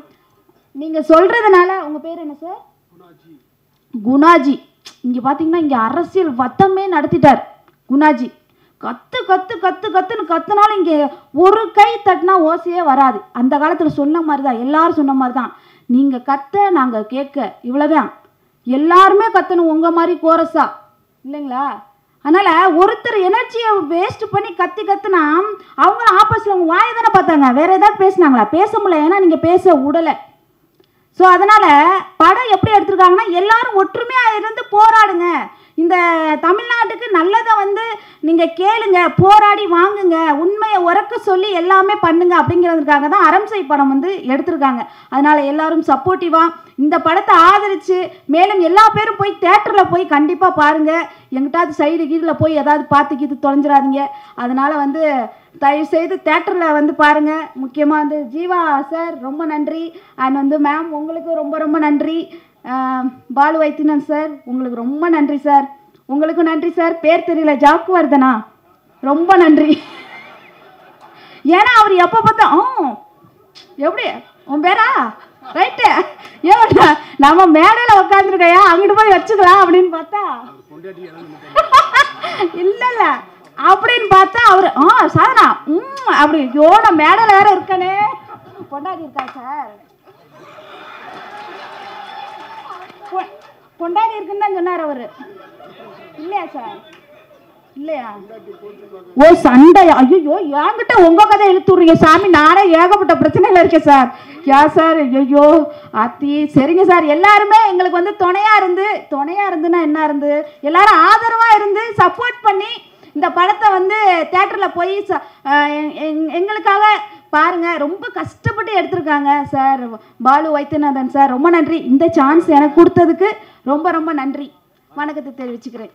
நீங்கள் சொல்கிறதுனால உங்கள் பேர் என்ன சார் குணாஜி. இங்கே பார்த்தீங்கன்னா இங்கே அரசியல் வட்டமே நடத்திட்டார். குணாஜி. கத்து கத்து கத்து கத்துன்னு கத்துனாலும் இங்கே ஒரு கை தட்டினா ஓசையே வராது. அந்த காலத்தில் சொன்ன மாதிரி தான் எல்லாரும் சொன்ன மாதிரி தான் நீங்கள் கத்த நாங்கள் கேட்க இவ்வளோதான் எல்லாருமே கத்தணும் உங்கள் மாதிரி கோரஸா? இல்லைங்களா? அதனால் ஒருத்தர் எனர்ஜியை வேஸ்ட் பண்ணி கத்தி கத்துனா அவங்களும் ஆப்போசிட்டில் அவங்க வாயை தானே பார்த்தாங்க. வேறு ஏதாவது பேசுனாங்களா? பேச முடியல ஏன்னா நீங்கள் பேச விடலை ஸோ அதனால் படம் எப்படி எடுத்திருக்காங்கன்னா எல்லாரும் ஒற்றுமையாக இருந்து போராடுங்க. இந்த தமிழ்நாட்டுக்கு நல்லதை வந்து நீங்கள் கேளுங்க போராடி வாங்குங்க உண்மையை உறக்க சொல்லி எல்லாமே பண்ணுங்க அப்படிங்கிறதுக்காக தான் அரம்சை படம் வந்து எடுத்திருக்காங்க. அதனால் எல்லாரும் சப்போர்ட்டிவாக இந்த படத்தை ஆதரித்து மேலும் எல்லா பேரும் போய் தேட்டரில் போய் கண்டிப்பாக பாருங்கள் எங்கிட்டாவது சைடு கீழில் போய் ஏதாவது பார்த்து கீது தொலைஞ்சிடாதீங்க அதனால் வந்து தயவு செய்து தேட்டரில் வந்து பாருங்கள் முக்கியமாக வந்து ஜீவா சார் ரொம்ப நன்றி. அண்ட் வந்து மேம் உங்களுக்கும் ரொம்ப ரொம்ப நன்றி. பாலு வைத்தியநாத் சார் உங்களுக்கு ரொம்ப நன்றி சார். உங்களுக்கும் நன்றி சார். பேர் தெரியல. ஜாக்கு வர்தனா ரொம்ப நன்றி. ஏன்னா அவர் எப்போ பார்த்தா ஆ எப்படி? உன் பேரா? ரைட்டு. ஏன் நம்ம மேடையில் உட்காந்துருக்கையா அங்கிட்டு போய் வச்சுக்கலாம் அப்படின்னு பார்த்தா. இல்லை இல்லை. அப்படின்னு பார்த்தா அவர் ஆ சாதனா ம் அப்படி. ஐயோ நான் மேடையில் வேற இருக்கனே. பொண்டாடி இருக்கா சார்? பொண்டாடி இருக்குன்னு தான் சொன்னார் அவர். இல்லையா சார்? இல்லையா? ஓ சண்டை. ஐயோ என்கிட்ட உங்க கதை இழுத்துறீங்க சாமி. நானே ஏகப்பட்ட பிரச்சனையில இருக்கேன் சார். யா சார் ஐயோ அத்தி. சரிங்க சார். எல்லாருமே எங்களுக்கு வந்து துணையா இருந்து துணையா இருந்துன்னா என்ன இருந்து? எல்லாரும் ஆதரவா இருந்து சப்போர்ட் பண்ணி இந்த படத்தை வந்து தேட்டரில் போய் ச- எங்- எங்களுக்காக பாருங்க ரொம்ப கஷ்டப்பட்டு எடுத்திருக்காங்க சார். பாலு வைத்தியநாதன் சார் ரொம்ப நன்றி. இந்த சான்ஸ் எனக்கு கொடுத்ததுக்கு ரொம்ப ரொம்ப நன்றி. வணக்கத்தை தெரிவிச்சுக்கிறேன்.